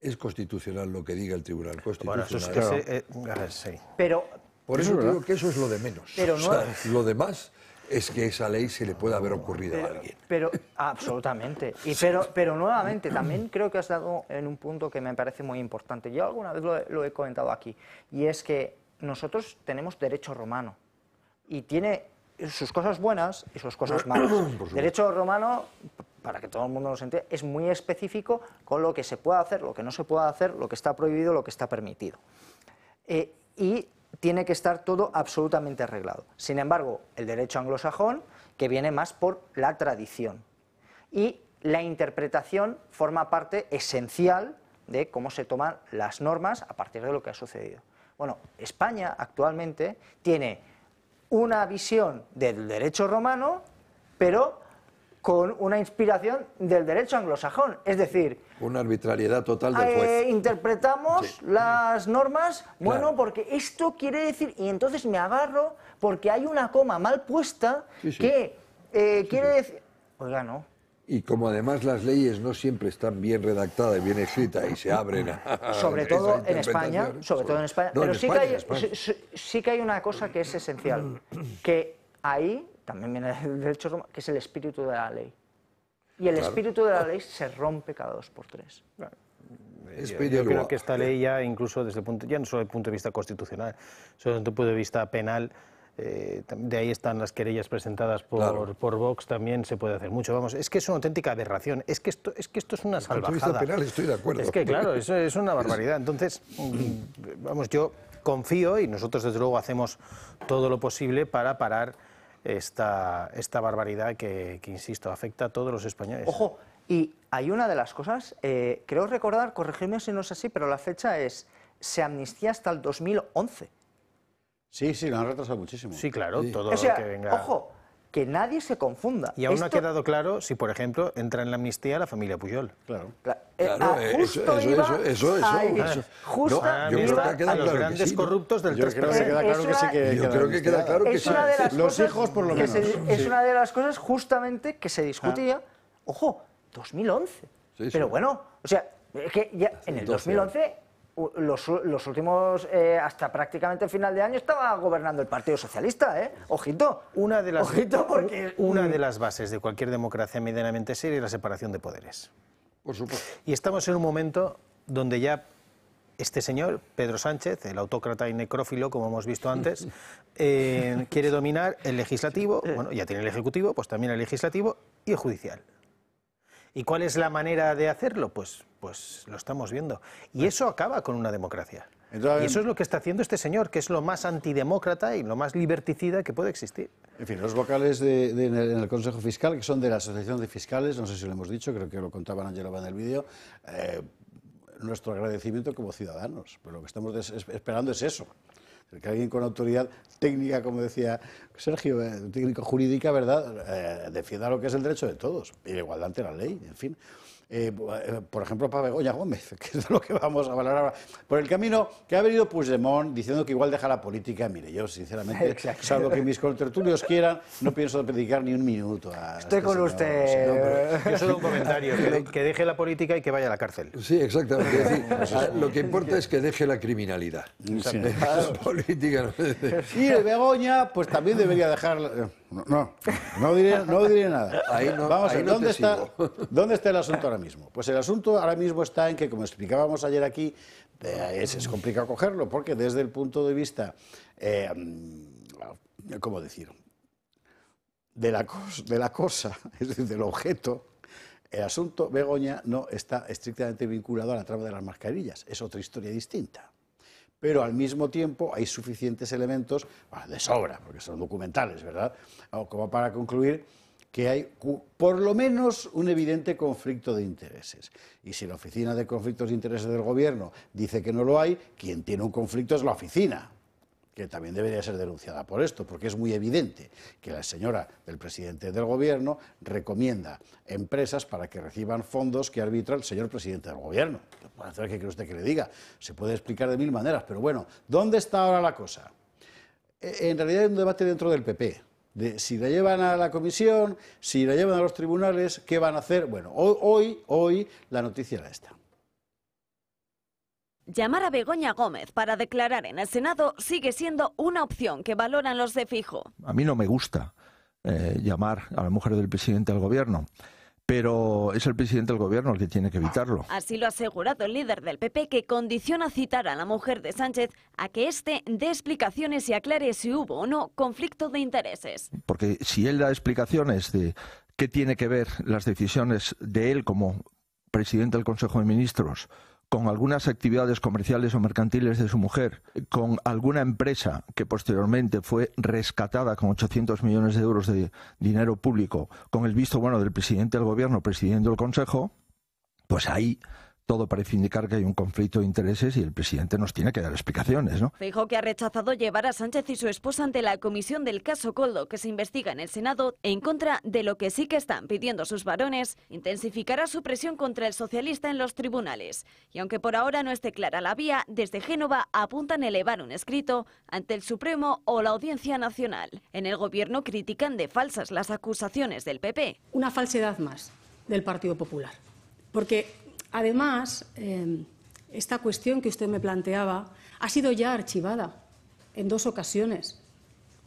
Es constitucional lo que diga el Tribunal Bueno, eso es- Constitucional. ese, eh, a ver, sí. Pero, Por eso digo que eso es lo de menos. Pero O no- sea, lo demás es que esa ley se le puede haber ocurrido a alguien. Pero, absolutamente. Y pero, pero nuevamente, también creo que has dado en un punto que me parece muy importante. Yo alguna vez lo, he- lo he comentado aquí. Y es que nosotros tenemos derecho romano. Y tiene sus cosas buenas y sus cosas *clears throat* malas. derecho romano, para que todo el mundo lo entienda, es muy específico con lo que se puede hacer, lo que no se puede hacer, lo que está prohibido, lo que está permitido. Eh, y tiene que estar todo absolutamente arreglado. Sin embargo, el derecho anglosajón, que viene más por la tradición. Y la interpretación forma parte esencial de cómo se toman las normas a partir de lo que ha sucedido. Bueno, España actualmente tiene una visión del derecho romano, pero con una inspiración del derecho anglosajón. Es decir, Una arbitrariedad total del eh, juez. interpretamos las normas, bueno, Claro. porque esto quiere decir, y entonces me agarro porque hay una coma mal puesta Sí, sí. que eh, quiere decir... Oiga, no. Y como además las leyes no siempre están bien redactadas y bien escritas y se abren a *laughs* sobre todo en España, sobre todo en España, No, en pero sí, España, que en hay, España. sí que hay una cosa que es esencial, que ahí también viene el derecho romano, que es el espíritu de la ley. Y el Claro. espíritu de la ley se rompe cada dos por tres. Yo, yo creo que esta ley ya, incluso desde el punto, ya no solo desde el punto de vista constitucional, solo desde el punto de vista penal, eh, de ahí están las querellas presentadas por, Claro. por Vox, también se puede hacer mucho. Vamos, es que es una auténtica aberración, es que esto es, que esto es una Desde el punto de salvajada. vista penal estoy de acuerdo. Es que claro, eso es una barbaridad. Entonces, *clears throat* mm, vamos, yo confío y nosotros desde luego hacemos todo lo posible para parar esta, esta barbaridad que, que, insisto, afecta a todos los españoles. Ojo, y hay una de las cosas, eh, creo recordar, corregidme si no es así, pero la fecha es, se amnistía hasta el 2011. Sí, sí, lo han retrasado muchísimo. Sí, claro, todo o sea, lo que venga. ojo, que nadie se confunda. Y aún no ha quedado claro si, por ejemplo, entra en la amnistía la familia Puyol. Claro. Eh, Claro, ah, eh, justo eso- eso- iba eso- eso- eso- a ir. eso. Justo No, yo creo que ha quedado a los claro que grandes corruptos del Yo 3%. creo que queda claro que sí que Yo queda creo que queda claro que es sí. una de las Los hijos, por lo que menos. se- es Sí. una de las cosas justamente que se discutía. Ojo, 2011. Sí, Pero bueno, o sea, es que ya en el 12 2011 u- los, los últimos, eh, hasta prácticamente final de año, estaba gobernando el Partido Socialista, ¿eh? Ojito. Una de las, Ojito, porque... una de las bases de cualquier democracia medianamente seria es la separación de poderes. Por supuesto. Y estamos en un momento donde ya este señor, Pedro Sánchez, el autócrata y necrófilo, como hemos visto antes, *laughs* eh, quiere dominar el legislativo, bueno, ya tiene el ejecutivo, pues también el legislativo y el judicial. ¿Y cuál es la manera de hacerlo? Pues, pues lo estamos viendo. Y eso acaba con una democracia. Entonces- y eso es lo que está haciendo este señor, que es lo más antidemócrata y lo más liberticida que puede existir. En fin, los vocales de- de- en, el, en el Consejo Fiscal, que son de la Asociación de Fiscales, no sé si lo hemos dicho, creo que lo contaban Angelova en el vídeo, eh, nuestro agradecimiento como ciudadanos. Pero lo que estamos esperando es eso. Que alguien con autoridad técnica, como decía Sergio, eh, técnico jurídica, ¿verdad?, eh, defienda lo que es el derecho de todos y la igualdad ante la ley, en fin. Eh, eh, por ejemplo, para Begoña Gómez, *laughs* que es de lo que vamos a hablar ahora. Por el camino que ha venido Puigdemont diciendo que igual deja la política, mire, yo sinceramente, *laughs* Exacto. salvo que mis contertulios quieran, no pienso dedicar ni un minuto a Estoy este con señor. usted. Yo *laughs* solo un comentario, que, de- que deje la política y que vaya a la cárcel. Sí, exactamente. Es decir, ah, lo que importa es que deje la criminalidad. La política no Y Begoña, pues también debería dejar. No, no, no diré, no diré nada. Ahí no- Vamos a ver, no ¿dónde, está. *laughs* ¿dónde está el asunto ahora mismo? Pues el asunto ahora mismo está en que, como explicábamos ayer aquí, eh, es, es complicado cogerlo, porque desde el punto de vista, eh, ¿cómo decir? De la, cos- de la cosa, *laughs* es decir, del objeto, el asunto Begoña no está estrictamente vinculado a la trama de las mascarillas, es otra historia distinta pero al mismo tiempo hay suficientes elementos, de sobra, porque son documentales, ¿verdad? Como para concluir que hay por lo menos un evidente conflicto de intereses. Y si la Oficina de Conflictos de Intereses del Gobierno dice que no lo hay, quien tiene un conflicto es la oficina que también debería ser denunciada por esto, porque es muy evidente que la señora del presidente del gobierno recomienda empresas para que reciban fondos que arbitra el señor presidente del gobierno. ¿Qué puede hacer? ¿Qué quiere usted que le diga? Se puede explicar de mil maneras, pero bueno, ¿dónde está ahora la cosa? Eh, En realidad hay un debate dentro del PP. De si la llevan a la comisión, si la llevan a los tribunales, ¿qué van a hacer? Bueno, hoy, hoy la noticia era esta. Llamar a Begoña Gómez para declarar en el Senado sigue siendo una opción que valoran los de Fijo. A mí no me gusta eh, llamar a la mujer del presidente al gobierno pero es el presidente del gobierno el que tiene que evitarlo. Así lo ha asegurado el líder del PP, que condiciona citar a la mujer de Sánchez a que éste dé explicaciones y aclare si hubo o no conflicto de intereses. Porque si él da explicaciones de qué tiene que ver las decisiones de él como presidente del Consejo de Ministros con algunas actividades comerciales o mercantiles de su mujer, con alguna empresa que posteriormente fue rescatada con 800 millones de euros de dinero público, con el visto bueno del presidente del gobierno, presidente del Consejo, pues ahí todo parece indicar que hay un conflicto de intereses y el presidente nos tiene que dar explicaciones, ¿no? Dijo que ha rechazado llevar a Sánchez y su esposa ante la comisión del caso Coldo que se investiga en el Senado en contra de lo que sí que están pidiendo sus varones, intensificará su presión contra el socialista en los tribunales. Y aunque por ahora no esté clara la vía, desde Génova apuntan a elevar un escrito ante el Supremo o la Audiencia Nacional. En el gobierno critican de falsas las acusaciones del PP. Una falsedad más del Partido Popular. Porque Además, eh, esta cuestión que usted me planteaba ha sido ya archivada en dos ocasiones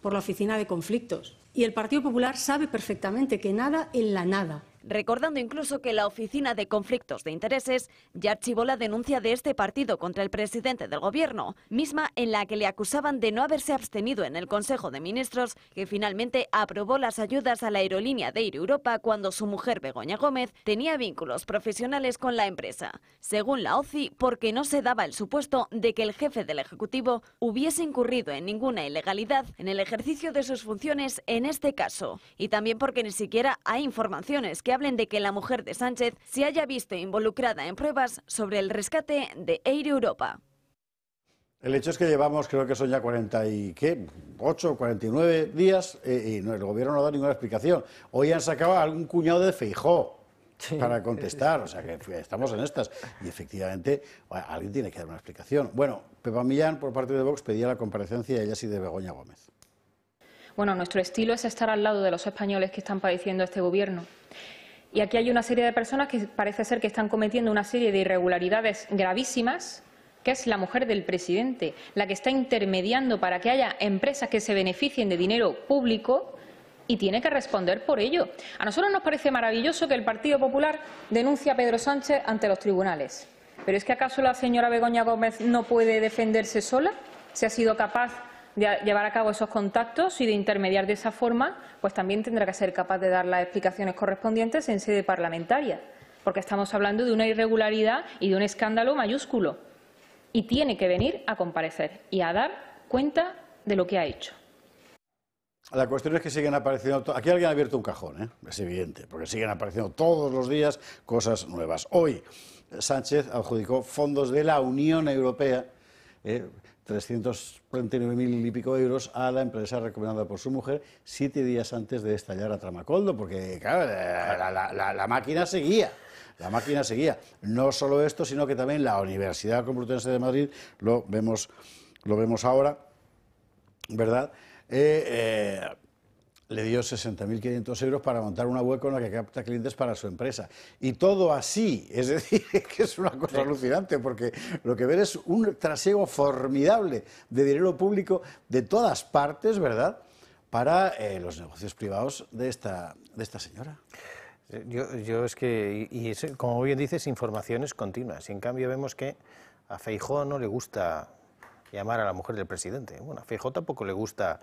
por la Oficina de Conflictos. Y el Partido Popular sabe perfectamente que nada en la nada recordando incluso que la Oficina de Conflictos de Intereses ya archivó la denuncia de este partido contra el presidente del Gobierno, misma en la que le acusaban de no haberse abstenido en el Consejo de Ministros, que finalmente aprobó las ayudas a la aerolínea de Air Europa cuando su mujer Begoña Gómez tenía vínculos profesionales con la empresa. Según la OCI, porque no se daba el supuesto de que el jefe del Ejecutivo hubiese incurrido en ninguna ilegalidad en el ejercicio de sus funciones en este caso, y también porque ni siquiera hay informaciones que hablen de que la mujer de Sánchez se haya visto involucrada en pruebas sobre el rescate de Air Europa. El hecho es que llevamos, creo que son ya 48, 49 días eh, y no, el gobierno no da ninguna explicación. Hoy han sacado algún cuñado de Feijó para contestar, o sea que estamos en estas. Y efectivamente, alguien tiene que dar una explicación. Bueno, Pepa Millán, por parte de Vox, pedía la comparecencia, ella sí, de Begoña Gómez. Bueno, nuestro estilo es estar al lado de los españoles que están padeciendo este gobierno. Y aquí hay una serie de personas que parece ser que están cometiendo una serie de irregularidades gravísimas, que es la mujer del presidente, la que está intermediando para que haya empresas que se beneficien de dinero público y tiene que responder por ello. A nosotros nos parece maravilloso que el Partido Popular denuncie a Pedro Sánchez ante los tribunales. Pero ¿es que acaso la señora Begoña Gómez no puede defenderse sola? ¿Se ha sido capaz de llevar a cabo esos contactos y de intermediar de esa forma, pues también tendrá que ser capaz de dar las explicaciones correspondientes en sede parlamentaria, porque estamos hablando de una irregularidad y de un escándalo mayúsculo. Y tiene que venir a comparecer y a dar cuenta de lo que ha hecho. La cuestión es que siguen apareciendo. Aquí alguien ha abierto un cajón, ¿eh? es evidente, porque siguen apareciendo todos los días cosas nuevas. Hoy, Sánchez adjudicó fondos de la Unión Europea. ¿eh? 349.000 y pico euros a la empresa recomendada por su mujer siete días antes de estallar a Tramacoldo, porque claro, la, máquina seguía. La máquina seguía. No solo esto, sino que también la Universidad Complutense de Madrid, lo vemos, lo vemos ahora, ¿verdad? Eh, eh, le dio 60.500 euros para montar una web con la que capta clientes para su empresa. Y todo así, es *laughs* decir, que es una cosa alucinante, porque lo que ven es un trasiego formidable de dinero público de todas partes, ¿verdad?, para eh, los negocios privados de esta, de esta señora. Eh, yo, es que, y, como bien dices, informaciones continuas. Y en cambio vemos que a Feijó no le gusta llamar a la mujer del presidente. Bueno, a Feijó tampoco le gusta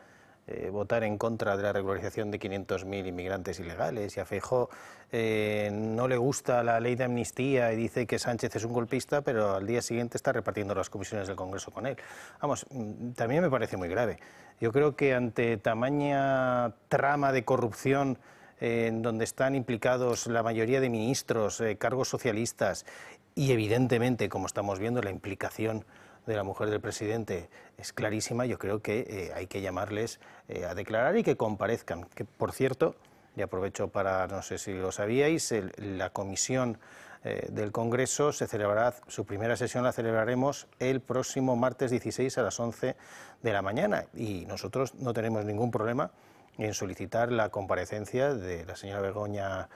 eh, votar en contra de la regularización de 500.000 inmigrantes ilegales y a Feijó eh, no le gusta la ley de amnistía y dice que Sánchez es un golpista, pero al día siguiente está repartiendo las comisiones del Congreso con él. Vamos, mm, también me parece muy grave. Yo creo que ante tamaña trama de corrupción eh, en donde están implicados la mayoría de ministros, cargos socialistas y evidentemente, como estamos viendo, la implicación de la mujer del presidente es clarísima, yo creo que eh, hay que llamarles eh, a declarar y que comparezcan. Que, por cierto, y aprovecho para, no sé si lo sabíais, la comisión eh, del Congreso se celebrará, su primera sesión la celebraremos el próximo martes 16 a las 11 de la mañana y nosotros no tenemos ningún problema en solicitar la comparecencia de la señora Begoña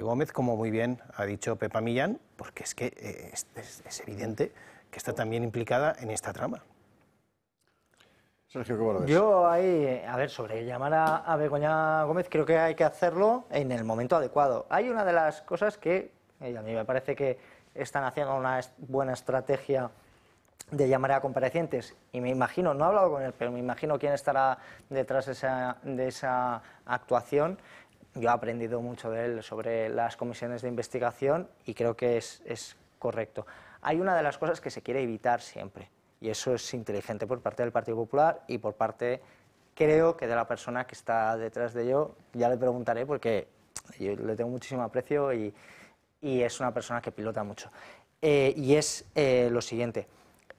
Gómez, como muy bien ha dicho Pepa Millán, porque es que es evidente que está también implicada en esta trama. Sergio, ¿cómo lo ves? Yo ahí, a ver, sobre llamar a, a Begoña Gómez, creo que hay que hacerlo en el momento adecuado. Hay una de las cosas que eh, a mí me parece que están haciendo una buena estrategia de llamar a comparecientes y me imagino, no he hablado con él, pero me imagino quién estará detrás de esa, de esa actuación. Yo he aprendido mucho de él sobre las comisiones de investigación y creo que es, es correcto. Hay una de las cosas que se quiere evitar siempre y eso es inteligente por parte del Partido Popular y por parte, creo que de la persona que está detrás de ello. Ya le preguntaré porque yo le tengo muchísimo aprecio y, y es una persona que pilota mucho. Eh, y es eh, lo siguiente,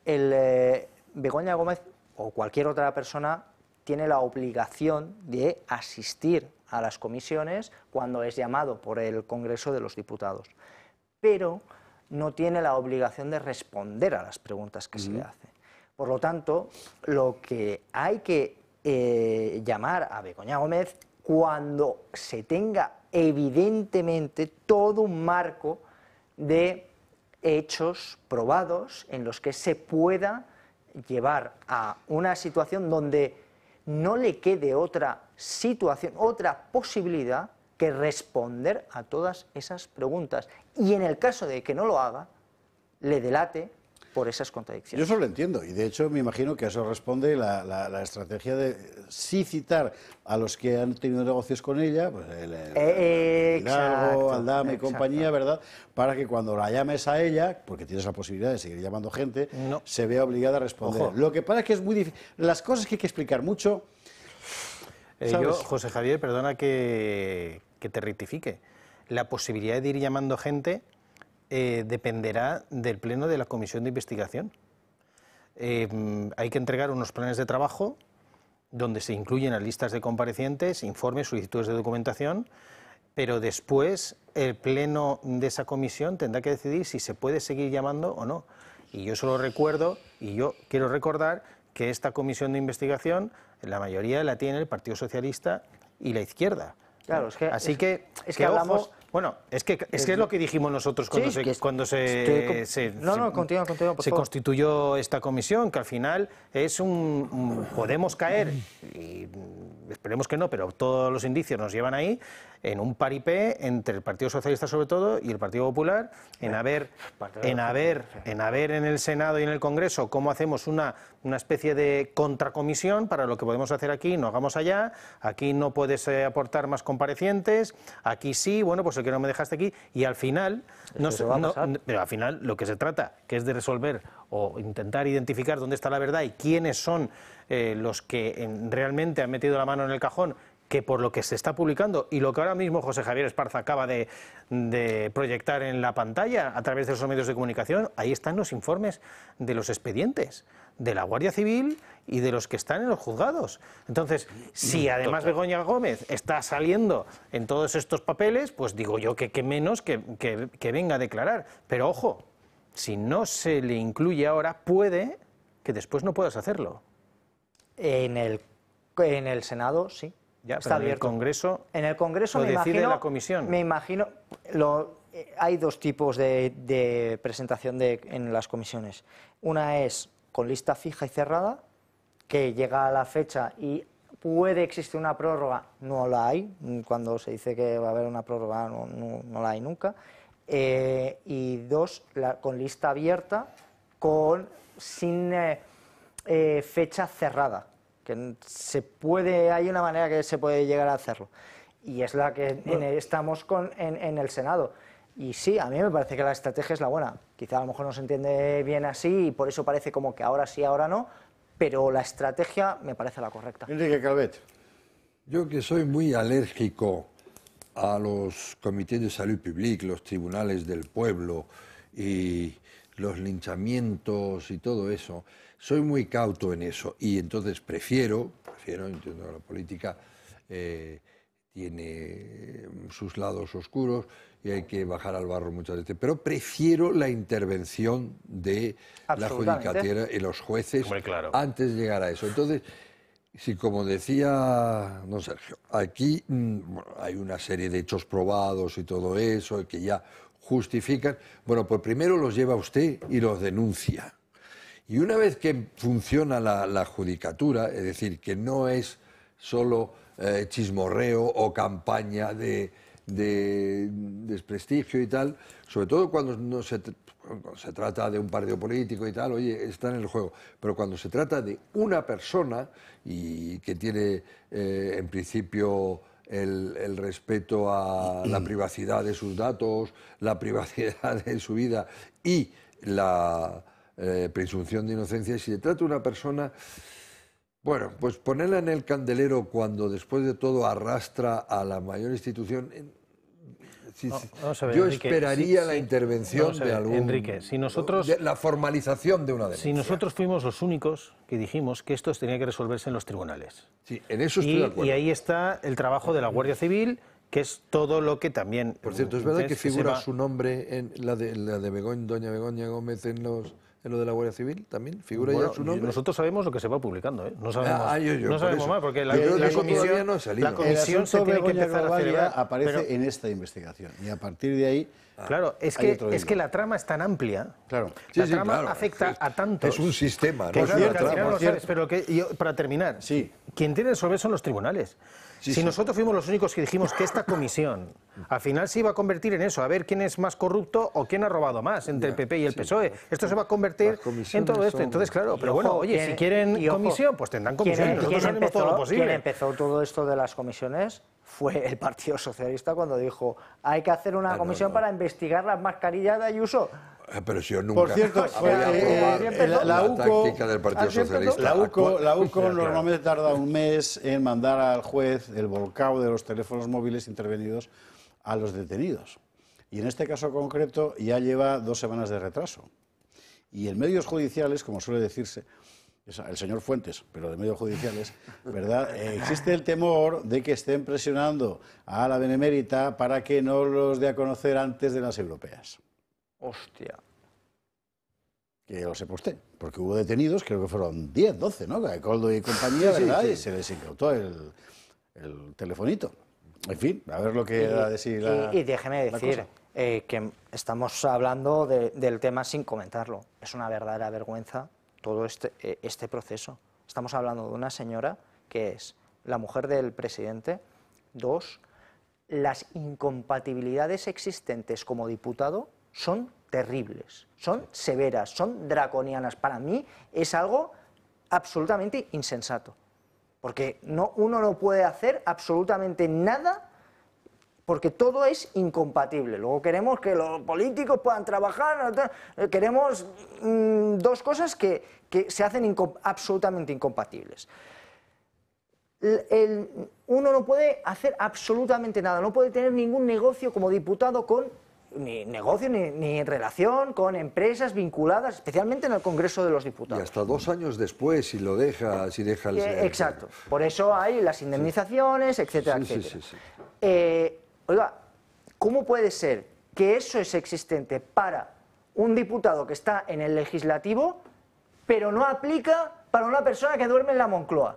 el, eh, Begoña Gómez o cualquier otra persona tiene la obligación de asistir a las comisiones cuando es llamado por el Congreso de los Diputados, pero no tiene la obligación de responder a las preguntas que se le hacen. Por lo tanto, lo que hay que eh, llamar a Begoña Gómez cuando se tenga evidentemente todo un marco de hechos probados en los que se pueda llevar a una situación donde no le quede otra situación, otra posibilidad que responder a todas esas preguntas. Y en el caso de que no lo haga, le delate por esas Yo contradicciones. eso lo entiendo y de hecho me imagino que a eso responde la, la- la estrategia de sí citar a los que han tenido negocios con ella, pues el, el- Eh, Hidalgo, y compañía, ¿verdad? Para que cuando la llames a ella, porque tienes la posibilidad de seguir llamando gente, se vea obligada a responder. Ojo. Lo que pasa es que es muy difícil. Las cosas que hay que explicar mucho. Eh, yo, José Javier, perdona que, que te rectifique. La posibilidad de ir llamando gente eh, dependerá del pleno de la comisión de investigación. Eh, hay que entregar unos planes de trabajo donde se incluyen las listas de comparecientes, informes, solicitudes de documentación, pero después el pleno de esa comisión tendrá que decidir si se puede seguir llamando o no. Y yo solo recuerdo, y yo quiero recordar, que esta comisión de investigación, la mayoría la tiene el Partido Socialista y la izquierda. Claro, es que- Así es- que, es que que ojo, hablamos- bueno, es que es que es lo que dijimos nosotros cuando Sí, se, que es- cuando se, estoy con- se- No, no, se- continúa, continúa, por se favor. constituyó esta comisión, que al final es un, un- podemos caer y esperemos que no, pero todos los indicios nos llevan ahí en un paripé entre el Partido Socialista sobre todo y el Partido Popular en haber en haber en haber en el Senado y en el Congreso cómo hacemos una una especie de contracomisión para lo que podemos hacer aquí, no hagamos allá, aquí no puedes eh, aportar más comparecientes, aquí sí, bueno, pues el que no me dejaste aquí y al final no, se- no- pero al final lo que se trata, que es de resolver o intentar identificar dónde está la verdad y quiénes son eh, los que en- realmente han metido la mano en el cajón, que por lo que se está publicando y lo que ahora mismo José Javier Esparza acaba de, de proyectar en la pantalla a través de esos medios de comunicación, ahí están los informes de los expedientes de la Guardia Civil y de los que están en los juzgados. Entonces, si además Begoña Gómez está saliendo en todos estos papeles, pues digo yo que, que menos que, que- que venga a declarar. Pero ojo, si no se le incluye ahora, puede que después no puedas hacerlo. En el, en el Senado, sí. Ya, está pero en el. Congreso En el Congreso lo me decide imagino, la comisión. Me imagino, lo- eh, hay dos tipos de, de presentación de- en las comisiones. Una es con lista fija y cerrada, que llega a la fecha y puede existir una prórroga, no la hay. Cuando se dice que va a haber una prórroga, no, no- no la hay nunca. Eh, y dos, la- con lista abierta, con sin eh, fecha cerrada que se puede hay una manera que se puede llegar a hacerlo. Y es la que en- estamos con en, en el Senado. Y sí a mí me parece que la estrategia es la buena. Quizá a lo mejor no se entiende bien así y por eso parece como que ahora sí ahora no pero la estrategia me parece la correcta. Enrique Calvet. Yo que soy muy alérgico a los comités de salud pública, los tribunales del pueblo y los linchamientos y todo eso, soy muy cauto en eso y entonces prefiero, prefiero, entiendo que la política eh, tiene sus lados oscuros y hay que bajar al barro muchas veces, pero prefiero la intervención de la judicatura y los jueces claro. antes de llegar a eso. Entonces, si como decía don Sergio, aquí mm, bueno, hay una serie de hechos probados y todo eso, que ya justifican, bueno, pues primero los lleva usted y los denuncia. Y una vez que funciona la, la judicatura, es decir, que no es solo eh, chismorreo o campaña de, de desprestigio y tal, sobre todo cuando no se, cuando se trata de un partido político y tal, oye, está en el juego. Pero cuando se trata de una persona y que tiene eh, en principio el, el respeto a la *clears throat* privacidad de sus datos, la privacidad de su vida y la eh, presunción de inocencia, si se trata de una persona bueno, pues ponerla en el candelero cuando después de todo arrastra a la mayor institución. sí, No, ver, Yo Enrique, esperaría sí, la intervención de algún. Enrique, si nosotros- de la formalización de una denuncia. Si nosotros fuimos los únicos que dijimos que esto tenía que resolverse en los tribunales. Sí, en eso estoy y, de acuerdo. y ahí está el trabajo de la Guardia Civil, que es todo lo que también. Por cierto, es verdad que figura su nombre en la de, la de Begoña, doña Begoña Gómez en los en lo de la Guardia Civil también figura Bueno, ya su nombre. Nosotros sabemos lo que se va publicando, ¿eh? No sabemos, Ah, yo- yo, no por sabemos más, porque la, Yo creo que la comisión, no ha salido. la comisión el se tiene que empezar a celebrar. aparece pero- en esta investigación y a partir de ahí Claro, es que, es que la trama es tan amplia. Claro. la Sí, sí, trama claro, afecta es- a tantos. es un sistema, Que no claro, que al final trama. lo sabes, pero que yo- para terminar, Sí. quien tiene que resolver son los tribunales. Sí, si sí. nosotros fuimos los únicos que dijimos que esta comisión al final se iba a convertir en eso, a ver quién es más corrupto o quién ha robado más entre el PP y el PSOE. Esto se va a convertir en todo esto. Entonces, claro, pero ojo, bueno, oye, ¿quién- si quieren ojo, comisión, pues tendrán ¿quién- comisión. Nosotros quién todo lo empezó- posible. Quien empezó todo esto de las comisiones fue el Partido Socialista cuando dijo hay que hacer una Ah, comisión no. para investigar las mascarillas de Ayuso. Ah, Pero si yo nunca Por cierto, voy fue, a eh, eh, la- la UCO táctica del Partido empezó. Socialista. La UCO, la UCO *laughs* Claro. normalmente tarda un mes en mandar al juez el volcado de los teléfonos móviles intervenidos a los detenidos. Y en este caso concreto ya lleva dos semanas de retraso. Y en medios judiciales, como suele decirse, el señor Fuentes, pero de medios judiciales, ¿verdad? Eh, existe el temor de que estén presionando a la Benemérita para que no los dé a conocer antes de las europeas. Hostia. Que lo sepa usted, porque hubo detenidos, creo que fueron 10, 12, ¿no? Coldo y compañía, Sí, ¿verdad? sí. Y se les incautó el, el telefonito. En fin, a ver lo que da de sí la. y, y déjeme decir eh, que estamos hablando de- del tema sin comentarlo. Es una verdadera vergüenza todo este, eh, este proceso. Estamos hablando de una señora que es la mujer del presidente. Dos, las incompatibilidades existentes como diputado son terribles, son severas, son draconianas. Para mí es algo absolutamente insensato. Porque no, uno no puede hacer absolutamente nada porque todo es incompatible. Luego queremos que los políticos puedan trabajar, eh, queremos mm, dos cosas que, que se hacen incom- absolutamente incompatibles. El- uno no puede hacer absolutamente nada, no puede tener ningún negocio como diputado con ni negocio ni, ni relación con empresas vinculadas, especialmente en el Congreso de los Y Diputados. hasta dos años después, si lo deja, si deja el... Eh, Exacto. Por eso hay las indemnizaciones, etcétera, Sí, sí, etcétera. sí, sí. Eh, oiga, ¿cómo puede ser que eso es existente para un diputado que está en el legislativo, pero no aplica para una persona que duerme en la Moncloa?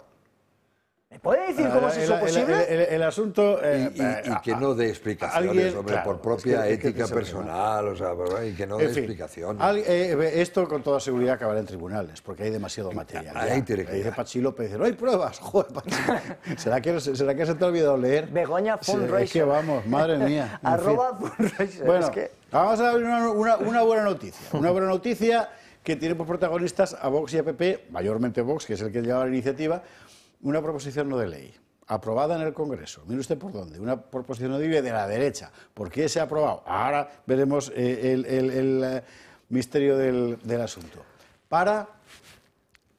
¿Me puede decir cómo es Ah, El- eso el- posible? El, el- el asunto. eh, Y, y- y que no dé explicaciones, alguien- hombre, claro, por propia que- es que ética tema. personal, o sea, ¿verdad? y que no dé En fin, explicaciones. al- eh, esto con toda seguridad acabará en tribunales, porque hay demasiado material. ahí ya. tiene que Dice. Pachi López, dice, no hay pruebas. *laughs* Joder, Pachi. *laughs* ¿Será, que, ¿Será que se te ha olvidado leer? Begoña Sí, Fundraiser. Es que vamos, madre mía. *laughs* Arroba. Fundraiser, Bueno, es que- vamos a ver una, una- una buena noticia. Una buena noticia que tiene por protagonistas a Vox y a PP, mayormente Vox, que es el que lleva la iniciativa, una proposición no de ley. Aprobada en el Congreso. Mire usted por dónde. Una proposición no de ley de la derecha. ¿Por qué se ha aprobado? Ahora veremos eh, el, el- el, eh, misterio del, del asunto. Para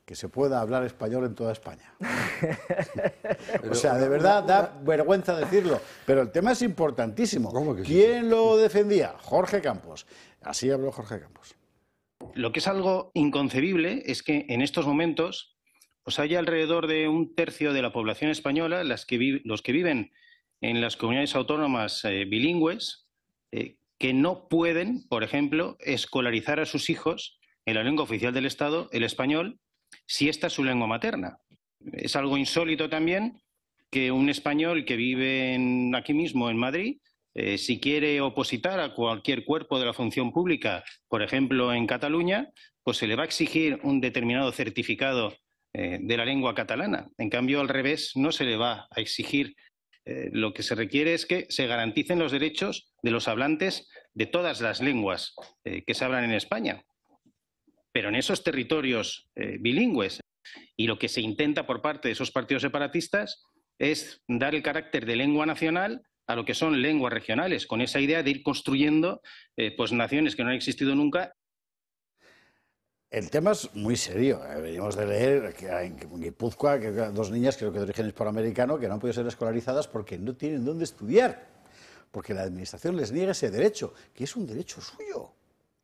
que se pueda hablar español en toda España. *laughs* o sea, de verdad da vergüenza decirlo, pero el tema es importantísimo. ¿Quién lo defendía? Jorge Campos. Así habló Jorge Campos. Lo que es algo inconcebible es que en estos momentos pues haya alrededor de un tercio de la población española, las que los que viven en las comunidades autónomas eh, bilingües, eh, que no pueden, por ejemplo, escolarizar a sus hijos en la lengua oficial del Estado, el español, si esta es su lengua materna. Es algo insólito también que un español que vive aquí mismo, en Madrid, eh, si quiere opositar a cualquier cuerpo de la función pública, por ejemplo, en Cataluña, pues se le va a exigir un determinado certificado eh, de la lengua catalana. En cambio, al revés, no se le va a exigir. Eh, lo que se requiere es que se garanticen los derechos de los hablantes de todas las lenguas eh, que se hablan en España, pero en esos territorios bilingües. Y lo que se intenta por parte de esos partidos separatistas es dar el carácter de lengua nacional a lo que son lenguas regionales, con esa idea de ir construyendo pues naciones que no han existido nunca el tema es muy serio. Eh, venimos de leer que en Guipúzcoa que dos niñas, creo que de origen hispanoamericano, que no han podido ser escolarizadas porque no tienen dónde estudiar, porque la administración les niega ese derecho, que es un derecho suyo.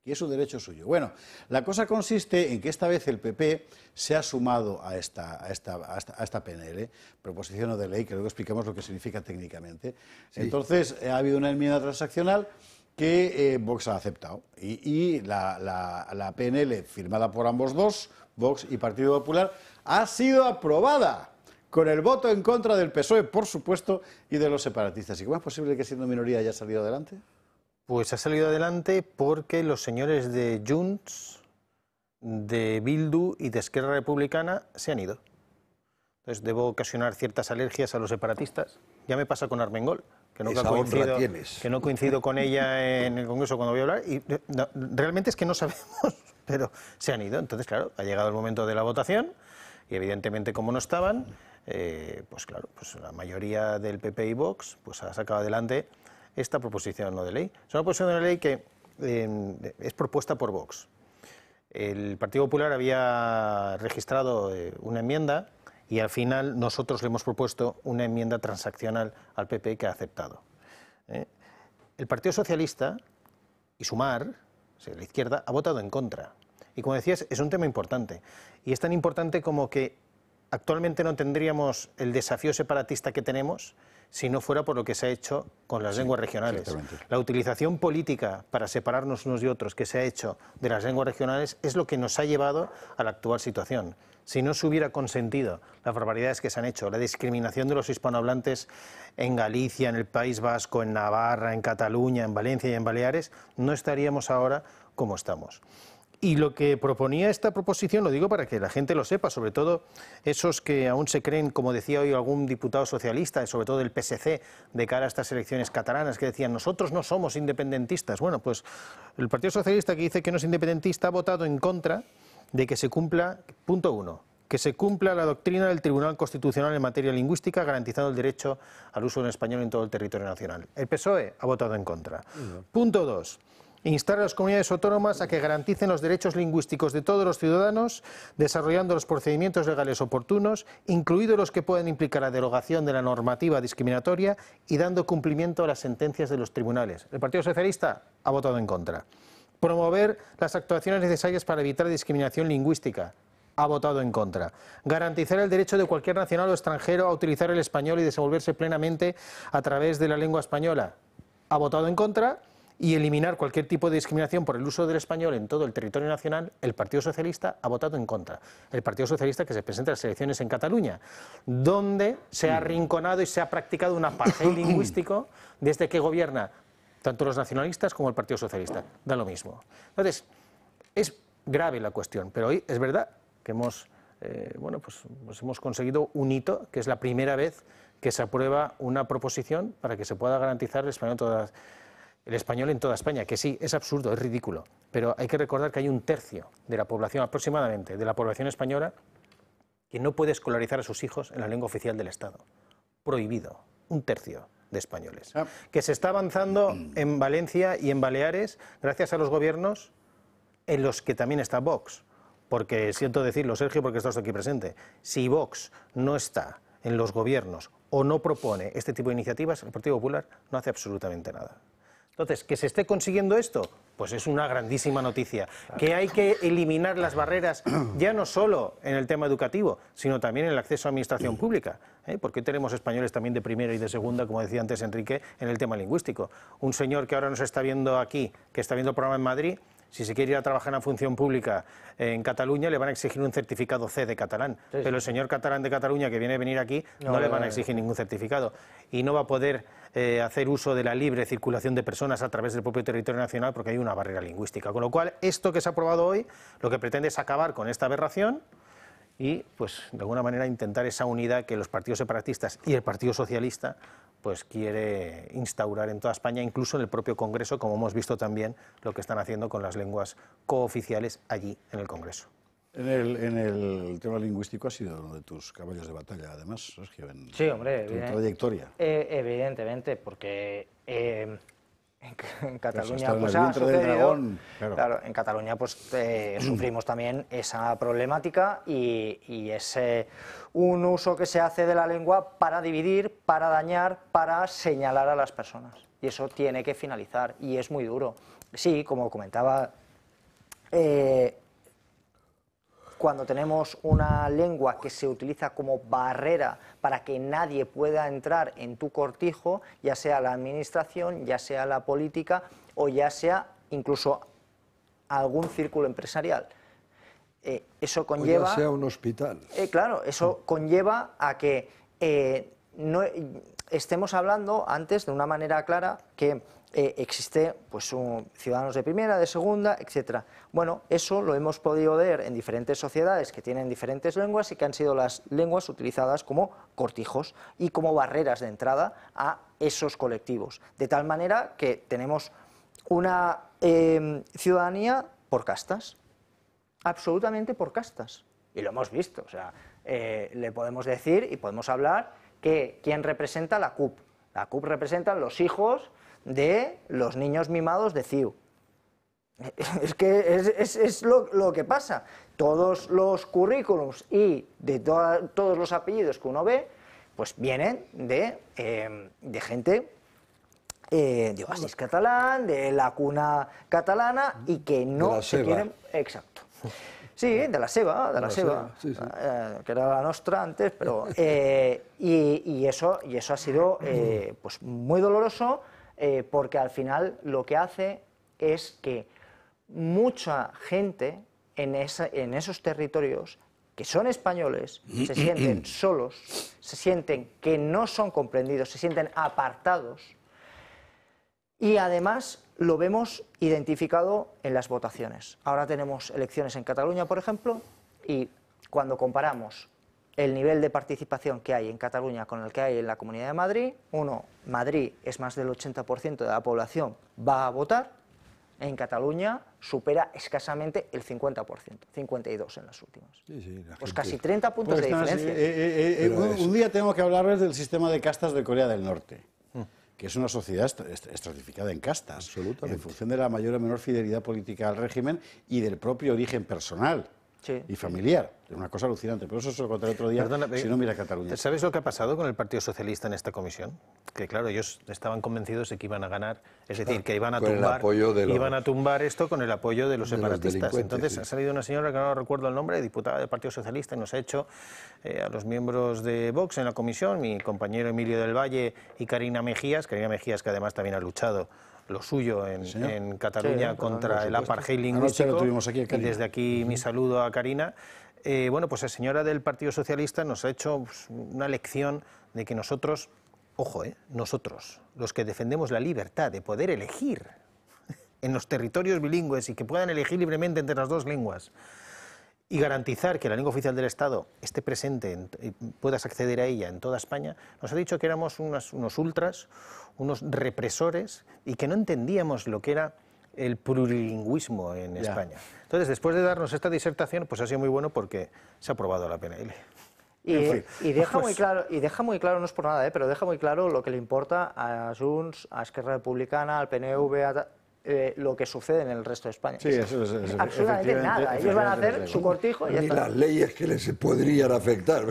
Que es un derecho suyo. Bueno, la cosa consiste en que esta vez el PP se ha sumado a esta, a esta, a esta, PNL, proposición de ley, que luego explicamos lo que significa técnicamente. Entonces, ha habido una enmienda transaccional que eh, Vox ha aceptado. Y, la, PNL, firmada por ambos dos, Vox y Partido Popular, ha sido aprobada con el voto en contra del PSOE, por supuesto, y de los separatistas. ¿Y cómo es posible que siendo minoría haya salido adelante? Pues ha salido adelante porque los señores de Junts, de Bildu y de Esquerra Republicana se han ido. Entonces debo ocasionar ciertas alergias a los separatistas. Ya me pasa con Armengol que no, coincido, que no coincido con ella en el Congreso cuando voy a hablar, y realmente es que no sabemos, *laughs* pero se han ido. Entonces, claro, ha llegado el momento de la votación, y evidentemente como no estaban, eh, pues claro, pues la mayoría del PP y Vox pues ha sacado adelante esta proposición no de ley. Es una proposición de ley que eh, es propuesta por Vox. El Partido Popular había registrado eh, una enmienda y al final nosotros le hemos propuesto una enmienda transaccional al PP que ha aceptado. ¿eh? El Partido Socialista y Sumar, la izquierda, ha votado en contra. Y como decías, es un tema importante. Y es tan importante como que actualmente no tendríamos el desafío separatista que tenemos si no fuera por lo que se ha hecho con las lenguas regionales. La utilización política para separarnos unos y otros que se ha hecho de las lenguas regionales es lo que nos ha llevado a la actual situación si no se hubiera consentido las barbaridades que se han hecho, la discriminación de los hispanohablantes en Galicia, en el País Vasco, en Navarra, en Cataluña, en Valencia y en Baleares, no estaríamos ahora como estamos. Y lo que proponía esta proposición, lo digo para que la gente lo sepa, sobre todo esos que aún se creen, como decía hoy algún diputado socialista, y sobre todo del PSC, de cara a estas elecciones catalanas, que decían, nosotros no somos independentistas. Bueno, pues el Partido Socialista que dice que no es independentista ha votado en contra de que se cumpla, punto uno, que se cumpla la doctrina del Tribunal Constitucional en materia lingüística, garantizando el derecho al uso en español en todo el territorio nacional. El PSOE ha votado en contra. Punto dos. Instar a las comunidades autónomas a que garanticen los derechos lingüísticos de todos los ciudadanos, desarrollando los procedimientos legales oportunos, incluidos los que pueden implicar la derogación de la normativa discriminatoria y dando cumplimiento a las sentencias de los tribunales. El Partido Socialista ha votado en contra. Promover las actuaciones necesarias para evitar discriminación lingüística. Ha votado en contra. Garantizar el derecho de cualquier nacional o extranjero a utilizar el español y desenvolverse plenamente a través de la lengua española. Ha votado en contra y eliminar cualquier tipo de discriminación por el uso del español en todo el territorio nacional, el Partido Socialista ha votado en contra. El Partido Socialista que se presenta a las elecciones en Cataluña, donde se ha arrinconado y se ha practicado un apartheid *coughs* lingüístico desde que gobierna tanto los nacionalistas como el Partido Socialista. Da lo mismo. Entonces, es grave la cuestión, pero hoy es verdad que hemos, eh, bueno, pues, pues, hemos conseguido un hito, que es la primera vez que se aprueba una proposición para que se pueda garantizar el español, toda, el español en toda España, que sí, es absurdo, es ridículo, pero hay que recordar que hay un tercio de la población, aproximadamente, de la población española, que no puede escolarizar a sus hijos en la lengua oficial del Estado. Prohibido, un tercio de españoles. Ah. Que se está avanzando en Valencia y en Baleares gracias a los gobiernos en los que también está Vox. Porque siento decirlo, Sergio, porque estás aquí presente. Si Vox no está en los gobiernos o no propone este tipo de iniciativas, el Partido Popular no hace absolutamente nada. Entonces, que se esté consiguiendo esto, pues es una grandísima noticia. Que hay que eliminar las barreras, *clears throat* ya no solo en el tema educativo, sino también en el acceso a administración pública. ¿eh? Porque tenemos españoles también de primera y de segunda, como decía antes Enrique, en el tema lingüístico. Un señor que ahora nos está viendo aquí, que está viendo el programa en Madrid, si se quiere ir a trabajar en la función pública en Cataluña, le van a exigir un certificado C de catalán. Pero el señor catalán de Cataluña que viene a venir aquí no, No, le van a exigir ningún certificado. Y no va a poder eh, hacer uso de la libre circulación de personas a través del propio territorio nacional porque hay una barrera lingüística. Con lo cual, esto que se ha aprobado hoy lo que pretende es acabar con esta aberración y, pues, de alguna manera intentar esa unidad que los partidos separatistas y el Partido Socialista pues quiere instaurar en toda España, incluso en el propio Congreso, como hemos visto también lo que están haciendo con las lenguas cooficiales allí en el Congreso. En el, en el tema lingüístico ha sido uno de tus caballos de batalla, además, Sergio, en Sí, hombre. tu evidente- trayectoria. Eh, evidentemente, porque eh, en, Cataluña pues, ha sucedido- claro. claro, en Cataluña pues eh, *clears throat* sufrimos también esa problemática y, y es un uso que se hace de la lengua para dividir, para dañar, para señalar a las personas. Y eso tiene que finalizar y es muy duro. Sí, como comentaba eh, cuando tenemos una lengua que se utiliza como barrera para que nadie pueda entrar en tu cortijo, ya sea la administración, ya sea la política o ya sea incluso algún círculo empresarial. Eh, eso O ya conlleva... sea un hospital. Eh, claro, eso conlleva a que eh, no estemos hablando antes de una manera clara que eh, existe pues ciudadanos de primera, de segunda, etcétera. Bueno, eso lo hemos podido ver en diferentes sociedades que tienen diferentes lenguas y que han sido las lenguas utilizadas como cortijos y como barreras de entrada a esos colectivos. De tal manera que tenemos una eh, ciudadanía por castas absolutamente por castas. Y lo hemos visto. O sea, eh, le podemos decir y podemos hablar que quién representa la CUP. La CUP representa los hijos de los niños mimados de CIU. Es que es, es- es lo, lo que pasa. Todos los currículums y de todos los apellidos que uno ve, pues vienen de, eh, de gente eh, de Oasis catalán, de la cuna catalana y que no la se Seva. quieren. Exacto. Sí, de la Seba, de la, la Seba, Seva, sí, sí. eh, que era la nostra antes, pero eh, y, y eso y eso ha sido pues muy doloroso eh, porque al final lo que hace es que mucha gente en, esa- en esos territorios que son españoles se sienten solos, se sienten que no son comprendidos, se sienten apartados y además lo vemos identificado en las votaciones. Ahora tenemos elecciones en Cataluña, por ejemplo, y cuando comparamos el nivel de participación que hay en Cataluña con el que hay en la Comunidad de Madrid, uno, Madrid es más del 80% de la población va a votar, en Cataluña supera escasamente el 50%, 52 en las últimas. Pues casi 30 puntos Pues de diferencia. Eh, eh, eh, un, día tengo que hablarles del sistema de castas de Corea del Norte, que es una sociedad est- est- estratificada en castas, en función de la mayor o menor fidelidad política al régimen y del propio origen personal y familiar. Es una cosa alucinante, pero eso se lo contaré otro día, Perdona, si eh, no mira Cataluña. ¿Sabes lo que ha pasado con el Partido Socialista en esta comisión? Que claro, ellos estaban convencidos de que iban a ganar, es decir, que iban a Con el tumbar, apoyo de los- iban a tumbar esto con el apoyo de los de los separatistas. delincuentes, Entonces sí. ha salido una señora que no recuerdo el nombre, diputada del Partido Socialista, y nos ha hecho eh, a los miembros de Vox en la comisión, mi compañero Emilio del Valle y Karina Mejías, Karina Mejías que además también ha luchado lo suyo en, Cataluña Sí, contra el apartheid lingüístico. tuvimos aquí a y desde aquí mi saludo a Karina. Eh, bueno, pues la señora del Partido Socialista nos ha hecho pues, una lección de que nosotros, ojo, eh, nosotros, los que defendemos la libertad de poder elegir en los territorios bilingües y que puedan elegir libremente entre las dos lenguas y garantizar que la lengua oficial del Estado esté presente en- y puedas acceder a ella en toda España, nos ha dicho que éramos unas- unos ultras, unos represores y que no entendíamos lo que era el plurilingüismo en Ya. España. Entonces, después de darnos esta disertación, pues ha sido muy bueno porque se ha aprobado la PNL. Y, En fin. y deja muy claro, y deja muy claro, no es por nada, ¿eh? pero deja muy claro lo que le importa a Junts, a Esquerra Republicana, al PNV, a eh, lo que sucede en el resto de España. Sí, eso es- es- absolutamente nada. Ellos van a hacer su cortijo y ya Ni está. las leyes que les podrían afectar.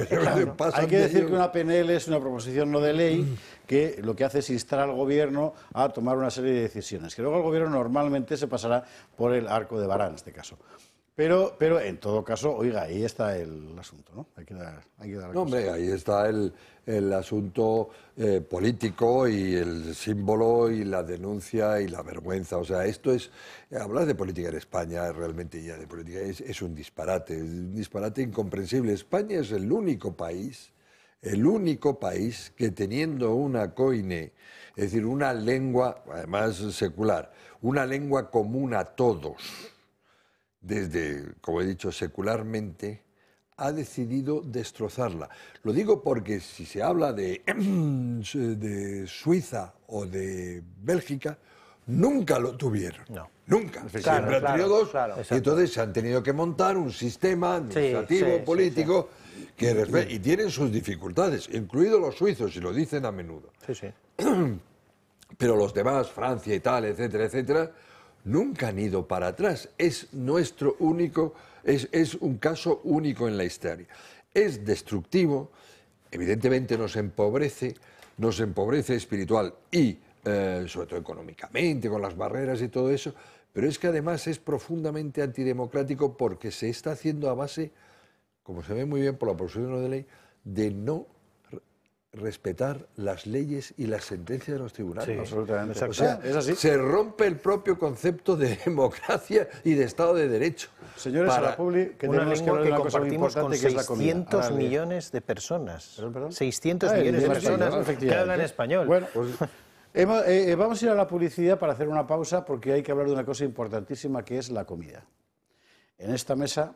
pasan Hay que de decir que una PNL es una proposición no de ley que lo que hace es instar al gobierno a tomar una serie de decisiones, que luego el gobierno normalmente se pasará por el arco de Barán, en este caso. Pero, pero en todo caso, oiga, ahí está el asunto, ¿no? Hay que dar, hay que dar No, hombre, ahí está el, el asunto eh, político y el símbolo y la denuncia y la vergüenza. O sea, esto es. Hablar de política en España, realmente ya de política, es, es un disparate, un disparate incomprensible. España es el único país, el único país que teniendo una coine, es decir, una lengua, además secular, una lengua común a todos desde, como he dicho, secularmente, ha decidido destrozarla. Lo digo porque si se habla de, *clears throat* de Suiza o de Bélgica, nunca lo tuvieron. No. Nunca. Siempre han tenido dos. y entonces se han tenido que montar un sistema administrativo, sí, político, que y tienen sus dificultades, incluidos los suizos, y lo dicen a menudo. *clears throat* Pero los demás, Francia, Italia, etcétera, etcétera, nunca han ido para atrás. Es nuestro único, es, un caso único en la historia. Es destructivo, evidentemente nos empobrece, nos empobrece espiritual y eh, sobre todo económicamente, con las barreras y todo eso, pero es que además es profundamente antidemocrático porque se está haciendo a base, como se ve muy bien por la proposición de ley, de no respetar las leyes y las sentencias de los tribunales. Sí, absolutamente. O sea, Es así. se rompe el propio concepto de *laughs* democracia y de Estado de Derecho. Señores, a la que una tenemos que lengua que muy compartimos con importante, que es la comida. 600 Ahora le- millones de personas. 600 Ah, millones de personas español, que hablan español. Bueno, pues, hemos- eh, eh, vamos a ir a la publicidad para hacer una pausa porque hay que hablar de una cosa importantísima que es la comida. En esta mesa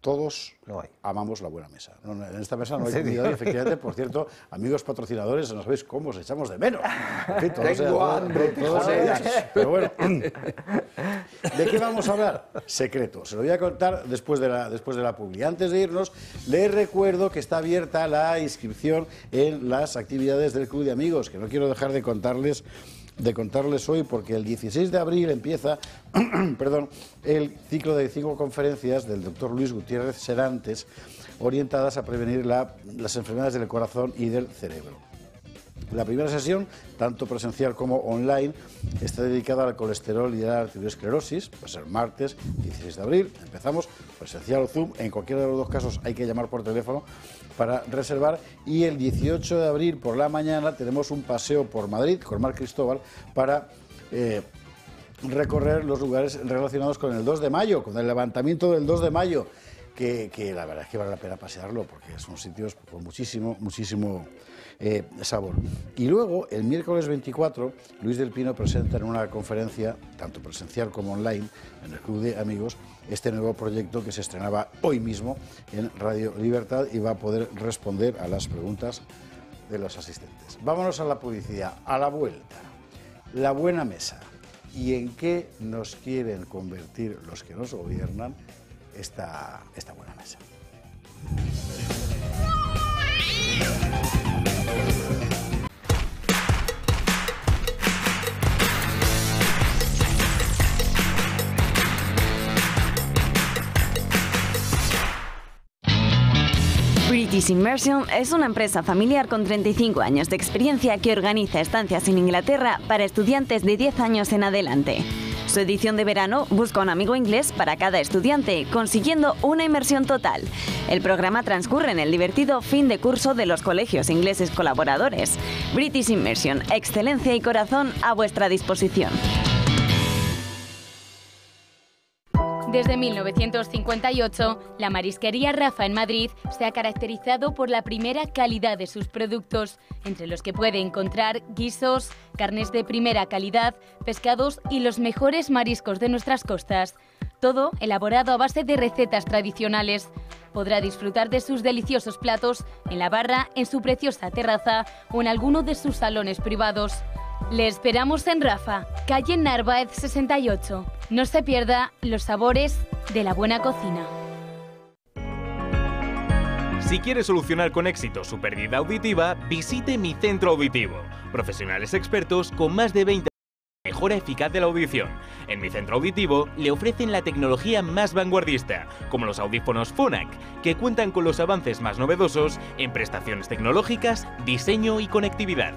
todos amamos la buena mesa. No, no, en esta mesa no hay ¿En comida hoy, efectivamente. Por cierto, amigos patrocinadores, no sabéis cómo os echamos de menos. En fin, todo Tengo sea- hambre, Pero bueno, ¿De qué vamos a hablar? Secreto. Se lo voy a contar después de la, después de la publi. Antes de irnos, les recuerdo que está abierta la inscripción en las actividades del Club de Amigos, que no quiero dejar de contarles de contarles hoy porque el 16 de abril empieza *clears throat* perdón, el ciclo de cinco conferencias del doctor Luis Gutiérrez Serantes orientadas a prevenir la- las enfermedades del corazón y del cerebro. La primera sesión, tanto presencial como online, está dedicada al colesterol y a la arteriosclerosis. A ser martes 16 de abril. Empezamos presencial o Zoom. En cualquiera de los dos casos hay que llamar por teléfono para reservar. Y el 18 de abril por la mañana tenemos un paseo por Madrid con Mar Cristóbal para eh, recorrer los lugares relacionados con el 2 de mayo, con el levantamiento del 2 de mayo, que, que la verdad es que vale la pena pasearlo porque son sitios con muchísimo, muchísimo eh, sabor. Y luego, el miércoles 24, Luis del Pino presenta en una conferencia, tanto presencial como online, en el Club de Amigos, este nuevo proyecto que se estrenaba hoy mismo en Radio Libertad y va a poder responder a las preguntas de los asistentes. Vámonos a la publicidad, a la vuelta. La buena mesa. ¿Y en qué nos quieren convertir los que nos gobiernan esta, esta buena mesa? British Immersion es una empresa familiar con 35 años de experiencia que organiza estancias en Inglaterra para estudiantes de 10 años en adelante. Su edición de verano busca un amigo inglés para cada estudiante, consiguiendo una inmersión total. El programa transcurre en el divertido fin de curso de los colegios ingleses colaboradores. British Immersion, excelencia y corazón a vuestra disposición. Desde 1958, la marisquería Rafa en Madrid se ha caracterizado por la primera calidad de sus productos, entre los que puede encontrar guisos, carnes de primera calidad, pescados y los mejores mariscos de nuestras costas. Todo elaborado a base de recetas tradicionales. Podrá disfrutar de sus deliciosos platos en la barra, en su preciosa terraza o en alguno de sus salones privados. Le esperamos en Rafa, calle Narváez 68. No se pierda los sabores de la buena cocina. Si quiere solucionar con éxito su pérdida auditiva, visite mi centro auditivo. Profesionales expertos con más de 20 mejora eficaz de la audición. En mi centro auditivo le ofrecen la tecnología más vanguardista, como los audífonos Phonak, que cuentan con los avances más novedosos en prestaciones tecnológicas, diseño y conectividad.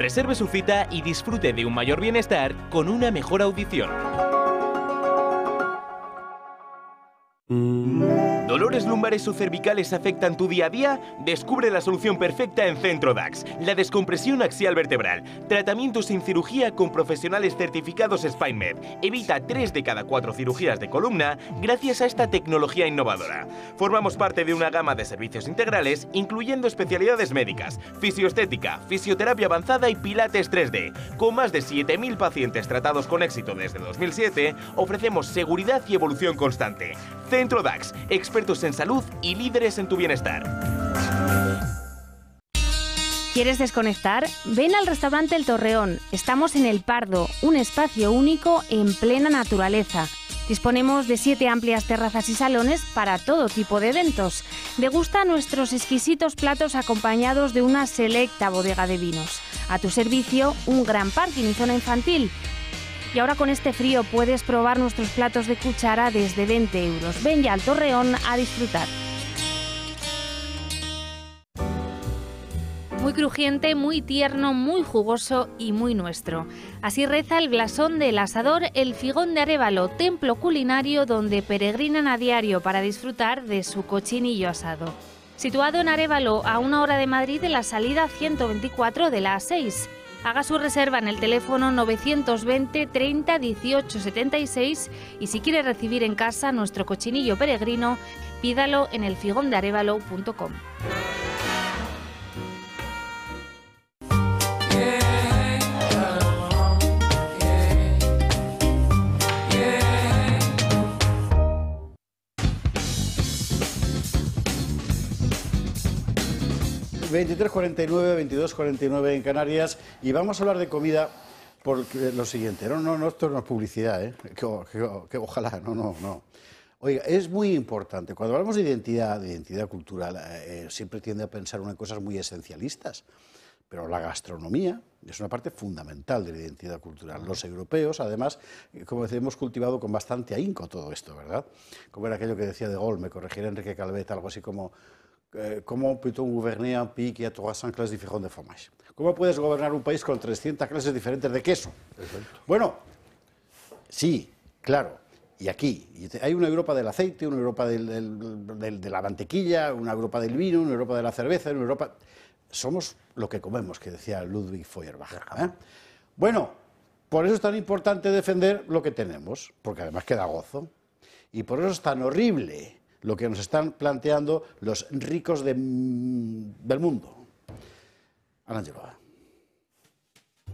Reserve su cita y disfrute de un mayor bienestar con una mejor audición. Dolores lumbares o cervicales afectan tu día a día? Descubre la solución perfecta en Centro DAX, la descompresión axial vertebral. Tratamiento sin cirugía con profesionales certificados SpineMed. Evita 3 de cada 4 cirugías de columna gracias a esta tecnología innovadora. Formamos parte de una gama de servicios integrales, incluyendo especialidades médicas, fisioestética, fisioterapia avanzada y pilates 3D. Con más de 7.000 pacientes tratados con éxito desde 2007, ofrecemos seguridad y evolución constante. Centro DAX, en salud y líderes en tu bienestar. ¿Quieres desconectar? Ven al restaurante El Torreón. Estamos en El Pardo, un espacio único en plena naturaleza. Disponemos de siete amplias terrazas y salones para todo tipo de eventos. Degusta nuestros exquisitos platos acompañados de una selecta bodega de vinos. A tu servicio, un gran parking y zona infantil. Y ahora con este frío puedes probar nuestros platos de cuchara desde 20 euros. Ven ya al Torreón a disfrutar. Muy crujiente, muy tierno, muy jugoso y muy nuestro. Así reza el blasón del asador El Figón de Arevalo, templo culinario donde peregrinan a diario para disfrutar de su cochinillo asado. Situado en Arevalo, a una hora de Madrid, en la salida 124 de la A6. Haga su reserva en el teléfono 920 30 18 76 y si quiere recibir en casa nuestro cochinillo peregrino, pídalo en elfigondearevalo.com. ...23.49, 22.49 en Canarias... ...y vamos a hablar de comida... ...porque lo siguiente... ...no, no, no esto no es publicidad, ¿eh? Que, ojalá, no, no, no... Oiga, es muy importante. Cuando hablamos de identidad, de identidad cultural, eh, siempre tiende a pensar en cosas muy esencialistas. Pero la gastronomía es una parte fundamental de la identidad cultural. Los europeos, además, eh, como decía, hemos cultivado con bastante ahínco todo esto, ¿verdad? Como era aquello que decía De Gaulle, me corregirá Enrique Calvet, algo así como eh, ¿Cómo peut-on gouverner un pays qui a 300 clases différentes de? ¿Cómo puedes gobernar un país con 300 clases diferentes de queso? Bueno, sí, claro. Y aquí, hay una Europa del aceite, una Europa del- del- del- de la mantequilla, una Europa del vino, una Europa de la cerveza, una Europa... Somos lo que comemos, que decía Ludwig Feuerbach. ¿eh? Bueno, por eso es tan importante defender lo que tenemos, porque además queda gozo. Y por eso es tan horrible lo que nos están planteando los ricos de- del mundo. Ana Geroa.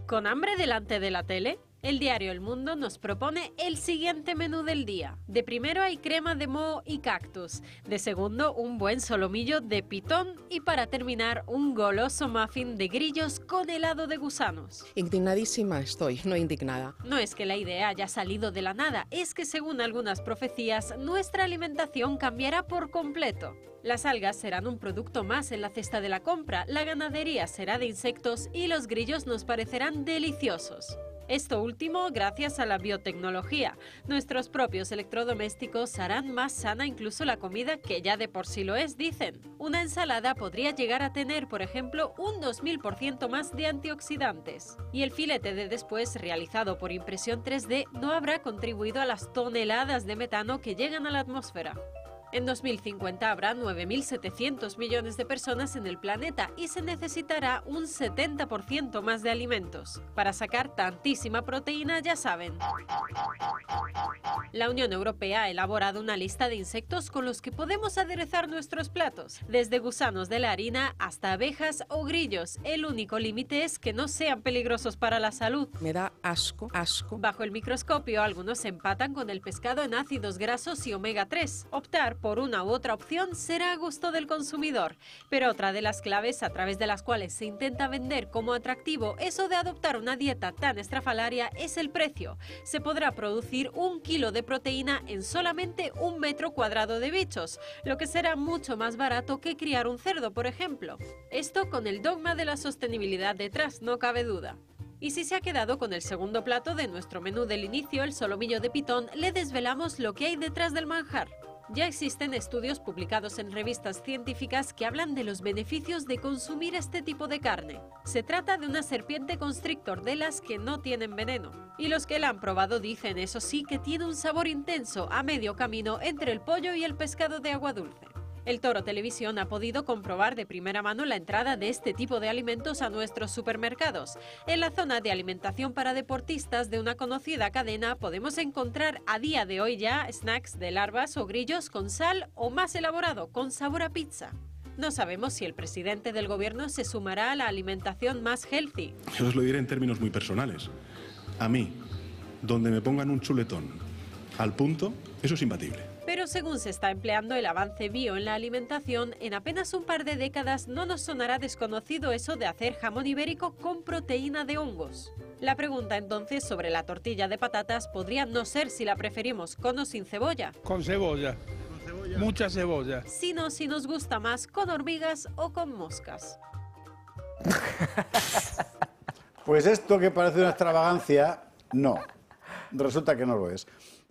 ¿Con hambre delante de la tele? El diario El Mundo nos propone el siguiente menú del día. De primero hay crema de moho y cactus. De segundo, un buen solomillo de pitón. Y para terminar, un goloso muffin de grillos con helado de gusanos. Indignadísima estoy, no indignada. No es que la idea haya salido de la nada, es que según algunas profecías, nuestra alimentación cambiará por completo. Las algas serán un producto más en la cesta de la compra, la ganadería será de insectos y los grillos nos parecerán deliciosos. Esto último gracias a la biotecnología. Nuestros propios electrodomésticos harán más sana incluso la comida que ya de por sí lo es, dicen. Una ensalada podría llegar a tener, por ejemplo, un 2000% más de antioxidantes. Y el filete de después, realizado por impresión 3D, no habrá contribuido a las toneladas de metano que llegan a la atmósfera. En 2050 habrá 9.700 millones de personas en el planeta y se necesitará un 70% más de alimentos. Para sacar tantísima proteína, ya saben. La Unión Europea ha elaborado una lista de insectos con los que podemos aderezar nuestros platos, desde gusanos de la harina hasta abejas o grillos. El único límite es que no sean peligrosos para la salud. Me da asco, asco. Bajo el microscopio, algunos se empatan con el pescado en ácidos grasos y omega 3. Optar por una u otra opción será a gusto del consumidor. Pero otra de las claves a través de las cuales se intenta vender como atractivo eso de adoptar una dieta tan estrafalaria es el precio. Se podrá producir un kilo de proteína en solamente un metro cuadrado de bichos, lo que será mucho más barato que criar un cerdo, por ejemplo. Esto con el dogma de la sostenibilidad detrás, no cabe duda. Y si se ha quedado con el segundo plato de nuestro menú del inicio, el solomillo de pitón, le desvelamos lo que hay detrás del manjar. Ya existen estudios publicados en revistas científicas que hablan de los beneficios de consumir este tipo de carne. Se trata de una serpiente constrictor de las que no tienen veneno. Y los que la han probado dicen, eso sí, que tiene un sabor intenso a medio camino entre el pollo y el pescado de agua dulce. El Toro Televisión ha podido comprobar de primera mano la entrada de este tipo de alimentos a nuestros supermercados. En la zona de alimentación para deportistas de una conocida cadena podemos encontrar a día de hoy ya snacks de larvas o grillos con sal o más elaborado, con sabor a pizza. No sabemos si el presidente del gobierno se sumará a la alimentación más healthy. Yo os lo diré en términos muy personales. A mí, donde me pongan un chuletón al punto, eso es imbatible. Pero según se está empleando el avance bio en la alimentación, en apenas un par de décadas no nos sonará desconocido eso de hacer jamón ibérico con proteína de hongos. La pregunta entonces sobre la tortilla de patatas podría no ser si la preferimos con o sin cebolla, Con cebolla. Mucha cebolla. sino si nos gusta más con hormigas o con moscas. *laughs* Pues esto que parece una extravagancia, no. Resulta que no lo es.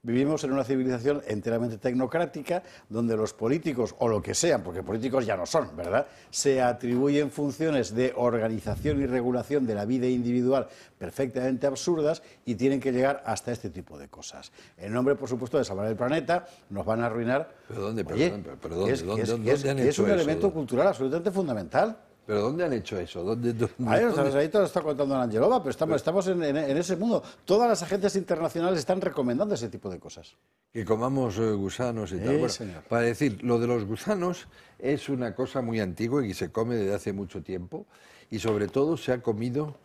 Vivimos en una civilización enteramente tecnocrática donde los políticos, o lo que sean, porque políticos ya no son, ¿verdad?, se atribuyen funciones de organización y regulación de la vida individual perfectamente absurdas y tienen que llegar hasta este tipo de cosas. En nombre, por supuesto, de salvar el planeta, nos van a arruinar. ¿Pero dónde, Oye, perdón, pero- pero dónde, es, dónde, es- dónde es- han es hecho un eso? elemento cultural absolutamente fundamental. ¿Pero dónde han hecho eso? ¿Dónde, dónde- Ahí, ahí te lo está contando Angelova, pero estamos, estamos en, en- en ese mundo. Todas las agencias internacionales están recomendando ese tipo de cosas. Que comamos eh, gusanos y tal. Sí, Bueno, señor. para decir, lo de los gusanos es una cosa muy antigua y se come desde hace mucho tiempo y sobre todo se ha comido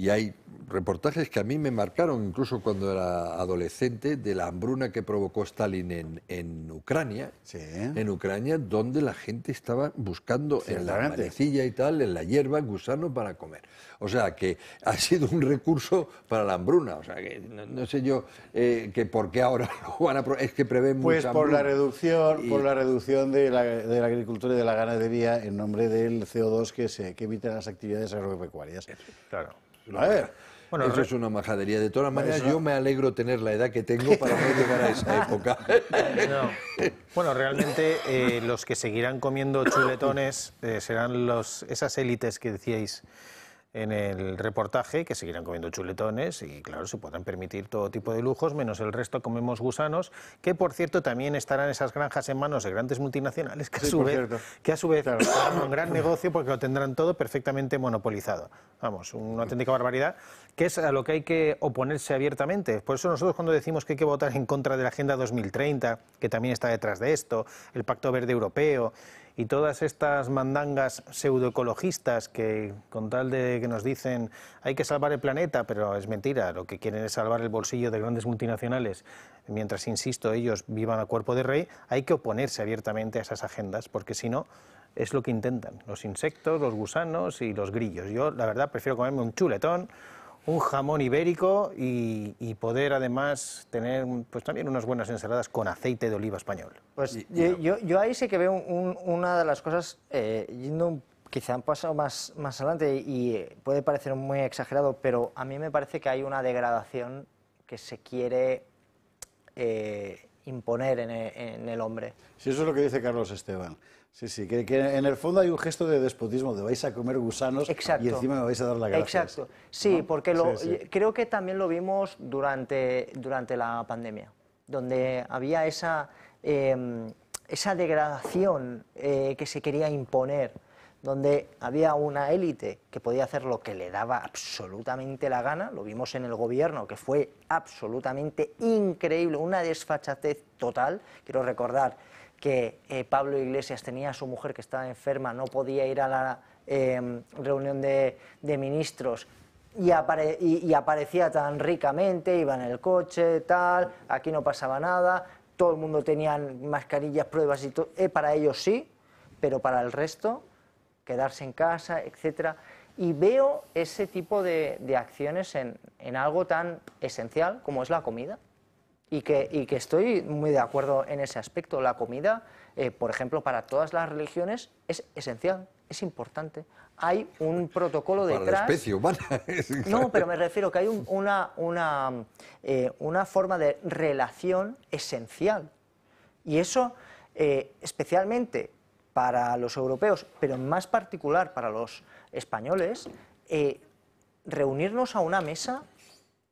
y hay reportajes que a mí me marcaron incluso cuando era adolescente de la hambruna que provocó Stalin en, en Ucrania, en Ucrania donde la gente estaba buscando en la manecilla y tal, en la hierba, gusanos para comer. O sea que ha sido un recurso para la hambruna. O sea que no, no sé yo eh, que por qué ahora *laughs* lo van a... pro- Es que prevén Pues mucha por la reducción, Y- por la reducción de la, de la agricultura y de la ganadería en nombre del CO2 que se que emiten las actividades agropecuarias. Claro. A ver. Bueno, eso es una majadería. De todas maneras, Eso- yo me alegro tener la edad que tengo para no llegar a esa *laughs* época. No. Bueno, realmente eh, los que seguirán comiendo chuletones eh, serán los, esas élites que decíais en el reportaje, que seguirán comiendo chuletones y, claro, se podrán permitir todo tipo de lujos, menos el resto comemos gusanos, que, por cierto, también estarán esas granjas en manos de grandes multinacionales, que a Sí, su vez, que a su vez un gran negocio porque lo tendrán todo perfectamente monopolizado. Vamos, una auténtica barbaridad, que es a lo que hay que oponerse abiertamente. Por eso nosotros cuando decimos que hay que votar en contra de la Agenda 2030, que también está detrás de esto, el Pacto Verde Europeo y todas estas mandangas pseudoecologistas que con tal de que nos dicen hay que salvar el planeta, pero es mentira, lo que quieren es salvar el bolsillo de grandes multinacionales, mientras, insisto, ellos vivan a cuerpo de rey, hay que oponerse abiertamente a esas agendas, porque si no, es lo que intentan, los insectos, los gusanos y los grillos. Yo, la verdad, prefiero comerme un chuletón, un jamón ibérico y, y poder además tener pues también unas buenas ensaladas con aceite de oliva español. Pues yo, yo- yo ahí sí que veo un- una de las cosas, eh, yendo un- quizá un paso más, más adelante y eh, puede parecer muy exagerado, pero a mí me parece que hay una degradación que se quiere eh, imponer en e- en el hombre. Sí, eso es lo que dice Carlos Esteban. Sí, sí, que, que en el fondo hay un gesto de despotismo, de vais a comer gusanos y encima me vais a dar la gracia. Exacto. Sí, porque lo- Sí, sí. creo que también lo vimos durante, durante la pandemia, donde había esa, eh, esa degradación eh, que se quería imponer, donde había una élite que podía hacer lo que le daba absolutamente la gana, lo vimos en el gobierno, que fue absolutamente increíble, una desfachatez total. Quiero recordar que eh, Pablo Iglesias tenía a su mujer que estaba enferma, no podía ir a la eh, reunión de, ministros y, apare- y- aparecía tan ricamente, iba en el coche, tal, aquí no pasaba nada, todo el mundo tenía mascarillas, pruebas y todo, eh, para ellos sí, pero para el resto, quedarse en casa, etcétera. Y veo ese tipo de, de acciones en, en algo tan esencial como es la comida. Y que, y que estoy muy de acuerdo en ese aspecto. La comida, eh, por ejemplo, para todas las religiones es esencial, es importante. Hay un protocolo Para detrás. la especie humana. *laughs* No, pero me refiero que hay un- una, una, eh, una forma de relación esencial. Y eso, eh, especialmente para los europeos, pero en más particular para los españoles, eh, reunirnos a una mesa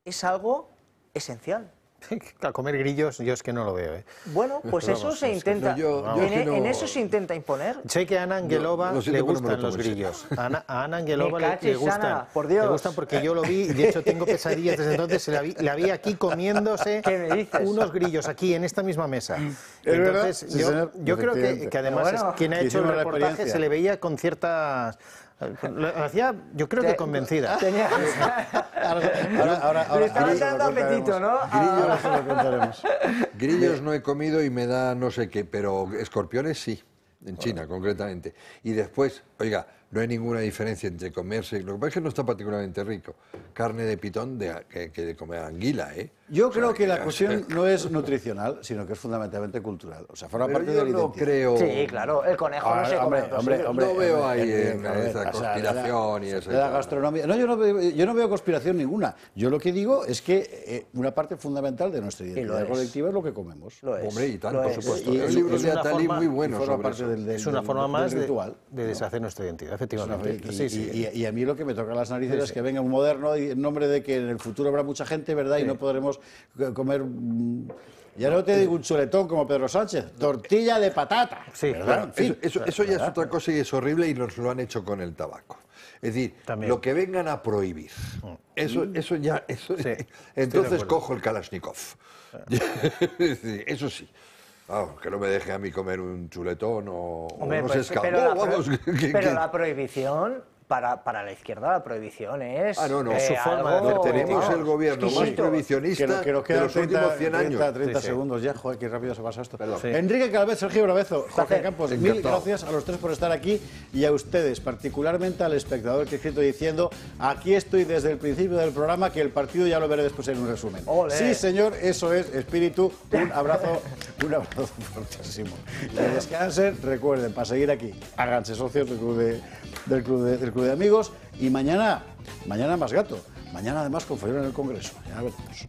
es algo esencial. *laughs* A comer grillos, yo es que no lo veo. ¿eh? Bueno, *laughs* pues eso se es intenta. No, yo- yo en, es que no- en eso se intenta imponer. Sé que a Ana Angelova le no gustan los grillos. A *laughs* Ana, a Ana Angelova le, le gustan. Ana, por Dios. Le gustan porque yo lo vi y de hecho tengo pesadillas desde entonces. La vi, la vi aquí comiéndose unos grillos aquí en esta misma mesa. Entonces, yo, creo que, además bueno, es quien ha hecho el reportaje se le veía con ciertas. Lo hacía, yo creo que convencida. *laughs* Tenía- Ahora, ahora, ahora, Le estaba ahora se lo dando apetito. ¿no? Ahora se lo contaremos. Grillos no he comido y me da no sé qué, pero escorpiones sí, en China concretamente. Y después, oiga, no hay ninguna diferencia entre comerse, lo que pasa es que no está particularmente rico, carne de pitón de, que, que de comer anguila, ¿eh? Yo O sea, creo que la *laughs* cuestión no es nutricional, sino que es fundamentalmente cultural. O sea, forma Pero parte yo de la no identidad. creo... Sí, claro, el conejo no Ah, se come hombre, hombre, No veo hombre, ahí en esa o sea, conspiración y de la- gastronomía. No, yo no, veo, yo no veo conspiración ninguna. Yo lo que digo es que eh, una parte fundamental de nuestra identidad colectiva es lo que comemos. Lo es. Hombre, y Lo por es. supuesto. Y libros es de forma- muy eso. del- Es una forma más de deshacer nuestra identidad, Y, efectivamente. Sí, sí. y- y a mí lo que me toca las narices es que venga un moderno y en nombre de que en el futuro habrá mucha gente, ¿verdad? Y no podremos comer. mm, Ya no te digo un chuletón como Pedro Sánchez, tortilla de patata. Sí, ¿verdad? Claro, En fin, eso, eso- eso ya es otra cosa y es horrible y nos lo han hecho con el tabaco. Es decir, También. lo que vengan a prohibir, eso, eso ya, eso, Sí, *laughs* de entonces cojo el Kalashnikov. *laughs* Decir, eso sí. Vamos, que no me deje a mí comer un chuletón o, o Hombre, unos pues, pero, la, pro- vamos, que- pero que- la prohibición, para, para la izquierda, la prohibición es. Ah, no, no. eh, Su forma de algo, tenemos vamos, el gobierno más prohibicionista Que, que nos de los 30, últimos 100 años. 30, 30 Sí, sí. segundos ya. Joder, qué rápido se pasa esto. Perdón. Sí. Enrique Calvet, Sergio Brabezo, Jorge. Campos, mil gracias a los tres por estar aquí y a ustedes, particularmente al espectador que he escrito diciendo aquí estoy desde el principio del programa, que el partido ya lo veré después en un resumen. Ole. Sí, señor, eso es espíritu. Un abrazo, *laughs* un abrazo fuertísimo. Que descansen, recuerden, para seguir aquí, háganse socios del club de, del club de, del club de amigos y mañana, mañana más gato. Mañana además con en el Congreso. Ya veremos.